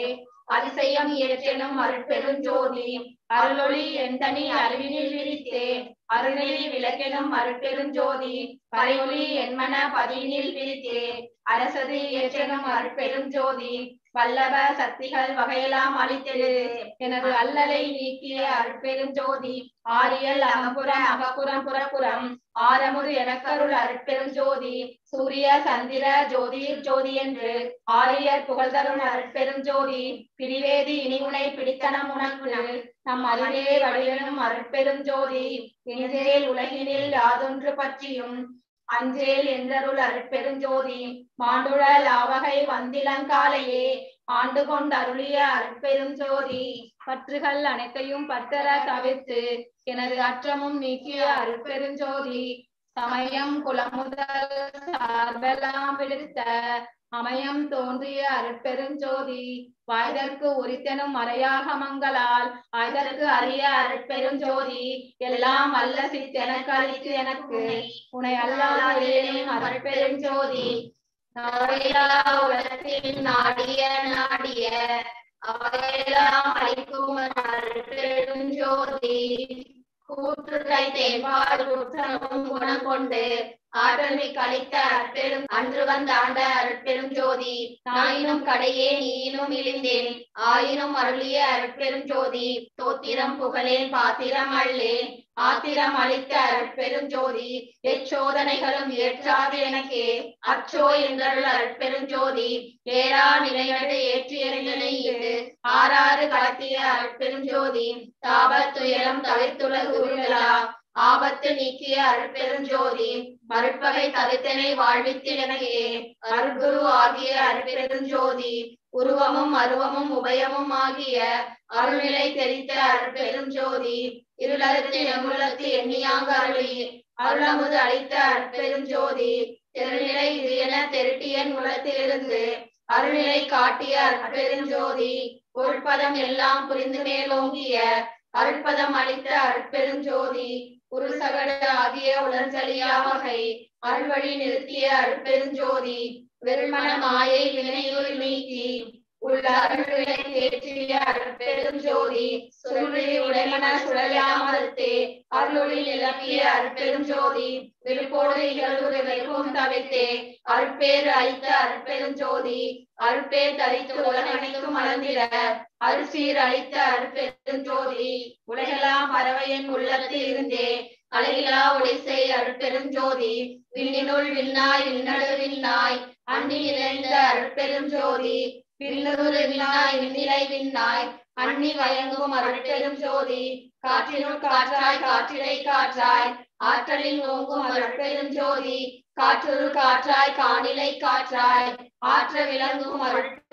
[SPEAKER 12] அதிசயம் இயற்றினும் அருட்பெருஞ்சோதி அருளொளி எந்தனி அறிவினில் விரித்தே. அருணெறி விளக்கெனும் அருட்பெருஞ்சோதி பரையொளி என்மன பதியினில் விரித்தே. அரசது இயற்றினும் அருட்பெருஞ்சோதி வல்லப சக்திகள் வகையெல்லாம் அளித்தெழு எனது அல்லலை நீக்கிய அருட்பெரும் ஜோதி ஆரியல் அகப்புறம் அகப்புறம் புறப்புறம் ஆரமுது எனக்கருள் அருட்பெரும் ஜோதி சூரிய சந்திர ஜோதி ஜோதி என்று ஆரியர் புகழ்தரும் அருட்பெரும் ஜோதி பிரிவேதி இனிவுனை பிடித்தனம் உணர்வு நம் அறிவே வடிவனும் அருட்பெரும் ஜோதி இனிதேல் உலகினில் யாதொன்று பற்றியும் அஞ்சேல் என்றருள் அருட்பெருஞ்சோதி மாண்டுழல் ஆவகை வந்திலங்காலையே ஆண்டு கொண்டு அருளிய அருட்பெருஞ்சோதி பற்றுகள் அனைத்தையும் பற்றற தவிர்த்து எனது அற்றமும் நீக்கிய அருட்பெருஞ்சோதி சமயம் குலமுதல் சார்பெல்லாம் விடுத்த அமயம் தோன்றிய அருட்பெருஞ்சோதி வாய்தற்கு உரித்தனும் மறையாக மங்களால் ஆய்தற்கு அரிய அருட்பெருஞ்சோதி எல்லாம் வல்ல சித்தெனக்கு அளித்து எனக்கு. உனை அல்லாதேனும் அருட்பெருஞ்சோதி நாடியா நாடிய நாடிய அவையெல்லாம் அளிக்கும் அருட்பெருஞ்சோதி. கூற்றுகை தேம்பால் குற்றமும் குணம் கொண்டு ஆற்றல் கழித்த அற்பெரும் அன்று வந்த ஆண்ட அற்பெரும் ஜோதி நாயினும் கடையே நீயினும் இழிந்தேன் ஆயினும் அருளிய அற்பெரும் ஜோதி தோத்திரம் புகழேன் பாத்திரம் அள்ளேன் ஆத்திரம் அளித்த அற்பெரும் ஜோதி எச்சோதனைகளும் ஏற்றாது எனக்கே அச்சோ என்றருள் அற்பெரும் ஜோதி ஏறா நிலையடு ஏற்றி எறிந்தனை இது ஆறாறு கலத்திய அற்பெரும் ஜோதி தாபத்துயரம் தவிர்த்துள்ள குருகளா ஆபத்து நீக்கிய அருட்பெருஞ்சோதி மறுப்பவை தவித்தனை வாழ்வித்திடனையே. அருட்குரு ஆகிய அருட்பெருஞ்சோதி உருவமும் அருவமும் உபயமும் ஆகிய அருள்நிலை தெரித்த அருட்பெருஞ்சோதி இருளத்து எங்குளத்து எண்ணியாங்க அருளி அருளமுது அளித்த அருட்பெருஞ்சோதி திருநிலை இது என தெருட்டியன் உலகத்திலிருந்து அருள்நிலை காட்டிய அருட்பெருஞ்சோதி பொருட்பதம் எல்லாம் புரிந்து மேலோங்கிய அருட்பதம் அளித்த அருட்பெருஞ்சோதி உருசகடு ஆகிய உலர்சலியா வகை அருள்வழி நிறுத்திய அருட்பெருஞ்சோதி வெறுமன மாயை வினையுள் நீக்கி உள்ள அருள்களை தேற்றிய அருட்பெருஞ்சோதி சுருளி உடைமன சுழலாமறுத்தே அருளொளி நிலப்பிய அருட்பெருஞ்சோதி விருப்போடு இகழ்வுறு வெறுப்பும் தவிர்த்தே அருட்பேர் அழித்த அருட்பெருஞ்சோதி அருட்பேர் தரித்து உலகனைக்கும் மலர்ந்திட அருள் சீர் அளித்த அருட்பெருஞ்சோதி உலகெல்லாம் பறவையின் உள்ளத்தில் இருந்தே அழகிலா ஒளிசை அருட்பெருஞ்சோதி விண்ணினுள் விண்ணாய் விண்ணடு விண்ணாய் அண்ணி நிறைந்த அருட்பெருஞ்சோதி விண்ணுறு விண்ணாய் விண்ணிலை விண்ணாய் அண்ணி வயங்கும் அருட்பெரும் ஜோதி காற்றினுள் காற்றாய் காற்றிலை காற்றாய் ஆற்றலில் ஓங்கும் அருட்பெரும் ஜோதி காற்றுரு காற்றாய் காணிலை காற்றாய் ஆற்ற விளங்கும் அருட்பெருஞ்சோதி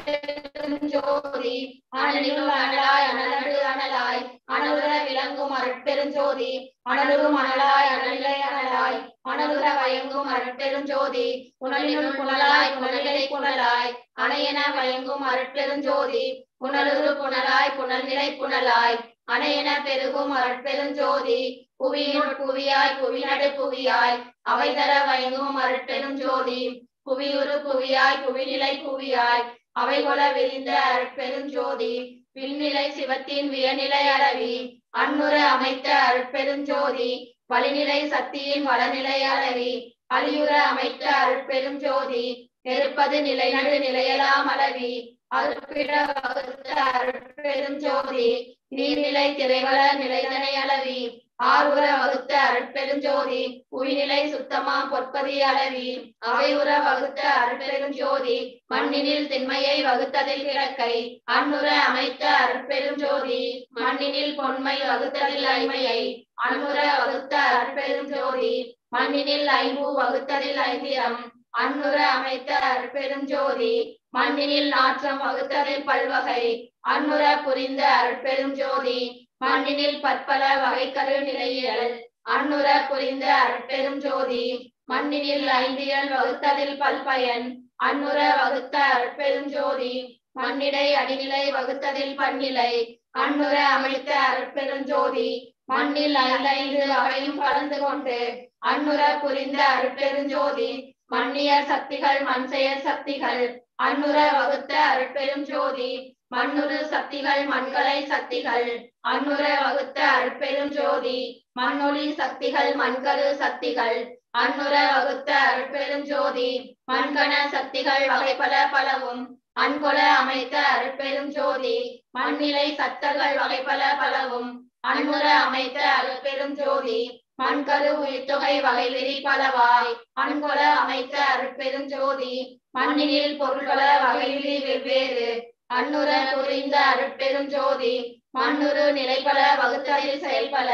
[SPEAKER 12] அனலினுள் அனலாய் அனலடு அனலாய். அனலுற விளங்கும் அருட்பெருஞ்சோதி அனலுறும் அனலாய் அனலிலை அனலாய். அனலுற வயங்கும் அருட்பெருஞ்சோதி புனலினுள் புனலாய் புனலிலை புனலாய். அணையென வயங்கும் அருட்பெருஞ்சோதி புனலுறு புனலாய் புனல்நிலை புனலாய். அணையென பெருகும் அருட்பெருஞ்சோதி புவியினுள் புவியாய் புவிநடு புவியாய். அவை தர வயங்கும் அருட்பெருஞ்சோதி ஜோதி புவியுறு புவியாய் புவிநிலை புவியாய் அவை கொல விரிந்த அருட்பெருஞ்சோதி விண்நிலை சிவத்தின் வியநிலை அளவி அன்னுர அமைத்த அருட்பெருஞ்சோதி வழிநிலை சக்தியின் வளநிலை அளவி அழியுற அமைத்த அருட்பெருஞ்சோதி நெருப்பது நிலைநடு நிலையலாம் அளவி அருட்பிட வகுத்த அருட்பெருஞ்சோதி நீர்நிலை திரைவள நிலைதனை அளவி ஆறுற வகுத்த அருட்பெருஞ்சோதி உயிரிலை சுத்தமா பொற்பதி அளவி. அவை உற வகுத்த அருட்பெருஞ்சோதி மண்ணினில் திண்மையை வகுத்ததில் கிழக்கை. அன்னுற அமைத்த அருட்பெருஞ்சோதி மண்ணினில் பொன்மை வகுத்ததில் ஐமையை அன்னுற வகுத்த அருட்பெருஞ்சோதி மண்ணினில் ஐம்பூ வகுத்ததில் ஐந்திரம். அன்னுற அமைத்த அருட்பெருஞ்சோதி மண்ணினில் நாற்றம் வகுத்ததில் பல்வகை. அன்னுற புரிந்த அருட்பெருஞ்சோதி மண்ணினில் பற்பல வகை கரு நிலையியல் அன்னுர புரிந்த அற்பெரும் ஜோதி மண்ணினில் ஐந்தியல் வகுத்ததில் பல்பயன் அன்னுர வகுத்த அற்பெரும் ஜோதி மண்ணிடை அடிநிலை வகுத்ததில் பன்னிலை அன்னுர அமைத்த அருட்பெருஞ்சோதி மண்ணில் ஐந்து அவையும் கலந்து கொண்டு அன்னுர புரிந்த அருட்பெருஞ்சோதி மண்ணியர் சக்திகள் மண்செய சக்திகள் அன்னுர வகுத்த அருட்பெரும் ஜோதி மண்ணுரு சக்திகள் மண்கலை சக்திகள் அன்னுர வகுத்த அருட்பெரும் ஜோதி மண்ணொளி சக்திகள் மண்கரு சக்திகள். அன்னுர வகுத்த அருட்பெரும் ஜோதி மண்கண சக்திகள் வகைப்பல பலவும். அன்கொல அமைத்த அருட்பெரும் ஜோதி மண்ணிலை சத்தர்கள் வகைப்பல பலவும். அன்னுர அமைத்த அருட்பெரும் ஜோதி மண்கரு உயிர்த்தொகை வகை விரி பலவாய். அன்கொல அமைத்த அருட்பெரும் ஜோதி மண்ணினில் பொருள்கள வகைவிரி வெவ்வேறு. அன்னுர புரிந்த அருட்பெரும் ஜோதி மண்ணுரு நிலைப்பல வகுத்தலில் செயல்பல.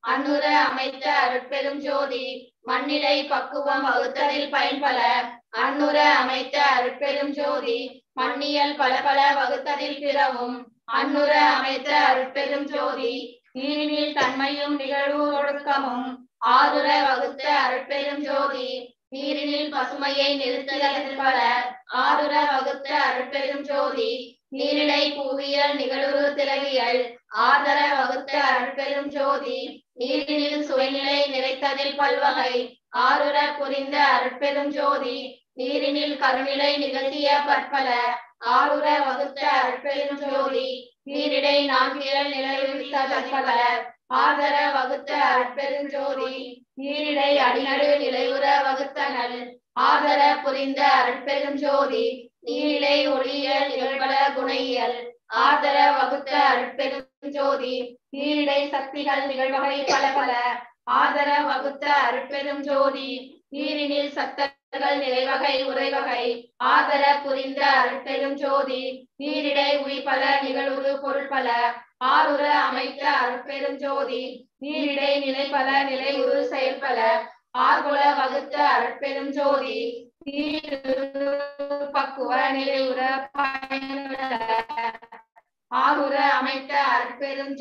[SPEAKER 12] அன்னுர அமைத்த அருட்பெரும் ஜோதி மண்ணிலை பக்குவம் வகுத்ததில் பயன்பல. அன்னுர அமைத்த அருட்பெரும் ஜோதி மண்ணியல் பல பல வகுத்ததில் பிறவும். அன்னுர அமைத்த அருட்பெரும் ஜோதி நீரினில் தன்மையும் நிகழ்வு ஒழுக்கமும். ஆறுர வகுத்த அருட்பெரும் ஜோதி நீரினில் பசுமையை நிறுத்தல் பல ஆறுர வகுத்த அருட்பெரும் ஜோதி நீரிடை புவியியல் நிகழ்வு திலகியல். ஆதர வகுத்த அருட்பெரும் ஜோதி நீரினில் சுவைநிலை நிறைத்ததில் பல்வகை. ஆறுர புரிந்த அருட்பெரும் ஜோதி நீரினில் கருநிலை நிகழ்த்திய பற்பல. ஆறுர வகுத்த அருட்பெரும் ஜோதி நீரிடை நான்கியல் நிலைவித்த பற்பல ஆதர வகுத்த அருட்பெரும் ஜோதி நீரிடை அடிநடு நிலையுற வகுத்தனல் ஆதர புரிந்த அருட்பெரும் ஜோதி நீரிடை ஒளியல் நிகழ்பல குணையியல். ஆதர வகுத்த அருட்பெரும் ஜோதி. நீரிடை சக்திகள் நிகழ்வகை பல பல. ஆதர வகுத்த அருட்பெரும் ஜோதி. நீரினில் சத்தர்கள் நிறைவகை உறைவகை. ஆதர புரிந்த அருட்பெரும் ஜோதி. நீரிடை உயிர்பல நிகழ்வு பொருள் பல. ஆறுர அமைத்த அருட்பெரும் ஜோதி. நீரிடை நிலைப்பல நிலை உரு செயல்பல. ஆர்குல வகுத்த அருட்பெரும் ஜோதி. பக்குவ நிலையுற பயனுள்ள அமைத்த அருட்பெரும்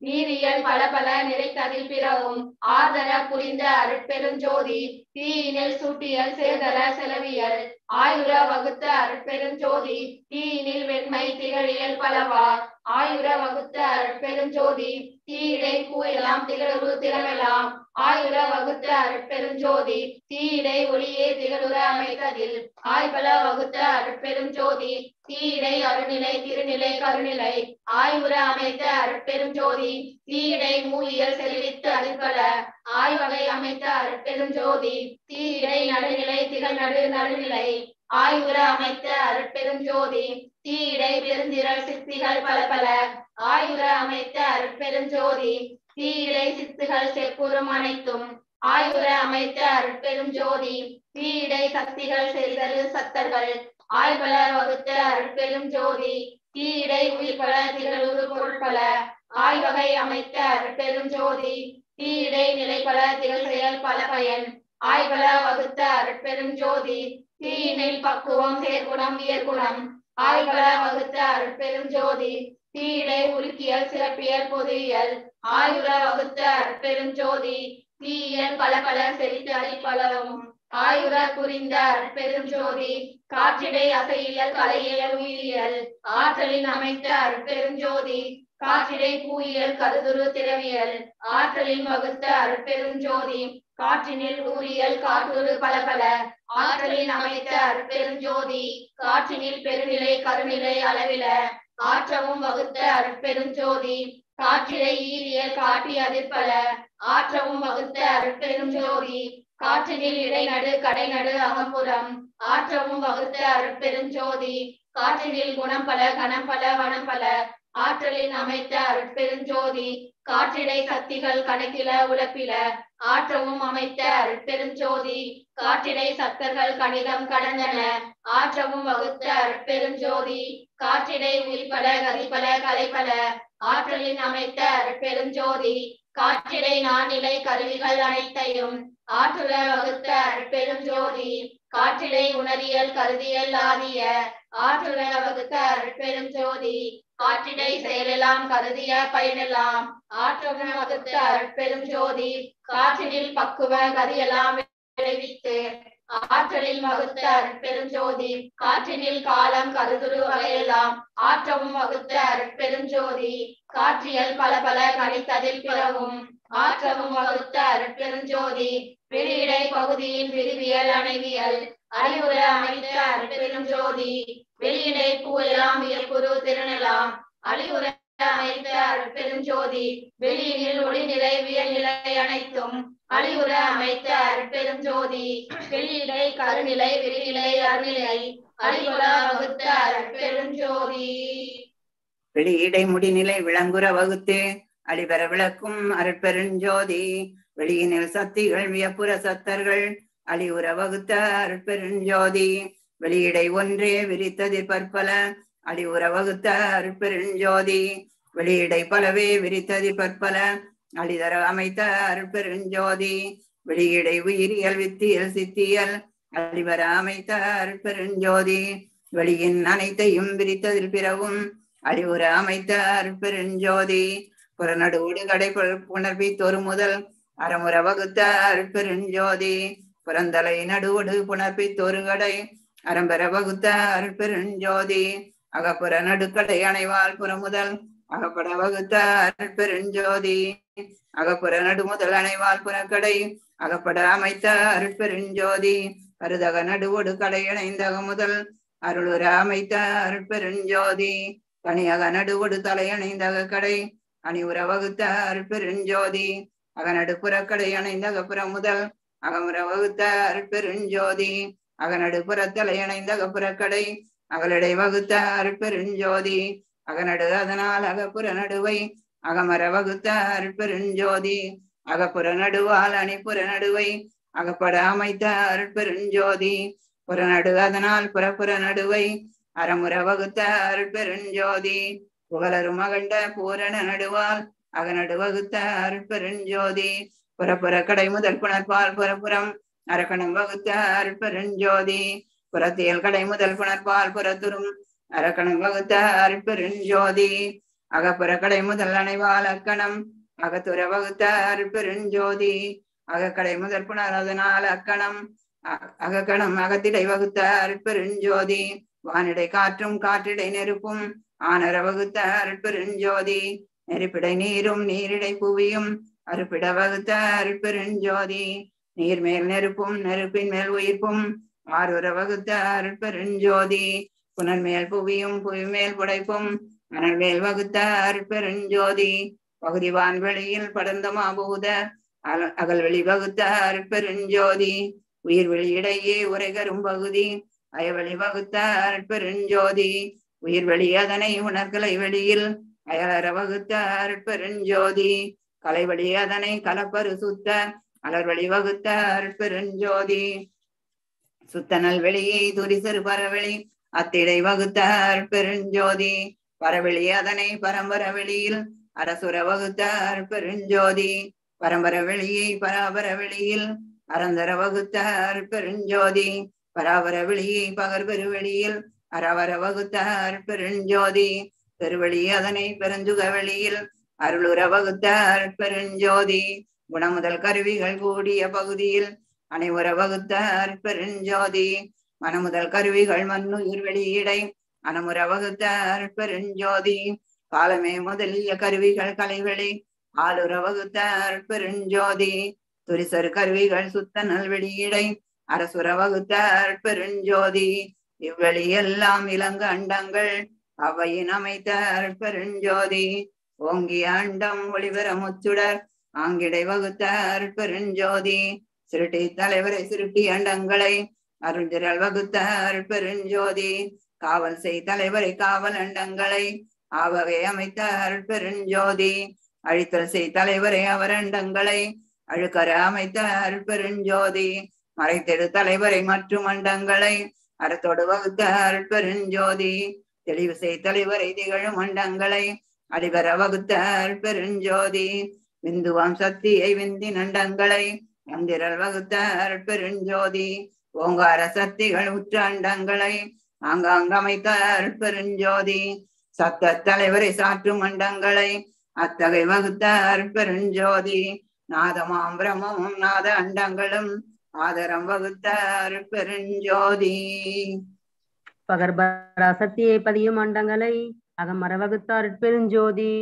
[SPEAKER 12] நீரியல் பல பல நிலைத்ததில் பிறவும் ஆதர புரிந்த அருட்பெருஞ்சோதி தீயினில் சூட்டியல் சேதர செலவியல் ஆயுர வகுத்த அருட்பெருஞ்சோதி தீயினில் வெண்மை திகழியல் பலவா ஆயுர வகுத்த அருட்பெருஞ்சோதி ஜோதி பூ எல்லாம் திகழ்வு திறமெலாம் ஆயுர வகுத்த அருட்பெரும் ஜோதி தீயிடை ஒளியே திகழுற அமைத்ததில். ஆய்பல வகுத்த அருட்பெரும் ஜோதி தீடை அருநிலை திருநிலை கருநிலை. ஆய்வுற அமைத்த அருட்பெரும் ஜோதி தீடை மூலியல் செல்வித்து அழிப்பல. ஆய்வகை அமைத்த அருட்பெரும் ஜோதி தீடை நடுநிலை திகழ் நடு நடுநிலை. ஆய்வுற அமைத்த அருட்பெரும் ஜோதி தீடை பெருந்திரள் சித்திகள் பல பல. ஆய்வுற அமைத்த அருட்பெரும் ஜோதி தீயிலை சித்துகள் செப்புறம் அனைத்தும் ஆயுர அமைத்த அருட்பெரும் ஜோதி தீயிடை சக்திகள் செய்தல் சத்தர்கள் ஆய்வல வகுத்த அருட்பெரும் ஜோதி தீயிடை உயிர்பல திகழ்வுறு பொருட்பல ஆய்வகை அமைத்த அருட்பெரும் ஜோதி தீயிடை நிலைப்பல திகழ் செயல் பல பயன் ஆய்வல வகுத்த அருட்பெரும் ஜோதி தீயினில் பக்குவம் சேர்குணம் இயற்குணம் ஆய்வல வகுத்த அருட்பெரும் ஜோதி தீயிடை உருக்கியல் சிறப்பியல் பொதுவியல் ஆயுர வகுத்த அற்பெருஞ்சோதி தீயன் பல பல செறித்து அடிப்பலவும் ஆயுர புரிந்த அற்பெருஞ்சோதி காற்றிடை அசையியல் கலையியல் உயிரியல். ஆற்றலின் அமைத்த அற்பெருஞ்சோதி காற்றிடை பூயியல் கருதுரு திரவியல் ஆற்றலின் வகுத்த அருட்பெரும் காற்றினில் ஊரியல் காற்றுரு பல பல. ஆற்றலின் அமைத்த அற்பெருஞ்சோதி காற்றினில் பெருநிலை கருநிலை அளவில. ஆற்றவும் வகுத்த அற்பெருஞ்சோதி காற்றிலை காற்றிடை ஈரியல் காட்டி அதிர்பல ஆற்றவும் வகுத்த அருட்பெரும் ஜோதி காற்றினில் இடைநடு கடைநடு அகம்புறம் ஆற்றவும் வகுத்த அருட்பெரும் ஜோதி காற்றினில் குணம் பல கணம் பல வனம் பல ஆற்றலின் அமைத்த அருட்பெரும் ஜோதி காற்றிடை சக்திகள் கணக்கில உழப்பில ஆற்றவும் அமைத்த அருட்பெரும் ஜோதி காற்றிடை சக்தர்கள் கணிதம் கடந்தன ஆற்றவும் வகுத்த அருட்பெரும் ஜோதி காற்றிடை உயிர்பல கதிபல கலைப்பல ஆற்றலின் அமைத்த அருட்பெரும் ஜோதி காற்றிடை நானிலை கருவிகள் அனைத்தையும் ஆற்றுல வகுத்த அருட்பெரும் ஜோதி காற்றிடை உணரியல் கருதியல் ஆதிய ஆற்றுல வகுத்த அருட்பெரும் ஜோதி காற்றிடை செயலெல்லாம் கருதிய பயனெல்லாம் ஆற்றுல வகுத்த அருட்பெரும் ஜோதி காற்றினில் பக்குவ கதியெல்லாம் விளைவித்து ஆற்றலில் வகுத்த அருட்பெருஞ்சோதி காற்றினில் காலம் கருதுரு வகையெல்லாம் ஆற்றவும் வகுத்த அருட்பெருஞ்சோதி காற்றியல் பல பல கணித்ததில் பிறவும் ஆற்றவும் வகுத்த அருட்பெருஞ்சோதி வெளியிடை பகுதியின் விரிவியல் அணைவியல் அறிவுற அமைத்த அருட்பெருஞ்சோதி வெளியிடை பூவெல்லாம் வியப்புரு திருநலாம் அழிவுற அமைத்த அருட்பெருஞ்சோதி வெளியினில் ஒளிநிலை வியல்நிலை அனைத்தும் அழிவுற அமைத்த அருட்பெருஞ்சோதி வெளியிடை கருநிலை விரிநிலை அருநிலை. அழிவுற வகுத்த அருட்பெருஞ்சோதி
[SPEAKER 5] வெளியிடை முடிநிலை விளங்குற வகுத்து அடிபெற விளக்கும் அருட்பெருஞ்சோதி வெளியினில் சக்திகள் வியப்புற சத்தர்கள் அழிவுற வகுத்த அருட்பெருஞ்சோதி வெளியிடை ஒன்றே விரித்தது பற்பல அழிவுற வகுத்த அருட்பெருஞ்சோதி வெளியிடை பலவே விரித்தது பற்பல அழிதர அமைத்த அருட்பெருஞ்சோதி வெளியிடை உயிரியல் வித்தியல் சித்தியல். அழிவர அமைத்த அருட்பெருஞ்சோதி வெளியின் அனைத்தையும் விரித்ததில் பிறவும் அழிவுற அமைத்த அருட்பெருஞ்சோதி புறநடுவோடு கடை புணர்வி தொரு முதல் அறமுற வகுத்த அருட்பெருஞ்சோதி புறந்தலை நடுவோடு புணர்வி தொரு கடை அறம்பெற வகுத்த அருட்பெருஞ்சோதி அகப்புற நடுக்கடை அணைவால் புறமுதல் அகப்பட வகுத்த அருட்பெருஞ்சோதி அகப்புற நடுமுதல் அணைவால் புறக்கடை அகப்பட அமைத்த அருட்பெருஞ்சோதி கருதக நடுவோடு கடை முதல் அருளுர அமைத்த அருட்பெருஞ்சோதி தனியக நடுவோடு தலையணைந்தக கடை அணிவுற வகுத்த அருட்பெருஞ்சோதி அகநடு புறக்கடை அணைந்தக புற முதல் அகமுற வகுத்த அருட்பெருஞ்சோதி அகநடு புறத்தலை அணைந்தக புறக்கடை அகலடை வகுத்த அருட்பெருஞ்சோதி அகநடு அதனால் அகப்புற நடுவை அகமர வகுத்த அருட்பெருஞ்சோதி அகப்புற நடுவால் அணிப்புற நடுவை அகப்பட அமைத்த அருட்பெருஞ்சோதி புறநடு அதனால் புறப்புற நடுவை அறமுற வகுத்த அருட்பெருஞ்சோதி புகழரும் அகண்ட பூரண நடுவால் அகநடு வகுத்த அருட்பெருஞ்சோதி புறப்புற கடை முதல் புணர்பால் புறப்புறம் அரக்கணம் வகுத்த அருட்பெருஞ்சோதி புறத்தியல் கடை முதல் புணர்பால் புறத்துறும் அரக்கணம் வகுத்த அருட்பெருஞ்சோதி அகப்புறக்கடை முதல் அணைவால் அக்கணம் அகத்துற வகுத்தார் பெருஞ்சோதி. அகக்கடை முதல் புணர் அக்கணம். அகக்கணம் அகத்திடை வகுத்தார் பெருஞ்சோதி. வானிடை காற்றும் காற்றிடை நெருப்பும். ஆனர வகுத்த அருட்பெருஞ்சோதி நெருப்பிடை நீரும் நீரிடை புவியும். அறுப்பிட வகுத்த அருட்பெருஞ்சோதி நீர் மேல் நெருப்பும் நெருப்பின் மேல் உயிர்ப்பும். ஆறுர வகுத்த அருட்பெருஞ்சோதி புனல் மேல் புவியும் புவி மேல் புடைப்பும். அனல் மேல் வகுத்த அருட்பெருஞ்சோதி பகுதி வான்வெளியில் படர்ந்த மாபூத. அல- அகல் வெளி வகுத்த அருட்பெருஞ்சோதி உயிர் வெளியிடையே உரைகரும் பகுதி. அயவெளி வகுத்த அருட்பெருஞ்சோதி உயிர் வெளி அதனை உணர்கலை வெளியில் அயலற வகுத்த அருட்பெருஞ்சோதி கலைவழி அதனை கலப்பரு சுத்த. அலர்வழி வகுத்த அருட்பெருஞ்சோதி சுத்தனல் வெளியை துரிசரு பரவெளி. அத்திடை வகுத்த அருட்பெருஞ்சோதி பரவெளி அதனை பரம்பர வெளியில் அரசுர வகுத்தார் பெருஞ்சோதி. பரம்பர வெளியை பராபர வெளியில் அரந்தர வகுத்தார் பெருஞ்சோதி. பராபர வெளியை பகர் பெருவெளியில் அறவர வகுத்தார் பெருஞ்சோதி. பெருவெளி அதனை பெருஞ்சுக வெளியில் அருளுர வகுத்தார் பெருஞ்சோதி. குணமுதல் கருவிகள் கூடிய பகுதியில் அனைவர வகுத்தார் பெருஞ்சோதி. மனமுதல் கருவிகள் மண்ணுயிர் வெளியிடை அனமுற பெருஞ்சோதி. காலமே முதலிய கருவிகள் கலைவெளி ஆளுற வகுத்த அருட்பெருஞ்சோதி துரிசரு கருவிகள் சுத்த நல்வெளியிடை அரசுர வகுத்த அருட்பெருஞ்சோதி இவ்வெளி எல்லாம் இளங்க அண்டங்கள் அவையின் அமைத்தார் பெருஞ்சோதி. ஓங்கிய அண்டம் ஒளிவர முச்சுடர் ஆங்கிடை வகுத்தார் பெருஞ்சோதி. சிருட்டி தலைவரை சிருட்டி அண்டங்களை அருஞ்சிரல் வகுத்தார் பெருஞ்சோதி. காவல் செய் தலைவரை காவல் அண்டங்களை ஆவகை அமைத்த அருட்பெருஞ்சோதி அழித்தல் செய் தலைவரை அவர் அண்டங்களை அழுக்கர அமைத்த அருட்பெருஞ்சோதி மறைத்தெடு தலைவரை மற்றும் அண்டங்களை அறத்தோடு வகுத்த அருட்பெருஞ்சோதி தெளிவு செய் தலைவரை திகழும் அண்டங்களை அடிபர வகுத்த அருட்பெருஞ்சோதி விந்துவாம் சக்தியை விந்தி நண்டங்களை மந்திரல் வகுத்த அருட்பெருஞ்சோதி ஓங்கார சக்திகள் உற்ற அண்டங்களை ஆங்காங்கமைத்த அருட்பெருஞ்சோதி சத்த தலைவரை சாற்றும் அண்டங்களை அத்தகை வகுத்த அருட்பெருஞ்சோதி நாதமாம் பிரமமும் நாத அண்டங்களும் ஆதரம் வகுத்த அருட்பெருஞ்சோதி.
[SPEAKER 13] பகர்பராசத்தியை பதியும் அண்டங்களை அகமர வகுத்த பெருஞ்சோதி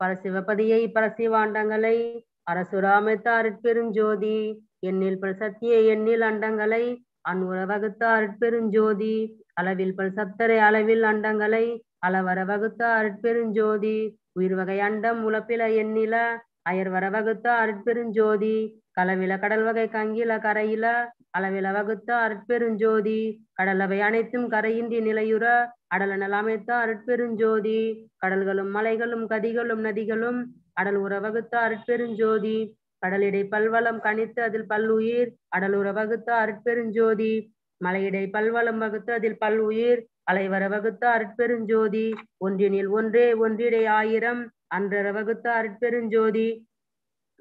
[SPEAKER 13] பரசிவபதியை பரசிவாண்டங்களை அரசுராமைத்த பெருஞ்சோதி எண்ணில் பல் எண்ணில் அண்டங்களை அன்னுர வகுத்த பெருஞ்சோதி அளவில் பல் சத்தரை அளவில் அண்டங்களை அளவர வகுத்த அருட்பெருஞ்சோதி. உயிர் வகை அண்டம் உழப்பில எண்ணில அயர் வர வகுத்த அருட்பெருஞ்சோதி. கலவில கடல் வகை கங்கில கரையில அளவில வகுத்த அருட்பெருஞ்சோதி. கடலவை அனைத்தும் கரையின்றி நிலையுற அடலனல் அமைத்த அருட்பெருஞ்சோதி. கடல்களும் மலைகளும் கதிகளும் நதிகளும் அடல் உற வகுத்த அருட்பெருஞ்சோதி. கடலிடை பல்வளம் கணித்து அதில் பல்லுயிர் அடலுற வகுத்த அருட்பெருஞ்சோதி. மலையிடை பல்வளம் வகுத்து அதில் பல் உயிர் அலைவர வகுத்த அருட்பெருஞ்சோதி ஒன்றினில் ஒன்றே ஒன்றிடை ஆயிரம் அன்றர வகுத்த அருட்பெருஞ்சோதி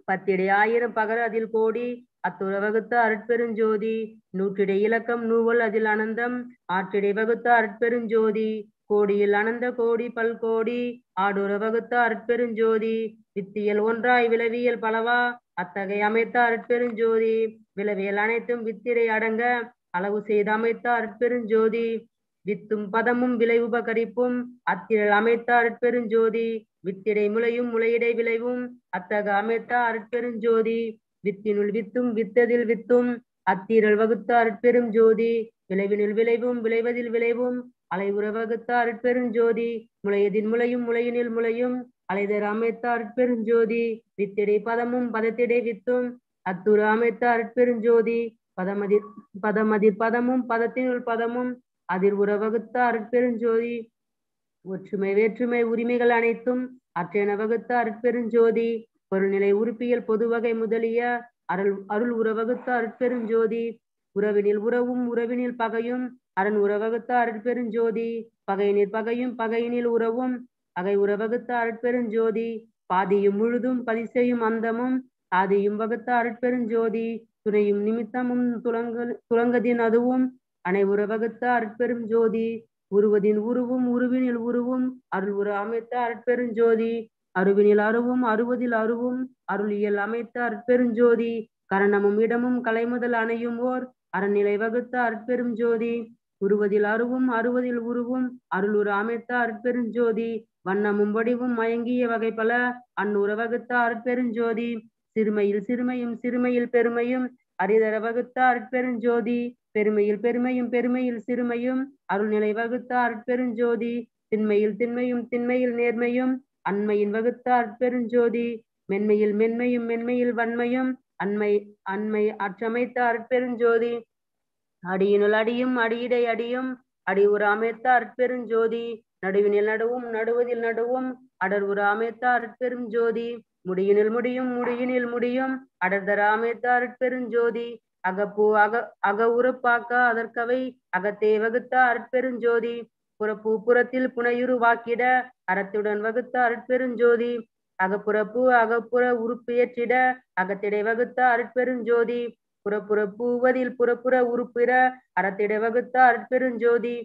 [SPEAKER 13] பத்திடை ஆயிரம் பகர் அதில் கோடி அத்துற வகுத்த அருட்பெருஞ்சோதி நூற்றிடை இலக்கம் நூவல் அதில் அனந்தம் ஆற்றிடை வகுத்த அருட்பெருஞ்சோதி கோடியில் அனந்த கோடி பல்கோடி ஆடுற வகுத்த அருட்பெருஞ்சோதி வித்தியல் ஒன்றாய் விளவியல் பலவா அத்தகைய அமைத்த அருட்பெருஞ்சோதி விளவியல் அனைத்தும் வித்திரை அடங்க அளவு செய்து அமைத்த அருட்பெருஞ்சோதி வித்தும் பதமும் விளை உபகரிப்பும் அத்திரல் அமைத்தார் பெருஞ்சோதி. வித்திடை முளையும் முளையிடை விளைவும் அத்தக அமைத்தார் பெருஞ்சோதி. வித்தினுள் வித்தும் வித்ததில் வித்தும் அத்திரல் வகுத்தார் அருட்பெரும் ஜோதி விளைவினுள் விளைவும் விளைவதில் விளைவும் அலைவுற வகுத்தார் பெருஞ்சோதி. முளையதில் முளையும் முளையினில் முளையும் அலைதர் அமைத்தார் பெருஞ்சோதி. வித்திடை பதமும் பதத்திடை வித்தும் அத்துரு அமைத்தார் பெருஞ்சோதி. பதமதிர் பதமதிர் பதமும் பதத்தினுள் பதமும் அதிர் உற வகுத்த அருட்பெருஞ்சோதி ஒற்றுமை வேற்றுமை உரிமைகள் அனைத்தும் அற்றென வகுத்த அருட்பெருஞ்சோதி பொருள்நிலை உறுப்பியல் பொதுவகை முதலிய அருள் அருள் உறவகுத்த அருட்பெருஞ்சோதி உறவினில் உறவும் உறவினில் பகையும் அரண் உறவகுத்த அருட்பெருஞ்சோதி பகையினில் பகையும் பகையினில் உறவும் பகை உறவகுத்த அருட்பெருஞ்சோதி பாதியும் முழுதும் பதிசெய்யும் அந்தமும் ஆதியும் வகுத்த அருட்பெருஞ்சோதி துணையும் நிமித்தமும் துலங்க துலங்கதின் அதுவும் அனைவுற வகுத்த அருட்பெரும் ஜோதி. உருவதின் உருவும் உருவினில் உருவும் அருள் உரு அமைத்த அருட்பெருஞ்சோதி அருவினில் அருவும் அருவதில் அருவும் அருளியல் அமைத்த அருட்பெருஞ்சோதி கரணமும் இடமும் கலைமுதல் அணையும் ஓர் அறநிலை வகுத்த அருட்பெரும் ஜோதி. உருவதில் அருவும் அருவதில் உருவும் அருளுற அமைத்த அருட்பெருஞ்சோதி வண்ணமும் வடிவும் மயங்கிய வகை பல அந்நூற வகுத்த அருட்பெருஞ்சோதி சிறுமையில் சிறுமையும் சிறுமையில் பெருமையும் அரிதர வகுத்தார் பெருஞ்சோதி. பெருமையில் பெருமையும் பெருமையில் சிறுமையும் அருள்நிலை வகுத்தார் பெருஞ்சோதி. திண்மையில் திண்மையும் திண்மையில் நேர்மையும் அண்மையின் வகுத்தார் பெருஞ்சோதி. மென்மையில் மென்மையும் மென்மையில் வன்மையும் அண்மை அண்மை அற்றமைத்த பெருஞ்சோதி. அடியினுள் அடியும் அடியிடை அடியும் அடி உற அமைத்த அருட்பெருஞ்சோதி நடுவினில் நடுவும் நடுவதில் நடுவும் அடர் உற அமைத்த அருட்பெரும் ஜோதி முடியினில் முடியும் முடியினில் முடியும். அடர்தர பெருஞ்சோதி அகப்பூ அக அக உறுப்பாக்க அதற்கவை அகத்தே வகுத்த அருட்பெருஞ்சோதி புறப்பூ புறத்தில் புனையுரு வாக்கிட அறத்துடன் வகுத்த அருட்பெருஞ்சோதி அகப்புறப்பு அகப்புற உறுப்பு ஏற்றிட அகத்திடை வகுத்த அருட்பெருஞ்சோதி புறப்புற பூவதில் புறப்புற உறுப்பிற அறத்திடை வகுத்த அருட்பெருஞ்சோதி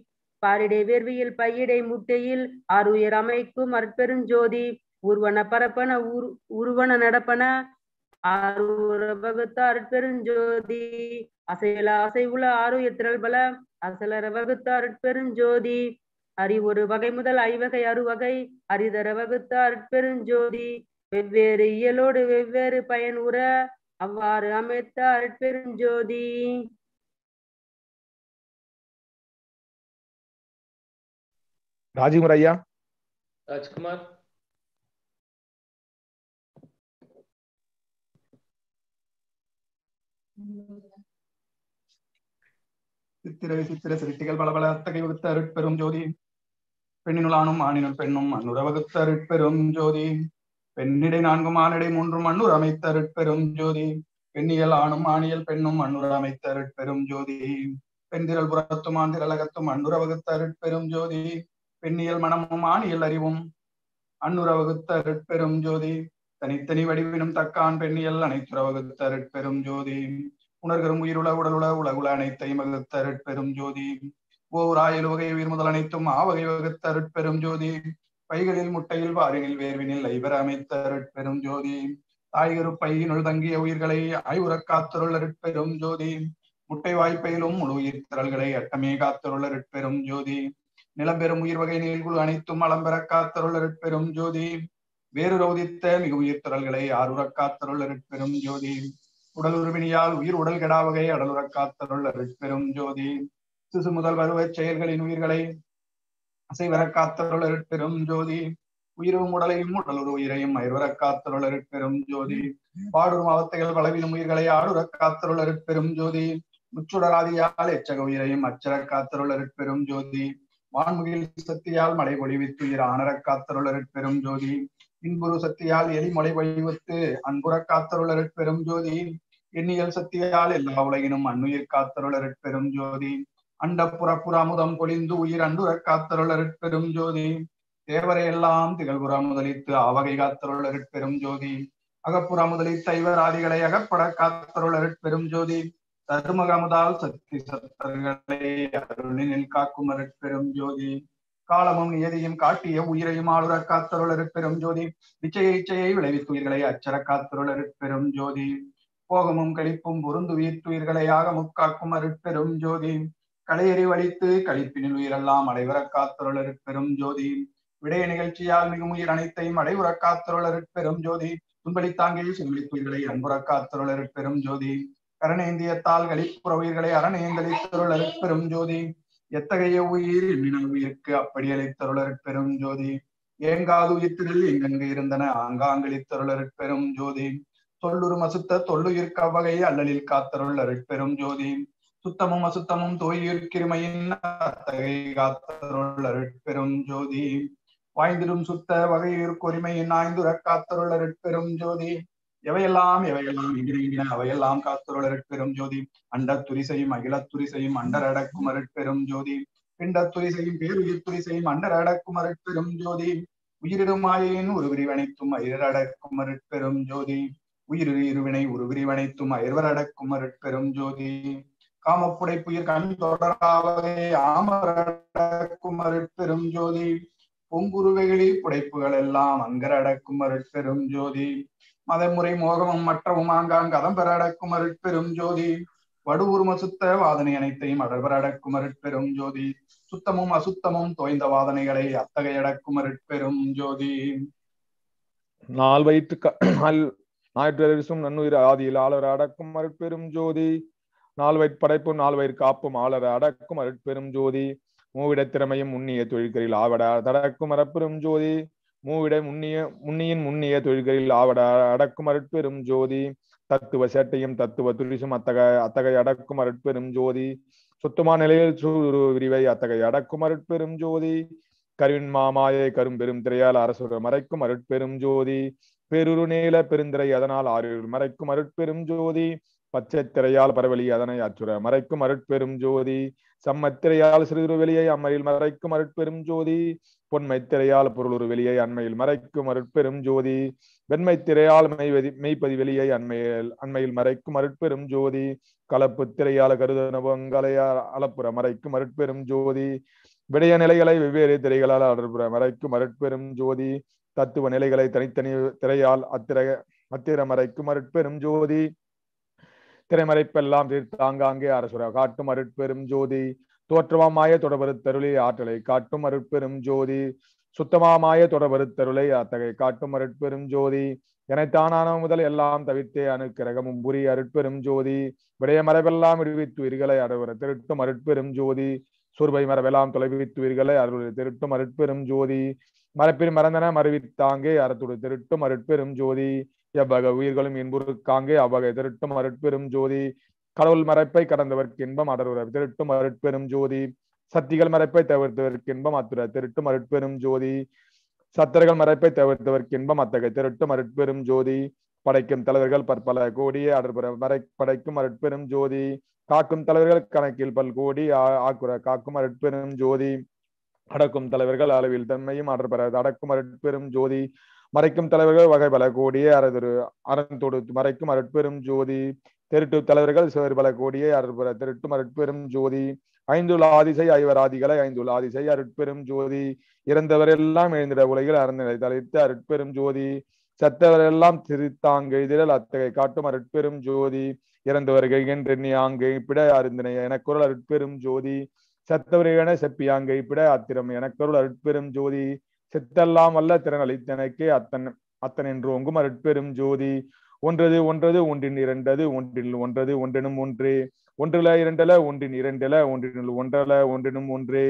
[SPEAKER 13] பாரிடை வேர்வியில் பையிடை முட்டையில் ஆறுயர் அமைக்கும் அருட்பெருஞ்சோதி ஊர்வன பரப்பன உரு உருவன நடப்பன ஆறுற வகுத்த அருட்பெருஞ்சோதி அசையல அசைவுல ஆறுயர் திரள்பல அசலர வகுத்த அருட்பெருஞ்சோதி அறிவொரு வகை முதல் ஐவகை அறுவகை அரிதர வகுத்த அருட்பெருஞ்சோதி வெவ்வேறு இயலோடு வெவ்வேறு பயன் உற அவ்வாறு அமைத்த அருட்பெருஞ்சோதி
[SPEAKER 7] ராஜிமுர் ஐயா.
[SPEAKER 1] ராஜ்குமார்.
[SPEAKER 7] சித்திரை சித்திர சிருட்டிகள் பல பல அத்தகை வகுத்த அருட்பெரும் ஜோதி. பெண்ணினுளானும் ஆணினுள் பெண்ணும் அன்னுர வகுத்த அருட்பெரும் ஜோதி. பெண்ணிடை நான்கும் ஆணிடை மூன்றும் அன்னூர் அமைத்த அருட்பெரும் ஜோதி. பெண்ணியல் ஆணும் ஆணியல் பெண்ணும் அன்னுர அமைத்த அருட்பெரும் ஜோதி. பெண்திரல் புறத்தும் ஆந்திரலகத்தும் அன்னுர வகுத்த அருட்பெரும் ஜோதி. பெண்ணியல் மனமும் ஆணியல் அறிவும் அன்னுர வகுத்த அருட்பெரும் ஜோதி. தனித்தனி வடிவினும் தக்கான் பெண்ணியல் அனைத்துற பெரும் ஜோதி. உணர்கரும் உயிருள உடலுள உலகுல அனைத்தையும் வகுத்த பெரும் ஜோதி. ஓர் ஆயல் வகை உயிர் முதல் அனைத்தும் ஆவகை வகுத்தருட் பெரும் ஜோதி. பைகளில் முட்டையில் வாரினில் வேர்வினில் ஐவர் அமைத்த அருட்பெரும் ஜோதி. தாய்கரு பையினுள் தங்கிய உயிர்களை ஐவுறக் காத்தருள் அருட்பெரும் ஜோதி. முட்டை வாய்ப்பையிலும் முழு உயிர் திரள்களை அட்டமே காத்தருள் அருட்பெரும் ஜோதி. நிலம்பெறும் உயிர் வகை நீள்குழு அனைத்தும் அளம்பெற காத்தருள் அருட்பெரும் ஜோதி. வேறு ரோதித்த மிகு உயிர் திரள்களை ஆறுரக்காத்தருள் அருட்பெரும் ஜோதி. உடல் உருவினியால் உயிர் உடல் கெடாவகை வகை அருட்பெரும் ஜோதி. சிசு முதல் வருவச் செயல்களின் உயிர்களை அசைவரக்காத்தருள் அருட்பெரும் ஜோதி. உயிரும் உடலையும் உடலுறு உயிரையும் அயர்வரக்காத்தருள் அருட்பெரும் ஜோதி. பாடுறும் அவத்தைகள் வளவிலும் உயிர்களை ஆடுரக்காத்தருள் அருட்பெரும் ஜோதி. முச்சுடராதியால் எச்சக உயிரையும் அச்சரக்காத்தருள் அருட்பெரும் ஜோதி. வான்முகில் சக்தியால் மழை பொழிவித்து ஆனரக்காத்தருள் அருட்பெரும் ஜோதி. இன்புரு சக்தியால் எலிமலை வழிவத்து அன்புற காத்தருளரட் பெரும் ஜோதி. எண்ணியல் சக்தியால் எல்லா உலகினும் அன்னுயிர் காத்தருளரட் பெரும் ஜோதி. அண்ட புறப்புற பொழிந்து உயிர் அண்டுறக் காத்தருளரட் பெரும் ஜோதி. தேவரை எல்லாம் திகழ்புற முதலித்து ஆவகை காத்தருளரட் பெரும் ஜோதி. அகப்புற முதலித்த இவராதிகளை அகப்பட காத்தருளரட் பெரும் ஜோதி. தருமகமுதால் சக்தி சத்தர்களை அருளினில் காக்கும் பெரும் ஜோதி. காலமும் நியதியும் காட்டிய உயிரையும் ஆளுற காத்தருள் பெரும் ஜோதி. இச்சையை இச்சையை விளைவித்து உயிர்களை அச்சர காத்தருள் பெரும் ஜோதி. போகமும் கழிப்பும் பொருந்து உயிர்த்துயிர்களை ஆக முக்காக்கும் அருட்பெரும் ஜோதி. களையறி வலித்து கழிப்பினில் உயிரெல்லாம் அடைவர காத்தருள் பெரும் ஜோதி. விடய நிகழ்ச்சியால் மிகும் உயிர் அனைத்தையும் அடைவுற காத்தருள் பெரும் ஜோதி. துன்பலி தாங்கிய சுன்பலித்துயிர்களை அன்புற காத்தருள் பெரும் ஜோதி. கரணேந்தியத்தால் கழிப்புற உயிர்களை அரணேந்தளித்தருள் பெரும் ஜோதி. எத்தகைய உயிர் எண்ணின உயிருக்கு அப்படி அளித்தருள் ஜோதி? ஏங்காது உயிர்த்திரல் எங்கெங்கு இருந்தன ஆங்காங்களித்தருள் பெரும் ஜோதி. தொல்லுரு மசுத்த தொல்லுயிர்க்கு அவ்வகை அல்லலில் காத்தருள் அருட்பெரும் ஜோதி. சுத்தமும் அசுத்தமும் தோயிர் கிருமையின் அத்தகை காத்தருள் அருட்பெரும் ஜோதி. வாய்ந்திடும் சுத்த வகையிற்குரிமையின் கொரிமையின் ஆய்ந்துர காத்தருள் அருட்பெரும் ஜோதி. எவையெல்லாம் எவையெல்லாம் இங்கின அவையெல்லாம் காத்தருள் அருட்பெரும் ஜோதி. அண்டத்துரிசையும் அகிலத்துரிசையும் அண்டர் அடக்கும் அருட்பெரும் ஜோதி. பிண்டத்துரிசையும் பேருயிர் துரிசையும் அண்டர் அடக்கும் அருட்பெரும் ஜோதி. உயிரிடுமாயின் ஒரு விரிவனைத்தும் அயர் அடக்கும் அருட்பெரும் ஜோதி. உயிர் இருவினை ஒரு விரிவனைத்தும் அயர்வர் அடக்கும் அருட்பெரும் ஜோதி. காமப்புடை புயிர் கண் தொடராவே ஆமர் அடக்கும் அருட்பெரும் ஜோதி. பொங்குருவைகளி புடைப்புகள் எல்லாம் அங்கர் அடக்கும் அருட்பெரும் ஜோதி. மதமுறை மோகமும் மற்றவும் ஆங்காங்க அதம்பெற அடக்கும் அருட்பெரும் ஜோதி. வடுவுரும சுத்த வாதனை அனைத்தையும் அடர்பர அருட்பெரும் ஜோதி. சுத்தமும் அசுத்தமும் தோய்ந்த வாதனைகளை அத்தகைய அடக்கும் அருட்பெரும் ஜோதி.
[SPEAKER 14] நால் வயிற்று க- ஞாயிற்று ஞாயிற்றரசும் நன்னுயிர் ஆதியில் ஆளர் அடக்கும் அருட்பெரும் ஜோதி. நால் வயிற் படைப்பும் நால் வயிற் காப்பும் ஆளர் அடக்கும் அருட்பெரும் ஜோதி. மூவிட திறமையும் முன்னிய தொழில்களில் ஆவட அடக்கும் அறப்பெரும் ஜோதி. மூவிட முன்னிய முன்னியின் முன்னிய தொழில்களில் ஆவட அடக்கும் அருட்பெரும் ஜோதி. தத்துவ சேட்டையும் தத்துவ துரிசும் அத்தகைய அத்தகைய அடக்கும் அருட்பெரும் ஜோதி. சுத்தமான நிலையில் சூறு விரிவை அத்தகைய அடக்கும் அருட்பெரும் ஜோதி. கருவின் மாமாயை கரும்பெரும் திரையால் அரசுர மறைக்கும் அருட்பெரும் ஜோதி. பெருரு நீல பெருந்திரை அதனால் ஆறுர் மறைக்கும் அருட்பெரும் ஜோதி. பச்சை திரையால் பரவலி அதனை அச்சுர மறைக்கும் அருட்பெரும் ஜோதி. சம்மத்திரையால் சிறுரு வெளியை அம்மையில் மறைக்கும் அருட்பெரும் ஜோதி. பொன்மை திரையால் ஒரு வெளியை அண்மையில் மறைக்கும் அருட்பெரும் ஜோதி. வெண்மை திரையால் மெய்வதி மெய்ப்பதி வெளியை அண்மையில் அண்மையில் மறைக்கும் அருட்பெரும் ஜோதி. கலப்பு திரையால் கருதனவங்களையா அளப்புற மறைக்கும் அருட்பெரும் ஜோதி. விடய நிலைகளை வெவ்வேறு திரைகளால் அடற்புற மறைக்கும் அருட்பெரும் ஜோதி. தத்துவ நிலைகளை தனித்தனி திரையால் அத்திர அத்திர மறைக்கும் அருட்பெரும் ஜோதி. திரைமறைப்பெல்லாம் தீர்த்தாங்காங்கே அரசுர காட்டும் அருட்பெரும் ஜோதி. தோற்றமாமாய தொடபருத்தருளை ஆற்றலை காட்டும் அருட்பெரும் ஜோதி. சுத்தமாமாய தொடபருத்தருளை அத்தகை காட்டும் அருட்பெரும் ஜோதி. எனைத்தானான முதல் எல்லாம் தவிர்த்தே அணுக்கிரகமும் புரி அருட்பெரும் ஜோதி. விடைய மரபெல்லாம் விடுவித்து உயிர்களை அறுவர திருட்டும் அருட்பெரும் ஜோதி. சூர்பை மரபெல்லாம் தொலைவித்து உயிர்களை அறுவரை திருட்டும் அருட்பெரும் ஜோதி. மரப்பின் மறந்தன மறுவித்தாங்கே அறத்துடு திருட்டும் அருட்பெரும் ஜோதி. எவ்வகை உயிர்களும் இன்புறுக்காங்கே அவ்வகை திருட்டும் அருட்பெரும் ஜோதி. கடவுள் மறைப்பை கடந்தவர்க்கு இன்பம் அடர்வுற திருட்டும் அருட்பெரும் ஜோதி. சத்திகள் மறைப்பை தவிர்த்தவர்க்கு இன்பம் அத்துற திருட்டும் அருட்பெரும் ஜோதி. சத்தர்கள் மறைப்பை தவிர்த்தவர்க்கு இன்பம் அத்தகை திருட்டும் அருட்பெரும் ஜோதி. படைக்கும் தலைவர்கள் பற்பல கோடியே அடர்புற மறை படைக்கும் அருட்பெரும் ஜோதி. காக்கும் தலைவர்கள் கணக்கில் பல் கோடி ஆக்குற காக்கும் அருட்பெரும் ஜோதி. அடக்கும் தலைவர்கள் அளவில் தன்மையும் அடர்பெற அடக்கும் அருட்பெரும் ஜோதி. மறைக்கும் தலைவர்கள் வகை பல கோடியே அறதொரு அறந்தொடு மறைக்கும் அருட்பெரும் ஜோதி. திருட்டு தலைவர்கள் சிவர் பல கோடியே அருட்பெற திருட்டும் அருட்பெரும் ஜோதி. ஐந்துள்ள ஆதிசை ஐவர் ஆதிகளை ஐந்துள்ள ஆதிசை அருட்பெரும் ஜோதி. இறந்தவரெல்லாம் எழுந்திட உலகில் அறநிலை தலைத்து அருட்பெரும் ஜோதி. சத்தவரெல்லாம் சிரித்தாங்க இதில் அத்தகை காட்டும் அருட்பெரும் ஜோதி. இறந்து வருகைகின்றெண்ணி ஆங்கை பிட அருந்தினை எனக்குரல் அருட்பெரும் ஜோதி. செத்தவரையன செப்பியாங்கை பிட அத்திரம் எனக்கொருள் அருட்பெரும் ஜோதி. சித்தெல்லாம் வல்ல திறன் அளித்தனக்கே அத்தன் அத்தன் என்று ஒங்கும் அருட்பெரும் ஜோதி. ஒன்றது ஒன்றது ஒன்றின் இரண்டது ஒன்றில் ஒன்றது ஒன்றெனும் ஒன்று. ஒன்றுல இரண்டல ஒன்றின் இரண்டல ஒன்றினுள் ஒன்றல ஒன்றினும் ஒன்று.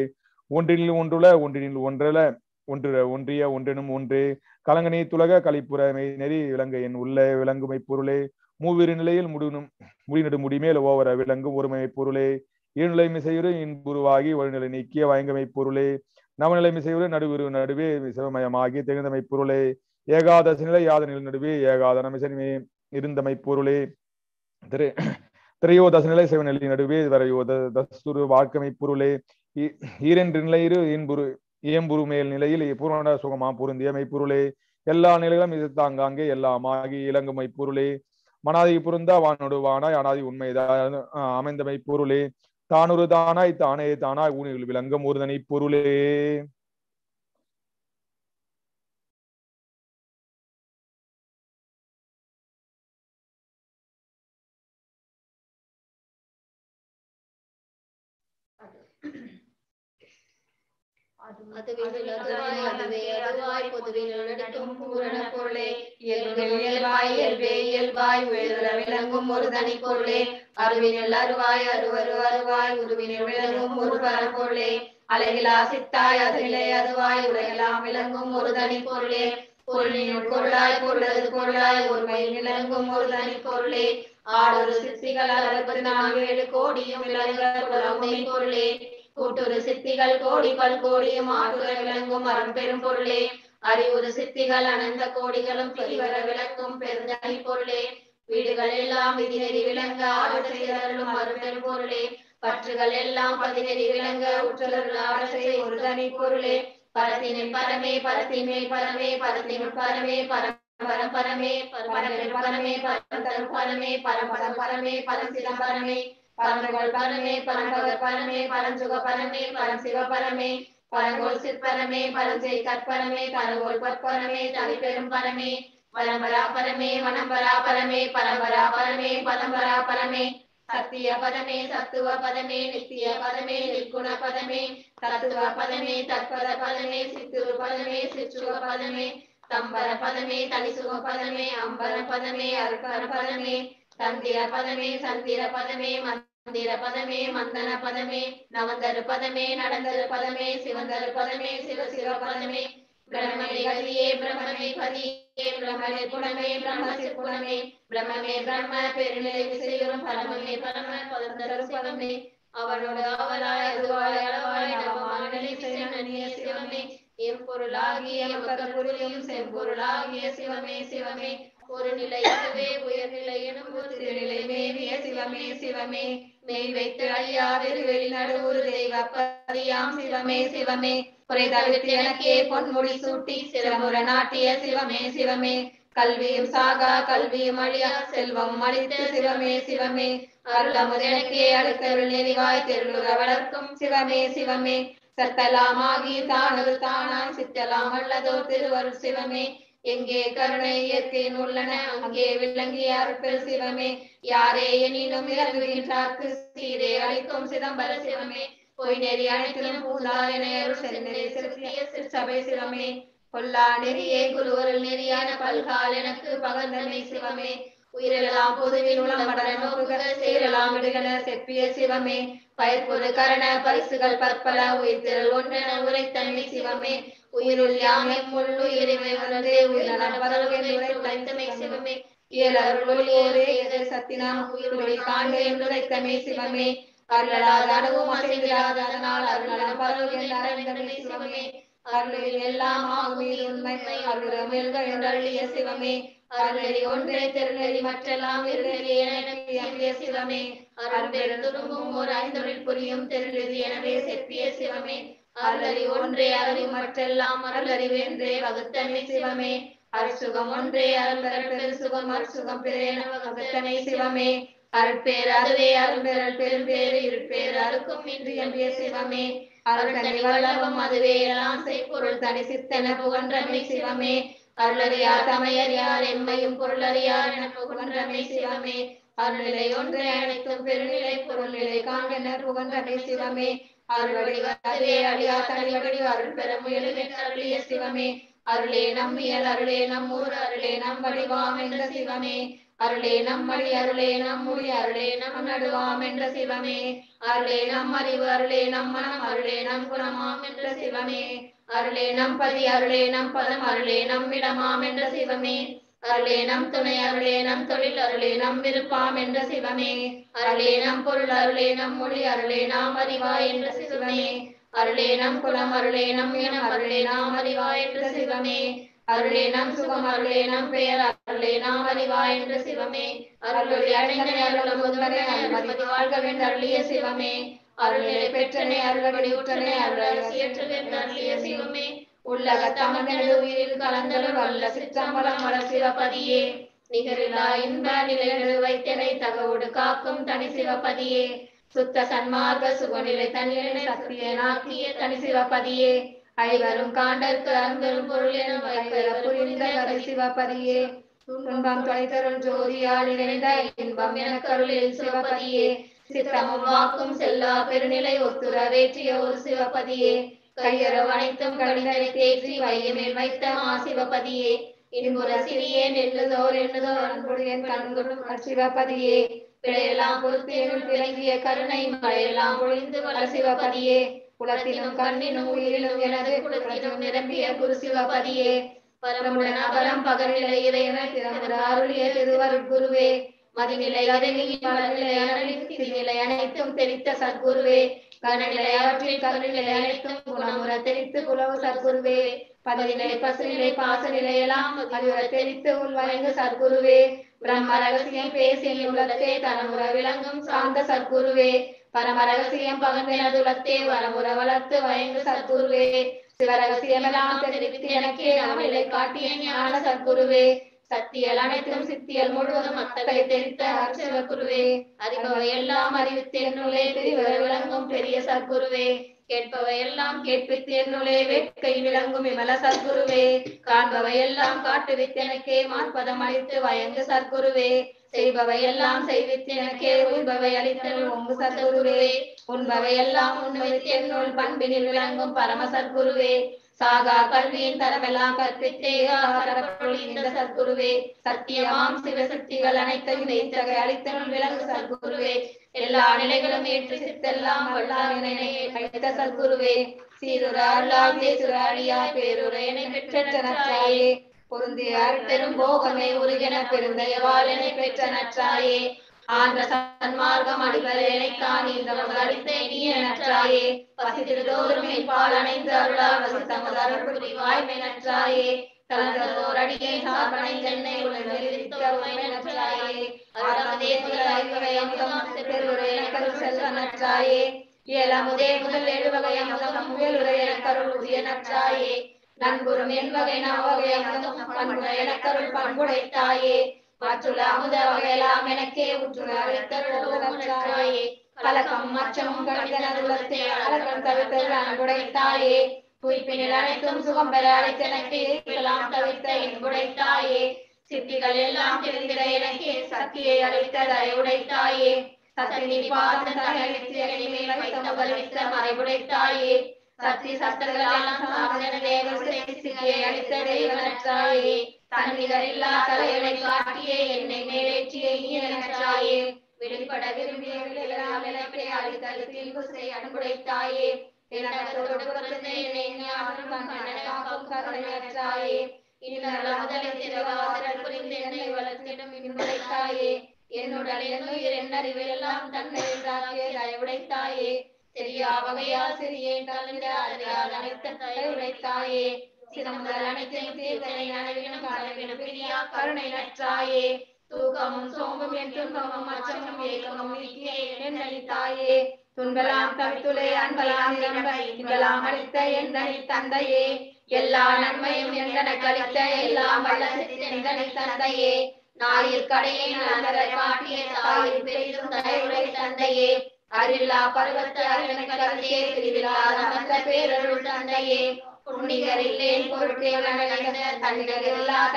[SPEAKER 14] ஒன்றினில் ஒன்றுல ஒன்றினில் ஒன்றல ஒன்று ஒன்றிய ஒன்றெனும் ஒன்று. கலங்கனி துலக கலிப்புற நெறி விலங்கு என் உள்ள விலங்குமை பொருளே. மூவிரு நிலையில் முடினும் முடிநடு முடிமேல் ஓவர விலங்கு ஒருமை பொருளே. இருநிலை மிசையுறு இன்புருவாகி ஒருநிலை நீக்கிய வயங்கமை பொருளே. நவநிலை மிசையுறு நடுவிரு நடுவே சிவமயமாகி திகழ்ந்தமை பொருளே. ஏகாதசி நிலை யாத நிலை நடுவே ஏகாத நமிசனிமே இருந்தமை பொருளே. திரு திரையோதச நிலை சிவநிலை நடுவே வரையோத தஸ்துரு வாழ்க்கமை பொருளே. ஈரென்று நிலையிரு இன்புரு இயம்புரு மேல் நிலையில் பூரண சுகமா பொருந்தியமை பொருளே. எல்லா நிலைகளும் இது தாங்காங்கே எல்லாமாகி இளங்குமை பொருளே. மனாதி பொருந்தா வானோடு வானாய் அனாதி உண்மைதான் அமைந்தமை பொருளே. தானொரு தானாய் தானே தானாய் ஊனில் விளங்கும் ஒருதனை பொருளே.
[SPEAKER 12] அதுவில் அதுவாய் அதுவே அதுவாய் பொதுவில் நடிக்கும் பூரண பொருளே. இயல்பாய் இயல்பே இயல்பாய் உயர்தர விளங்கும் ஒரு தனி பொருளே. அருவினில் அருவாய் அருவரு அருவாய் உருவினில் விளங்கும் ஒரு பரம்பொருளே அழகிலா சித்தாய் அதிலே அதுவாய் உலகெல்லாம் விளங்கும் ஒரு தனி பொருளே. பொருளினுள் பொருளாய் பொருளது பொருளாய் ஒருமையில் விளங்கும் ஒரு தனி பொருளே. ஆடொரு சித்திகள் அறுபத்தி நான்கு ஏழு கோடியும் புலமை பொருளே. கூட்டுறு சித்திகள் கோடி பல் கோடியும் ஆடுற விளங்கும் அரும்பெரும் பொருளே. அறிவுறு சித்திகள் அனந்த கோடிகளும் பிரிவர விளக்கும் பெருந்தனி பொருளே. வீடுகள் எல்லாம் விதிநெறி விளங்க ஆடு செய்தருளும் அரும்பெரும் பொருளே. பற்றுகள் எல்லாம் பதிநெறி விளங்க உற்றலருள் ஆட ஒரு தனி பொருளே. பரத்தினை பரமே பரத்தினை பரமே பரத்தினை பரமே பரம் பரம் பரமே பரமெல் பரமே. பரந்தரு பரமே பரம்பரம் பரமே பரசிதம்பரமே பரம்புகள் பரமே பரம்பகர் பரமே பரஞ்சுக பரமே பரஞ்சிவ பரமே பரங்கோல் சிற்பரமே பரஞ்செய் கற்பரமே பரங்கோல் பற்பரமே தனிப்பெரும் பரமே பரம்பரா பரமே வனம்பரா பரமே பரம்பரா பரமே பரம்பரா பரமே சத்திய பதமே சத்துவ பதமே நித்திய பதமே நிற்குண பதமே தத்துவ பதமே தற்பத பதமே சித்துரு பதமே சிற்றுவ பதமே தம்பர பதமே தனிசுக பதமே அம்பர பதமே அருப்பர பதமே தந்திர பதமே சந்திர பதமே மந்திர பதமே மந்தன பதமே நவந்தரு பதமே நடந்தரு பதமே சிவந்தரு பதமே சிவ சிவ பதமே பிரம்மணி கதியே பிரம்மமே பதியே பிரம்மணி குணமே பிரம்ம சிற்புணமே பிரம்மமே பிரம்ம பெருநிலை விசையுறும் பரமமே பரம பதந்தரு பதமே அவனோடு அவனாய் அதுவாய் அளவாய் நிலை சிவமே. எம்பொருளாகிய மக்கள் புரியும் செம்பொருளாகிய சிவமே சிவமே. ஒரு நிலை அதுவே உயர்நிலை எனும் ஒரு திருநிலை மேவிய சிவமே சிவமே. மெய் வைத்து அழியா வெறுவெளி நடுவுறு தெய்வ பதியாம் சிவமே சிவமே. குறை தவிர்த்து எனக்கே பொன்மொழி சூட்டி சிறமுற நாட்டிய சிவமே சிவமே. கல்வியும் சாகா கல்வியும் அழியா செல்வம் அளித்த சிவமே சிவமே. அருளமுது எனக்கே அடுத்தருள் நெறிவாய் திருளுற வளர்க்கும் சிவமே சிவமே. சத்தலாமாகி தானது தானாய் சித்தலாம் அல்லதோ திருவருள் சிவமே. எங்கே கருணை இயற்கையின் உள்ளன அங்கே விளங்கிய அருட்பெரு சிவமே. யாரே எனினும் இறங்குகின்றார்க்கு சீரே அளிக்கும் சிதம்பர சிவமே. பொய் நெறி அனைத்திலும் பூந்தார் என அருள் செந்நெறி செலுத்திய சிற்சபை சிவமே. கொல்லா நெறியே குருவருள் நெறியான பல்கால் எனக்கு பகந்தமை சிவமே. உயிரெல்லாம் பொதுவில் உளம்பட நோக்குக சேரலாம் விடுகன செப்பிய சிவமே. பயிர்பொரு கரண பரிசுகள் பற்பல உயிர் திரள் ஒன்றென உரைத்தன்மை சிவமே. உயிருள் முள்ளு முள்ளுயிரிமை உணர்ந்தே உயிரின பரவல் சிவமே. சத்தினாம் காண்க சிவமே. சிவமே. அருளில் எல்லாம் ஆகும் உண்மை அருளமில்க என்றருளிய சிவமே. அருளெறி ஒன்றே திருநெறி மற்றெல்லாம் இருநெறி சிவமே. ஒரு ஐந்தொழில் புரியும் திருநெறி எனவே செப்பிய சிவமே. அருளறி ஒன்றே அருளி மற்றெல்லாம் அருளறிவு என்றே சிவமே. அருசுகம் ஒன்றே அருள் பெரு சுகம் அருசுகம் பிறேன வகுத்தமை சிவமே. அருட்பேர் அதுவே அருள்பெறல் பெரும்பேறு இருப்பேர் அருக்கும் இன்று என்றே சிவமே. அருள் வல்லவம் அதுவே எல்லாம் செய்பொருள் தனி சித்தன புகன்றமை சிவமே. அருளறியார் தமையறியார் எம்மையும் பொருளறியார் என புகன்றமை சிவமே. அருள்நிலை ஒன்றே அனைத்தும் பெருநிலை பொருள்நிலை காண்கின்ற புகன்றமை சிவமே. அருள்வடிவே அடியா தனிவடி அருள் பெற முயலுமே சிவமே அருளே நம்மியல் அருளே நம்மூர் அருளே நம் வடிவாம் என்ற சிவமே அருளே நம்மடி அருளே நம்முடி அருளே நம் நடுவாம் என்ற சிவமே அருளே நம் அறிவு அருளே நம் மனம் அருளே நம் குணமாம் என்ற சிவமே அருளே நம் பதி அருளே நம் பதம் அருளே நம்மிடமாம் என்ற சிவமே அருளே நம் துணை அருளே நம் தொழில் அருளே நம் விருப்பாம் என்ற சிவமே. அருளே நம் பொருள் அருளே நம் மொழி அருளே நாம் அறிவாய் என்ற சிவமே. அருளே நம் குலம் அருளே நம் இனம் அருளே நாம் அறிவாய் என்ற சிவமே. அருளே நம் சுகம் அருளே நம் பெயர் அருளே நாம் அறிவாய் என்ற சிவமே. அருளுடைய அடைந்தனை அருளும் முதல்வரே அருள்மதி வாழ்க வேண்ட அருளிய சிவமே. அருளினை பெற்றனை அருளபடி உற்றனை அருளியற்றவென்று அருளிய சிவமே. உள்ளக தமதனது உயிரில் கலந்தருள் வல்ல சிற்றம்பலம் வளர் சிவபதியே நிகரில்லா இன்ப நிலைகள் வைத்தனை தகவோடு காக்கும் தனி சிவபதியே சுத்த சன்மார்க்க சுகநிலை தன்னிலை நாக்கிய தனி சிவபதியே ஐவரும் காண்டற்கு அன்பெரும் பொருள் என வைப்பெற புரிந்த கதை சிவபதியே துன்பம் தொலைத்தரும் ஜோதியால் நிறைந்த இன்பம் எனக்கருளில் சிவபதியே சித்தமும் வாக்கும் செல்லா பெருநிலை ஒத்துர வேற்றிய ஒரு சிவபதியே கையறவு அனைத்தும் கடிதனை தேற்றி வையமேல் வைத்த மாசிவபதியே இன்புற சிறியே நெல்லுதோர் எண்ணுதோர் அன்புடையன் கண்குடும் சிவபதியே. பிழையெல்லாம் பொறுத்து விளங்கிய கருணை மழையெல்லாம் பொழிந்து வளர் சிவபதியே. குலத்தினும் கண்ணினும் உயிரிலும் எனது குலத்தினும் நிரம்பிய குரு சிவபதியே. பரமுடன் அபரம் பகர்நிலை இறைவன திறமுற அருளிய திருவருட் குருவே. மதிநிலை அருகில் மலர்நிலை அனலின் திரிநிலை அனைத்தும் தெரித்த சத்குருவே. கனநிலை அவற்றில் கருநிலை அனைத்தும் குணமுற தெரித்து குலவு சத்குருவே. பதவிநிலை பசுநிலை பாசநிலை எல்லாம் அறிவுற தெரித்து உள்வழங்கு சத்குருவே. பிரம்ம ரகசியம் பேசி உள்ளத்தே தனமுற விளங்கும் சார்ந்த சத்குருவே. பரம ரகசியம் பகந்தனதுலத்தே வரமுற வளர்த்து வயங்கு சத்குருவே. சிவரகசியமெல்லாம் தெரிவித்து எனக்கே அவளை காட்டிய ஞான சத்குருவே. சத்தியல் அனைத்தும் சித்தியல் முழுவதும் அத்தகை தெரித்த சிவகுருவே அறிபவை எல்லாம் அறிவித்து என்னுள்ளே பிரிவரை விளங்கும் பெரிய சத்குருவே. கேட்பவை எல்லாம் கேட்பித்து என்னுள்ளே வேட்கை விளங்கும் விமல சத்குருவே. காண்பவை எல்லாம் காட்டுவித்து எனக்கே மாற்பதம் அளித்து வயங்கு சத்குருவே. செய்பவை எல்லாம் செய்வித்து எனக்கே உண்பவை அளித்தல் உங்கு சத்குருவே. உண்பவை எல்லாம் உண்மைத்து என்னுள் பண்பினில் விளங்கும் பரம சத்குருவே. சாகா கல்வியின் தரமெல்லாம் கற்பித்தே சத்குருவே சத்தியமாம் சிவசக்திகள் அனைத்தையும் இத்தகை அளித்தனுள் விளங்கு சத்குருவே. எல்லா நிலைகளும் ஏற்று சித்தெல்லாம் வல்லாவினை வைத்த சத்குருவே. சீருர அருளாய் தேசுர அழியாய் பேருரையனை பெற்ற நற்றாயே பொருந்திய அருட்பெரும் போகமே உருகென பெருந்தையவாளனை பெற்ற நற்றாயே ஆன்ற சன்மார்க்கம் அடிவரேனை இந்த முதலித்தே நீ நற்றாயே பசித்திருதோறும் என்பால் அணைந்து அருளால் வசித்தமது அருள் வாய்மை நற்றாயே கலந்ததோர் அடியை சார்பனை சென்னை நற்றாயே. முதல் எழுவகை அமுதம் முயலுரை எனக்கருள் உரிய நற்றாயே. நண்புறும் என்பகை நவகை அமுதம் பண்புடை எனக்கருள் மற்றுள்ள அமுத வகையெல்லாம் எனக்கே உற்றுண கலக்கம் மச்சமும் கடிதனதுலத்தே அலக்கம் தவிர்த்தல் அன்புடைத்தாயே குறிப்பினில் அனைத்தும் சுகம் பெற அழைத்தனக்கு இருக்கலாம் தவிர்த்த சித்திகள் எல்லாம் தெரிந்திட எனக்கே சக்தியை அளித்த தயவுடைத்தாயே சத்தினி மறைவுடைத்தாயே சத்தி சத்தர்களெல்லாம் அளித்த தெய்வனற்றாயே தன்னிகரில்லா தலைகளை காட்டியே என்னை மேலேற்றிய ஈரனற்றாயே வெளிப்பட விரும்பியவர்களெல்லாம் எல்லாம் எனக்கே அளித்தல் தீர்வு செய் அன்புடைத்தாயே. என்னோடு பிறந்த அனைத்தையும் நனவினும் கனவினும் பிரியா கருணை நற்றாயே. தூக்கமும் சோம்பும் என் துன்பமும் அச்சமும் ஏக்கமும் நீக்கியே. என்னளித்தாயே துன்பலாம் தவித்துளே அன்பலாம் இன்பலாம் அளித்த என்னை தந்தையே. எல்லா நன்மையும் எந்தனை கழித்த எல்லாம் வல்ல தந்தையே. நாயில் கடையை நலரை காட்டிய தாயில் பெரிதும் தயவுடை தந்தையே. அருளா பருவத்து அருணை கருதியே பிரிவிலாத மற்ற பேரருள் தந்தையே. புண்ணிகரில்லேன் பொருட்கேளந்த தன்னிகர் எல்லா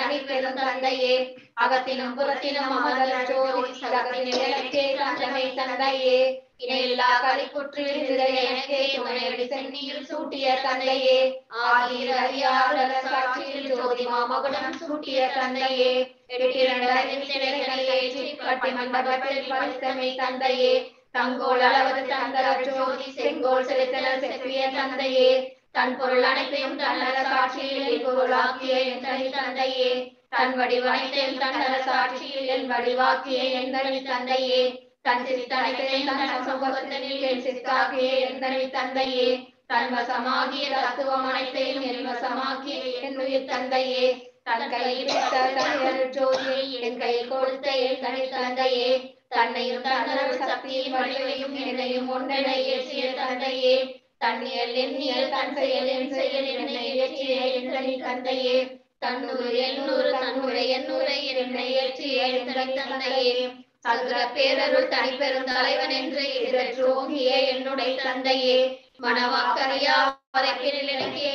[SPEAKER 12] தந்தையே அகத்தினும் புறத்தினும் அமர்ந்த ஜோதி சகத்தினே தந்தமை தந்தையே. இணையில்லா கலிப்புற்று எனக்கே துணையடி சென்னியில் சூட்டிய தந்தையே. ஆகிய அறியாத சாட்சியில் ஜோதி மாமகுடம் சூட்டிய தந்தையே. தந்தையே. தங்கோல் அளவது தந்த ஜோதி செங்கோல் செலுத்தல் செப்பிய தந்தையே. தன் பொருள் அனைத்தையும் தன்னர சாட்சியில் என் பொருளாக்கிய என் தனி தந்தையே. தன் வடிவனைத்தையும் தன்னர சாட்சியில் என் வடிவாக்கிய என் தனி தந்தையே. தன் சித்தனைத்தையும் தன் சமூகத்தினில் என் சித்தாக்கிய என் தனி தந்தையே. தன் வசமாகிய தத்துவம் அனைத்தையும் என் வசமாக்கிய என் உயிர் தந்தையே. தன் கையில் ஜோதியை என் கையில் கொடுத்த என் தனி தந்தையே. தன்னையும் தன்னரவு சக்தியின் வடிவையும் என்னையும் ஒன்றென இயற்றிய தந்தையே. தன்னியல் எண்ணியல் தன் செயல் என் செயல் என்னை இயற்றிய என் தந்தையே தன்னூறு எண்ணூறு தன்னுரை எண்ணூரை என்னை இயற்றிய தந்தையே. சதுர பேரருள் தனிப்பெரும் தலைவன் என்று என்னுடைய தந்தையே. மனவாக்கரியா இலக்கிய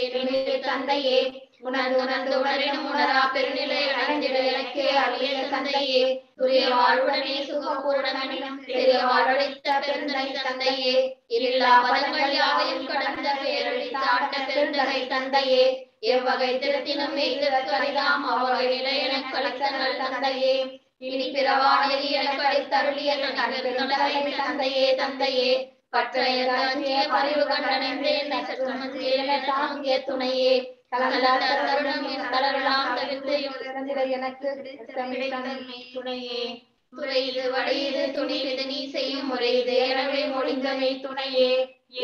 [SPEAKER 12] என்னுடைய தந்தையே. உணர்ந்து உணர்ந்து உணரினும் உணரா பெருநிலை அடைந்திட இலக்கிய அருளிய தந்தையே. துரிய வாழ்வுடனே சுகபூரணமினும் பெரிய வாழ்வழித்த பெருந்தகை தந்தையே. இல்லா பதங்கள் யாவையும் கடந்த பேரழி தாட்ட பெருந்தகை தந்தையே. எவ்வகை திருத்தினும் மெய்திறக்கறிதாம் அவ்வகை நிலை எனக் கழித்தனல் தந்தையே. இனி பிறவானில் எனக்கு அளித்தருளிய தந்தையே தந்தையே. பற்றைய பறிவு பரிவு தாங்கிய துணையே. தருணம் தவிர்த்து எனக்கு துணையே. துணி நீ செய்யும் முறை எனவே துணையே.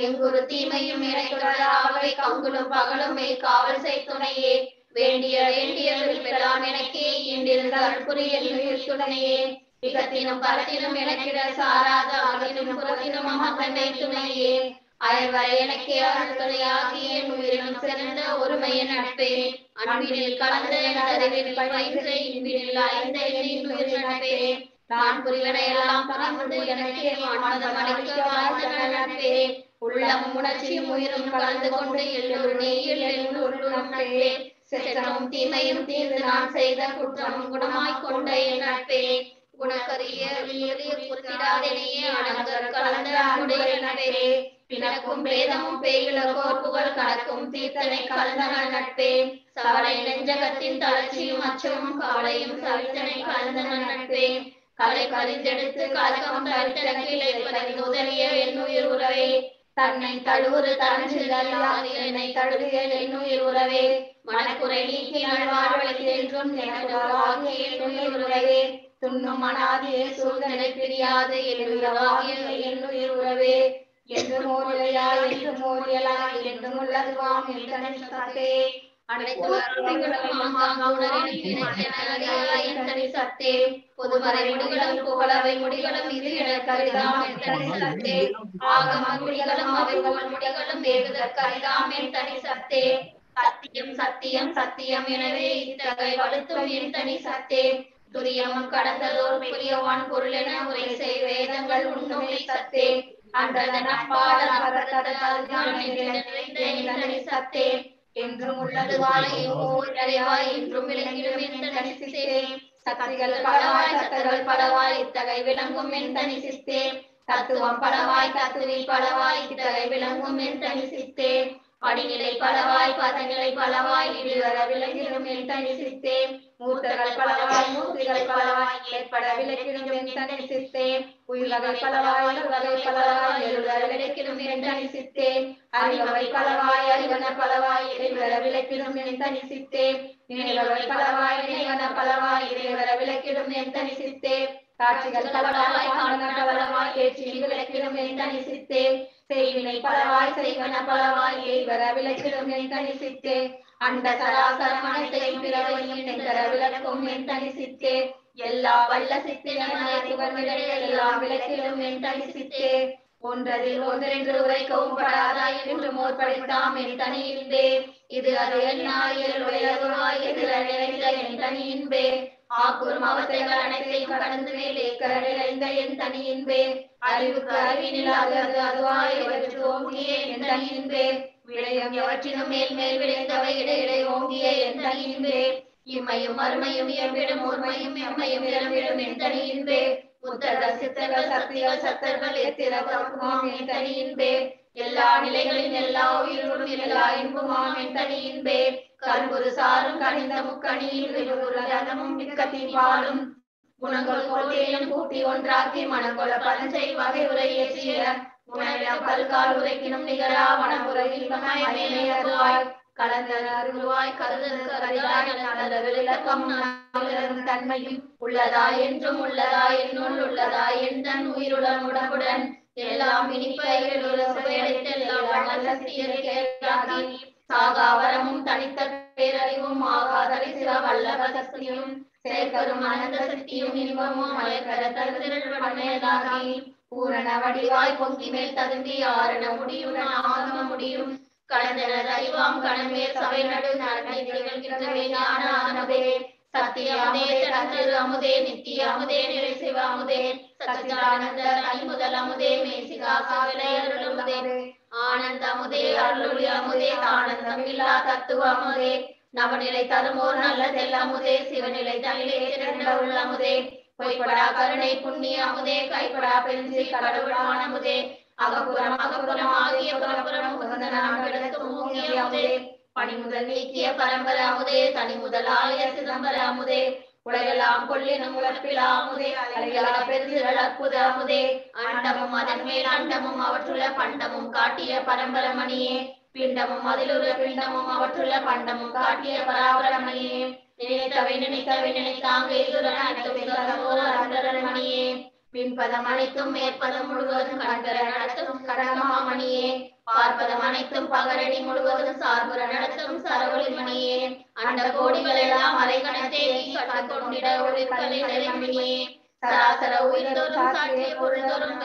[SPEAKER 12] எங்குரு தீமையும் இணைக்குறவை கங்குலும் பகலும் காவல் செய் துணையே. வேண்டிய வேண்டிய பெறலாம் எனக்கே இன்றிருந்த அற்புரிய துணையே. பலத்தினும் எனக்கிட சாராத அகத்தினும் புறத்தினும் அமர்ந்தமை துணையே. அயர்வரை எனக்கே அருள்துணையாகி என் உயிரினும் சிறந்த நட்பே அன்பினில் கலந்த என் அறிவில் பயின்ற இன்பினில் உயிர் நட்பே நான் எல்லாம் பகிர்ந்து எனக்கே வாழ்ந்த நட்பே உணர்ச்சியும் உயிரும் கலந்து கொண்டு எல்லோரு நெய்யில் உள்ளும் நட்பே செற்றமும் தீமையும் தீர்ந்து நான் செய்த குற்றம் குணமாய் கொண்ட என் நட்பே உனக்கரிய புத்திடாதனையே அடங்கர் கலந்த அன்புடைய நட்பே. பிணக்கும் பேதமும் பேயில புகழ் கடக்கும் தீர்த்தனை கலந்த நட்பே. சவளை நெஞ்சகத்தின் தளர்ச்சியும் அச்சமும் கவலையும் சவித்தனை கலந்த நட்பே. கலை கரிந்தெடுத்து கலக்கம் தவித்தன கீழே பறிந்துதறிய என்னுயிர் உறவே. தன்னை தழுவுறு தரஞ்சுதல் என்னை தழுவிய என்னுயிர் உறவே. மனக்குறை நீக்கி நல்வாழ்வழித்தென்றும் எனக்கு உறவாகிய என்னுயிர் உறவே. துண்ணும் மனாதியே சூழ்நிலை பிரியாது என்னுயிரவாகிய என்னுயிர் உறவே. என்று மோரியா என்று மோரியலா என்றும் உள்ளதுவாம் என் சத்தே சத்தே பொதுமறை முடிகளும் புகழவை முடிகளும் இது என் சத்தே ஆகம முடிகளும் அவை முடிகளும் என் தனி சத்தே சத்தியம் சத்தியம் சத்தியம் எனவே இத்தகை வலுத்தும் என் தனி சத்தே துரியமும் கடந்ததோர் புரியவான் பொருள் என உரை செய் வேதங்கள் உண்மை சத்தே சத்தே என்றும் உள்ளது வாழைவாய் என்றும் விளங்கிடும் என் தனி சக்திகள் பலவாய் சத்தர்கள் பலவாய் இத்தகை விளங்கும் என் தனி தத்துவம் பலவாய் தத்துவி பலவாய் இத்தகை விளங்கும் என் தனி சித்தே படிநிலை பலவாய் பதநிலை பலவாய் இடுவர விளங்கிடும் என் தனிசித்தேன் மூர்த்தங்கள் பலவாய் மூர்த்திகள் பலவாய் ஏற்பட விளக்கிடும் என்று சித்தேன். உயிர்வகை பலவாய் வகை பலவாய் எழுத விளக்கிடும் என்று சித்தேன். அறிவகை பலவாய் அறிவன பலவாய் இறைவர விளக்கிடும் என் தனி நினைவகை பலவாய் நினைவன பலவாய் இறைவர விளக்கிடும் என் தனி காட்சிகள் பலவாய் காரண பலவாய் ஏற்றில் விளக்கிடும் என் தனி செய்வினை பலவாய் செய்வன பலவாய் ஏய்வர விளக்கிடும் என் தனி அண்ட சராசரம் அனைத்தையும் பிறவையும் நின்ற விளக்கும் என் தனி சித்தே. எல்லா வல்ல சித்திரனாய எல்லா விளக்கிலும் என் தனி சித்தே. ஒன்றதில் ஒன்றென்று உரைக்கவும் படாதாய் என்று மோற்படைத்தாம் என் தனி இன்பே இது அது என்னாயில் உயர்வாய் எதிர நிறைந்த என் தனி இன்பே ஆக்குறும் அவத்தைகள் அனைத்தையும் கடந்து மேலே கரநிறைந்த என் தனி இன்பே அறிவுக்கு அறிவினில் அது அதுவாய் எவற்று ஓங்கிய என் தனி இன்பே விளையும் எவற்றினும் மேல் மேல் விளைந்தவை இடை இடை ஓங்கிய எந்த இன்பே. இம்மையும் மறுமையும் இயம்பிடும் ஒருமையும் எம்மையும் இறம்பிடும் என் தனி இன்பே. புத்தர்கள் சித்தர்கள் சக்திகள் சத்தர்கள் எத்திரமாம் என் தனி இன்பே. எல்லா நிலைகளின் எல்லா உயிரோடும் எல்லா இன்புமாம் என் தனி இன்பே. கரும்புரு சாரும் கனிந்த முக்கணியில் விருகுரதமும் மிக்கத்தின் பாலும் குணங்கள் கொள்கையிலும் கூட்டி ஒன்றாக்கி மனங்கொள பதஞ்சை வகை உரை ஏற்றிய உணவிடம் உரைக்கினும் நிகரா கலந்த அருள்வாய் கருதல் தன்மையும் என்றும் உள்ளதாய் என்னுள் உள்ளதாய் என்றன் உயிருடன் உடம்புடன் எல்லாம் இனிப்பைகளெல்லாம் சாகாவரமும் தனித்த பேரறிவும் ஆகாதலை சில வல்லப சக்தியும் சேர்க்கரும் அனந்த சக்தியும் இன்பமும் மயக்கர தருதிரமேதாகி பூரண வடிவாய் பொங்கி மேல் ததும்பி ஆரண முடியும் ஆகம முடியும். கடந்தன அறிவாம் கடமே சபை நடு நடந்து நிகழ்கின்றவே ஞான அமுதே சத்திய அமுதே தனதிரு அமுதே நித்திய அமுதே நிறை சிவ அமுதே. சச்சிதானந்த முதல் அமுதே மேசிகா காவலை அருள் அமுதே. ஆனந்த அமுதே அருளொளி அமுதே ஆனந்தம் இல்லா தத்துவ அமுதே. நவநிலை தருமோர் நல்லதெல்லாம் அமுதே சிவநிலை தனிலே திரண்ட உள்ள அமுதே. பொய்படா கருணை புண்ணிய அமுதே கைப்படா பெருந்தி கடவுளான அமுதே அகபுரம் அகபுரம் ஆகிய புறபுரம் உகந்த நாடுகளுக்கும் மூங்கிய அமுதே பணி முதல் நீக்கிய பரம்பர அமுதே தனி முதல் ஆலய சிதம்பர அமுதே உலகெல்லாம் கொள்ளினும் உழப்பிலா அமுதே அலைகளா பெருந்திரள் அற்புத அமுதே அண்டமும் அதன் மேல் அண்டமும் அவற்றுள்ள பண்டமும் காட்டிய பரம்பர மணியே பிண்டமும் அதிலுள்ள பிண்டமும் அவற்றுள்ள பண்டமும் காட்டிய பராபரமணியே. நினைத்தவை நினைத்தவை நினைத்தாங்க மணியே பின்பதம் அனைத்தும் மேற்பதம் முழுவதும் கண்பெற நடத்தும் கடகமாமணியே. பார்ப்பதம் அனைத்தும் பகரணி முழுவதும் சார்புற நடத்தும் சரவொளி மணியே அண்ட கோடிகள் எல்லாம் அரைகணத்தே கட்டு கொண்டிட ஒளிர்கலை நிறைமணியே சராசர உயிர்தோறும் சாட்சிய பொருள்தோறும்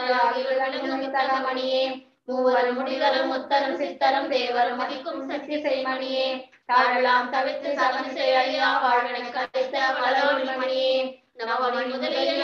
[SPEAKER 12] மணியே மூவரும் முடிவரும் முத்தரும் சித்தரும் தேவரும் மதிக்கும் சக்தி செய்மணியே. தாழலாம் தவிர்த்து சமன் செய்யா வாழ்வனை கலைத்த வளவொளி நவமணி முதலில்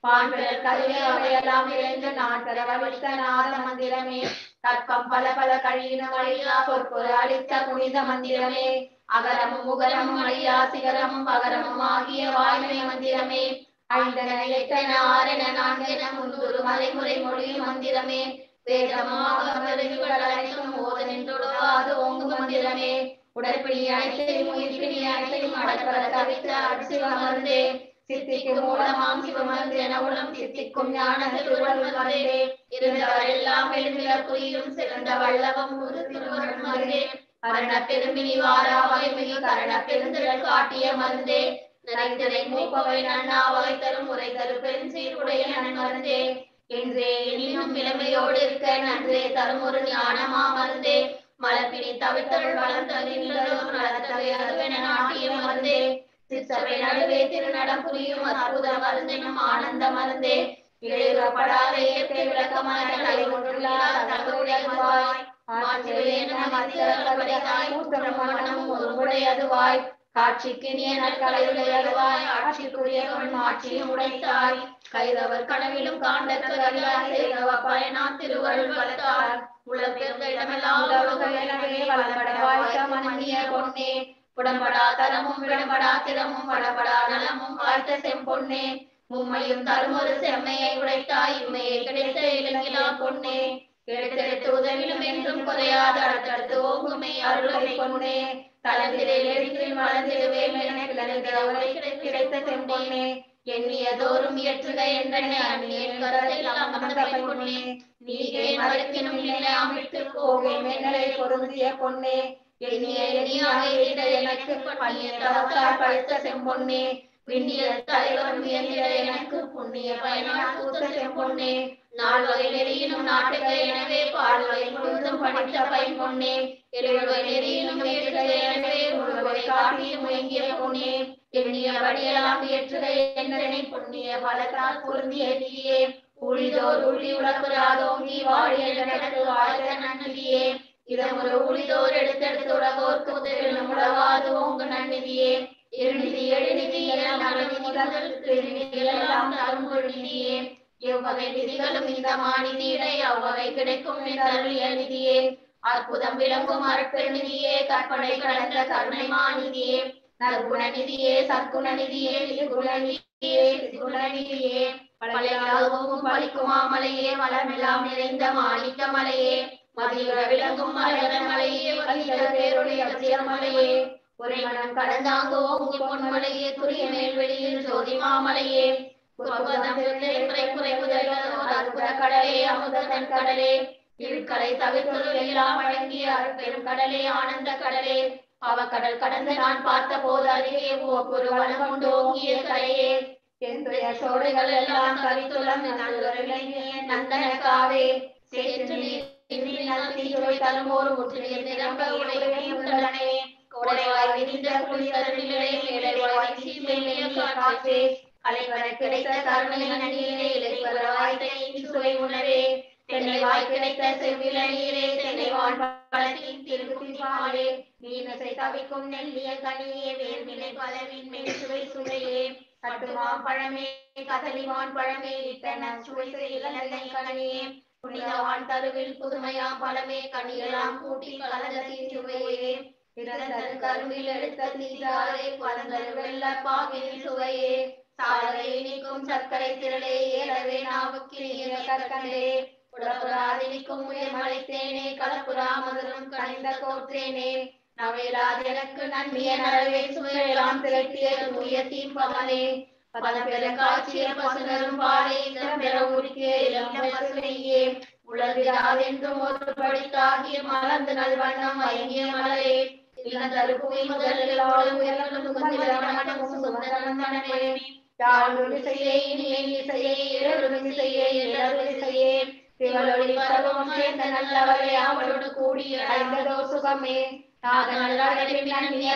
[SPEAKER 12] பாண்டர் கருவே அவையெல்லாம் இறைந்து நான் பெறவழித்த நாத மந்திரமே. கற்பம் பல பல கழியின வழியா பொற்பொரு அளித்த புனித மந்திரமே. அகரமும் முகரமும் அழியா சிகரமும் பகரமும் ஆகிய வாய்மை மந்திரமே. ஐந்தன எட்டன ஆறென நான்கென முன்னூறு மறைமுறை மொழி மந்திரமே. வேதமாகும் ஓத நின்றொழுவாது ஓங்கு மந்திரமே. உடற்பிணி அனைத்தையும் உயிர்பிணி அனைத்தையும் அடற்பட தவித்த அடிசிவ அமர்ந்தே சித்திக்கு மூலமாம் சிவமருந்து என உளம் சித்திக்கும் ஞான திருவருள் மருந்தே. இருந்தவரெல்லாம் எழுந்திலக்குயிலும் சிறந்த வல்லவம் ஒரு திருவருள் மருந்தே. கரண பெருமினி வாரா வகைமிகு கரண பெருந்திரள் காட்டிய மருந்தே. நிறைந்திரை மூப்பவை நன்னா வகை தரும் உரை தரு பெருஞ்சீருடைய நன்மருந்தே. என்றே எனினும் இளமையோடு இருக்க நன்றே தரும் ஒரு ஞானமா மருந்தே. மலப்பிடி தவித்தருள் தவித்தல் வளர்ந்ததில்லதோர் நலத்தவை அதுவென நாட்டிய மருந்தே. சிற்றவை நடுவே திருநடம் புரியும் அற்புத மருந்தெனும் ஆனந்த மருந்தே. இடையுறப்படாத இயற்கை விளக்கமான கலை கொண்டுள்ளார் தகவலுடையதுவாய் வாய் காட்சிக்கு நீ நற்கலையுடையதுவாய் ஆட்சிக்குரிய ஆட்சியும் உடைத்தாய். கைதவர் கனவிலும் காண்டற்கு அறியாய் செய்தவ பயனா திருவருள் வளர்த்தார். உலகிருந்த இடமெல்லாம் உலகமே பொன்னே. புடம்படா தரமும் விடம்படா திறமும் வடபடா நலமும் வாய்த்த செம்பொன்னே. செம்மையை உடைத்தாய் இம்மையை கிடைத்த பொன்னே. எடுத்தெடுத்து உதவிலும் என்றும் குறையாது அடுத்தடுத்து ஓங்குமே அருளை பொன்னே. தளத்திலே எழுத்தில் வளர்ந்திடுவேன் என கிளந்தவரை கிடைத்த செம்பொன்னே எண்ணியதோறும் இயற்றுக என்றென்னை அந்நியன் கரத்தில் அமர்ந்த பொன்னே நீகே மறுக்கினும் நிலையாம் விட்டு போகேன் என்னை பொருந்திய பொன்னே. எண்ணிய எண்ணியாக இருந்த எனக்கு பண்ணிய தவத்தால் பழித்த செம்பொன்னே விண்ணிய தலைவர் உயர்ந்திட எனக்கு புண்ணிய பயனால் கூத்த செம்பொன்னே நால்வகை நெறியினும் நாட்டுக எனவே பால்வகை முழுவதும் படித்த பைம்பொன்னே எழுவகை நெறியினும் ஏற்றுக எனவே உருவகை காட்டியும் முயங்கிய பொன்னே. எண்ணிய வழியெல்லாம் ஏற்றுக என்றனை புண்ணிய பலத்தால் பொருந்திய நீயே உழிதோர் உழி உலகுராதோங்கி வாழிய நடக்கு வாழ்க நன்னிதியே. இதமுறை உளிதோர் எடுத்தெடுத்து உலகோர்க்கு உதவிடும் உலவாது ஓங்கு நன்னிதியே. இருநிதி எழுநிதி எல்லாம் நலநிதி எல்லாம் தரும் நிதியே எவ்வகை விதிகளும் இந்த மாநிதியிடை அவ்வகை கிடைக்கும் என்றருளிய நிதியே. அற்புதம் விளங்கும் அருட்பெருநிதியே கற்பனை கடந்த கருணை மாநிதியே நற்குண நிதியே சற்குண நிதியே நிகுண நிதியே சிகுண நிதியே. பழையாகவும் பழிக்குமாமலையே வளமெல்லாம் நிறைந்த மாணிக்க மலையே. மதியுற விளங்கும் மலையே வலித பேருடைய மலையே. ஒரே மனம் கடந்தாங்கோ உங்கள் பொன்மலையே துரிய மேல்வெளியில் ஜோதி கடலே அமுதன் கடலே. இருட்களை தவிர்த்தது எல்லாம் வழங்கிய அருட்பெரும் கடலே ஆனந்த கடலே. அவக்கடல் கடந்து நான் பார்த்த போது அருகே ஒரு வளம் கொண்டு ஓங்கிய கரையே. என்னுடைய சோடைகள் எல்லாம் கவித்துளம் நந்தன காவே. சேற்று நீர் முற்றிலே நிரம்ப உடனே கோடைவாய் விரிந்த காற்றே. அலைவர கிடைத்த கருணை சுவை உணவே. தென்னை வாய் கிடைத்த செவ்வில நீரே தென்னை வான் பழத்தின் திருக்குதிப்பாலே நீனசை தவிக்கும் நெல்லிய கனியே பலவின் மேல் சுவை சுவையே. பழமே கதலிவான் பழமே கனியே. புனிதவான் தருவில் புதுமையாம் பழமே கனியெல்லாம் கூட்டி கலந்த சுவையே. பிறந்தது கருவில் எடுத்த தீதாரே பழந்தது வெள்ள பாகின் சுவையே. சாலை இனிக்கும் சர்க்கரை திரளே ஏறவே நாவுக்கிரிய கற்கண்டே. புறப்புறாதினிக்கும் உயர் மலைத்தேனே கலப்புரா மதுரம் கனிந்த கோற்றேனே. நவையிலாது எனக்கு நன்மைய நரவே சுவையெல்லாம் திரட்டிய தூய தீம்பவனே. பெற காட்சிய பசுனரும் பாடே பெற உருக்கிய இளம் பசுமையே உலகிராதென்றும் ஒரு படித்தாகிய மலர்ந்து நல்வண்ணம் மயங்கிய மலரே. இளந்தரு இளந்தருப்புவை முதலோடு உயர்ந்தும் மட்டமும் சுந்தரம் தனமே யாழொரு இசையே இனிய இசையே இரவு இசையே சேர்ந்த நல்லவரே அவளோடு கூடிய அடைந்ததோ சுகமே. நாத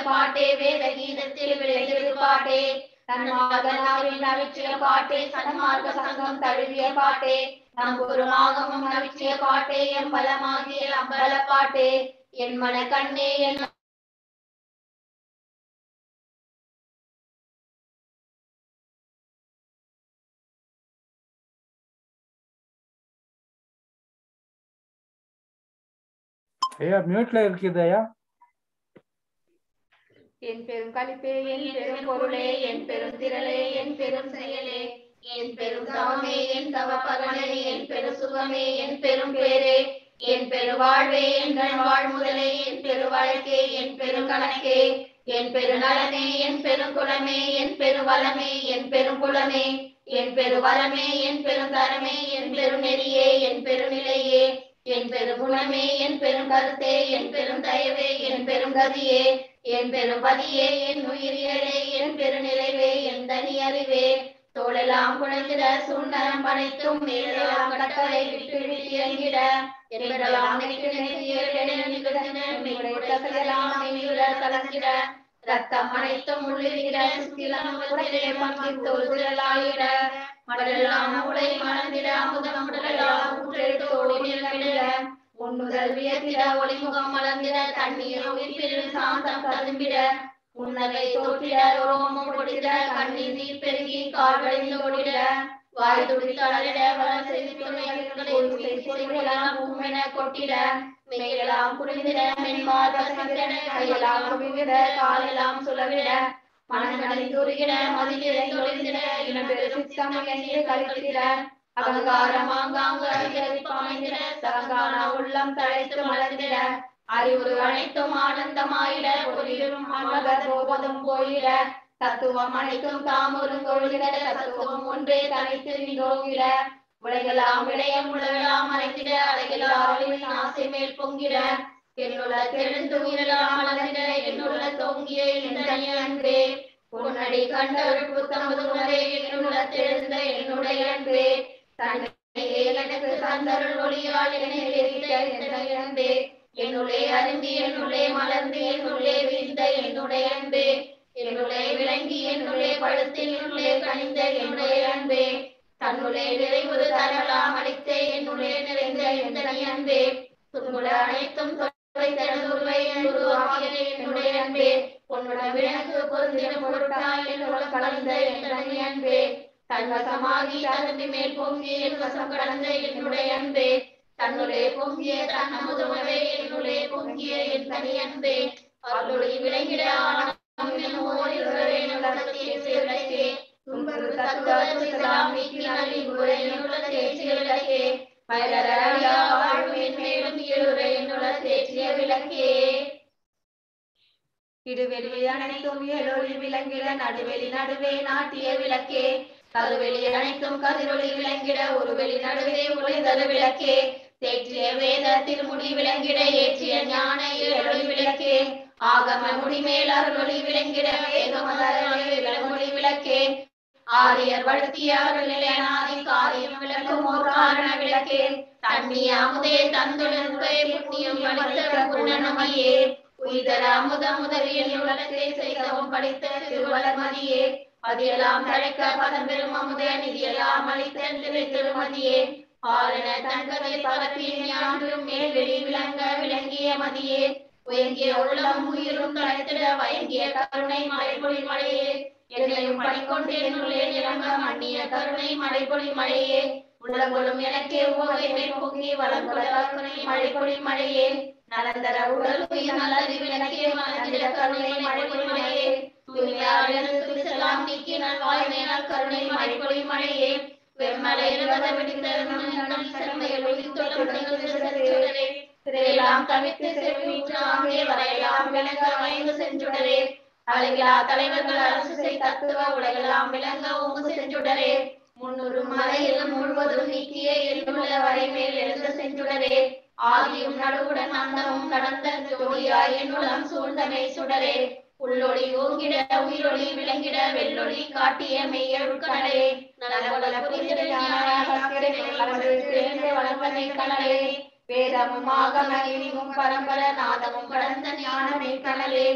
[SPEAKER 12] பாட்டே வேத கீதத்தில் விளைந்திரு பாட்டே தன்மாதனாவின் நவிச்சிய பாட்டே சன்மார்க்க சங்கம் தழுவிய பாட்டே. நம்புருமாகமும் நவிச்சிய பாட்டே என் பலமாகிய அம்பல பாட்டே. என் மன கண்ணே என்
[SPEAKER 2] ஐயா மியூட்ல இருக்குது ஐயா
[SPEAKER 12] என் பெரும் கழிப்பே என் பெரும் பொருளே என் பெரும் திரளே என் பெரும் செயலே என் பெரும் தவமே என் தவ பலனே என் பெரும் சுகமே என் பெரும் பேரே என் பெரு வாழ்வே என் வாழ்முதலே என் பெருவழக்கே என் பெரு கணக்கே என் பெரு நலனே என் பெரும் குலமே என் பெரு வளமே என் பெரும் குலமே என் பெரு வளமே என் பெரும் தரமே என் பெரும் நெறியே என் பெருநிலையே என் பெரும் குணமே என் பெரும் கருத்தே என் பெரும் தயவே என் பெரும் கதியே என் பெரும் பதியே என் உயிரியலே என் பெருநிலைவே என் தனி அறிவே தோளெல்லாம் குழைந்திட சுண்ணரம் படைத்தும் மேலெல்லாம் கடற்கரை விட்டு விட்டு இறங்கிட என்பதெல்லாம் நினைத்து நினைத்து ரத்தம் அனைத்தும் உள்ளிருக்கிற சுத்திலம் உடலே பங்கித்தோல் திரளாயிட மூளை மணந்திட அமுதம் உடலெல்லாம் ஊற்றெடுத்தோடு நிலவிட உன்னுதல் வியத்திட ஒளிமுகம் மலர்ந்திட தண்ணீர் உயிர்ப்பில் சாந்தம் ததும்பிட உன்னகை தோற்றிட ரோமம் ஒடிட கண்ணீர் நீர் பெருகி கால் வழிந்து ஓடிட வாய் துடித்து அலறிட வளர் செய்தி கொட்டிட. மெய்யெல்லாம் குளிர்ந்திட மென்மார் பசங்கிட கையெல்லாம் குவிவிட காலெல்லாம் சுழவிட மனங்களை துருகிட மதிலிடை தொழிந்திட இனப்பெரு சித்தம் எண்ணீர் கழித்திட அகங்காரமாங்காங்க பாய்ந்திட சகங்கான உள்ளம் தழைத்து மலர்ந்திட அறிவுறு அனைத்தும் ஆனந்தமாயிட பொறியும் மன்மத போவதும் போயிட தத்துவம் அனைத்தும் தாமொரும் கொள்கிட தத்துவம் ஒன்றே தனித்து நிகழ்கிட உலகெல்லாம் விடயம் உலகெல்லாம் அழைத்திட அழகில் அழகெல்லாம் ஆசை மேல் பொங்கிட. என்னுள்ள தெழுந்து உயிரெல்லாம் மலர்ந்திட என்னுள்ள தொங்கிய என் அன்பே. உன்னடி கண்ட விழுப்பு தமது உணரே என்னுள்ள தெழுந்த என்னுடைய அன்பே. தன்னையே எனக்கு தந்தருள் ஒளியால் என்னை அன்பே. என்னுள்ளே அருந்தி என்னுள்ளே மலர்ந்து என்னுள்ளே வீழ்ந்த என்னுடைய அன்பே. என்னுள்ளே விளங்கி என்னுள்ளே பழுத்து என்னுள்ளே கணிந்த என்னுடைய அன்பே. தன்னுள்ளே நிறைவுறு தரலாம் அளித்த என்னுள்ளே நிறைந்த என்னுடைய அன்பே. துன்புல அனைத்தும் தொலை தனதுருவை உருவாகிய என்னுடைய அன்பே. உன்னுடன் எனக்கு பொருந்தின பொருட்டாய் என்னுடன் கலந்த என்னுடைய அன்பே. தன்வசமாகி தகுதி மேல் பொங்கி என் வசம் கடந்த என்னுடைய அன்பே. தன்னுடைய பொங்கிய என்னுடைய பொங்கிய என் தனி அன்பே விளங்கிட ஆனந்தம் என்னும் இடுவெளி அனைத்தும் ஏழொளி விளங்கிட நடுவெளி நடுவே நாட்டிய விளக்கே. கருவெளி அனைத்தும் கதிரொளி விளங்கிட ஒருவெளி நடுவே ஒளிதரு விளக்கே. தேற்றிய வேத திருமுடி விளங்கிட ஏற்றிய ஞான ஏழொளி விளக்கே. ஆகம முடிமேல் அருளொளி விளங்கிட வேகமதரொளி விளக்கே. ஆரியர் வழுத்திய அருள் நிலையனாதி காரியம் விளக்கும் ஓர் காரண விளக்கே. தண்ணிய அமுதே தந்துணர்வே புண்ணியம் வலித்த குணநமையே உயிதர அமுத முதலியல் உலகத்தை செய்தவும் படித்த திருவளர்மதியே பதியெல்லாம் தழைக்க பதம் பெறும் அமுத நிதியெல்லாம் அளித்த திரு திருமதியே. ஆரண தங்கதை பரப்பி மேல் வெளி விளங்க விளங்கிய மதியே. உயங்கிய உள்ளம் உயிரும் தழைத்திட வயங்கிய கருணை மழைபொழி மழையே எங்களையும் பணிக்கொண்டு என்னுள்ளே நிரம்ப மண்ணிய கருணை மழைபொழி மழையே. உலகொழும் எனக்கே ஓதை பொங்கி வளங்குல கருணை மழைபொழி மழையே. நலந்தர உடல் உயிர் நலறிவு எனக்கே மலர்ந்திட கருணை மழைபொழி மழையே. தூய்மையாளர் செல்லாம் நீக்கி நல்வாய்மையால் கருணை மழைபொழி மழையே. வெம்மலை திரையெல்லாம் தவித்து செவிற்றாங்கே வரையலாம் விளங்க வயங்கு சென்றுடரே அழகிலா தலைவர்கள் அரசு தத்துவ உலகெல்லாம் விளங்க ஓங்கு செஞ்சுடரே. முன்னூறு மலையில் முழுவதும் நீக்கிய எல்லுள்ள வரை மேல் எழுந்த செஞ்சுடரே. ஆதியும் நடுவுடன் அந்தமும் கடந்த ஜோதியாய் என்னுளம் சூழ்ந்தமை சுடரே உள்ளொளி ஓங்கிட உயிரொளி விளங்கிட வெள்ளொளி காட்டிய மெய்யழுக்கடலே நலவள புரிந்திட வளர்வனை கணலே வேதமும் ஆகமகினியும் பரம்பர நாதமும் கடந்த ஞானமே கடலே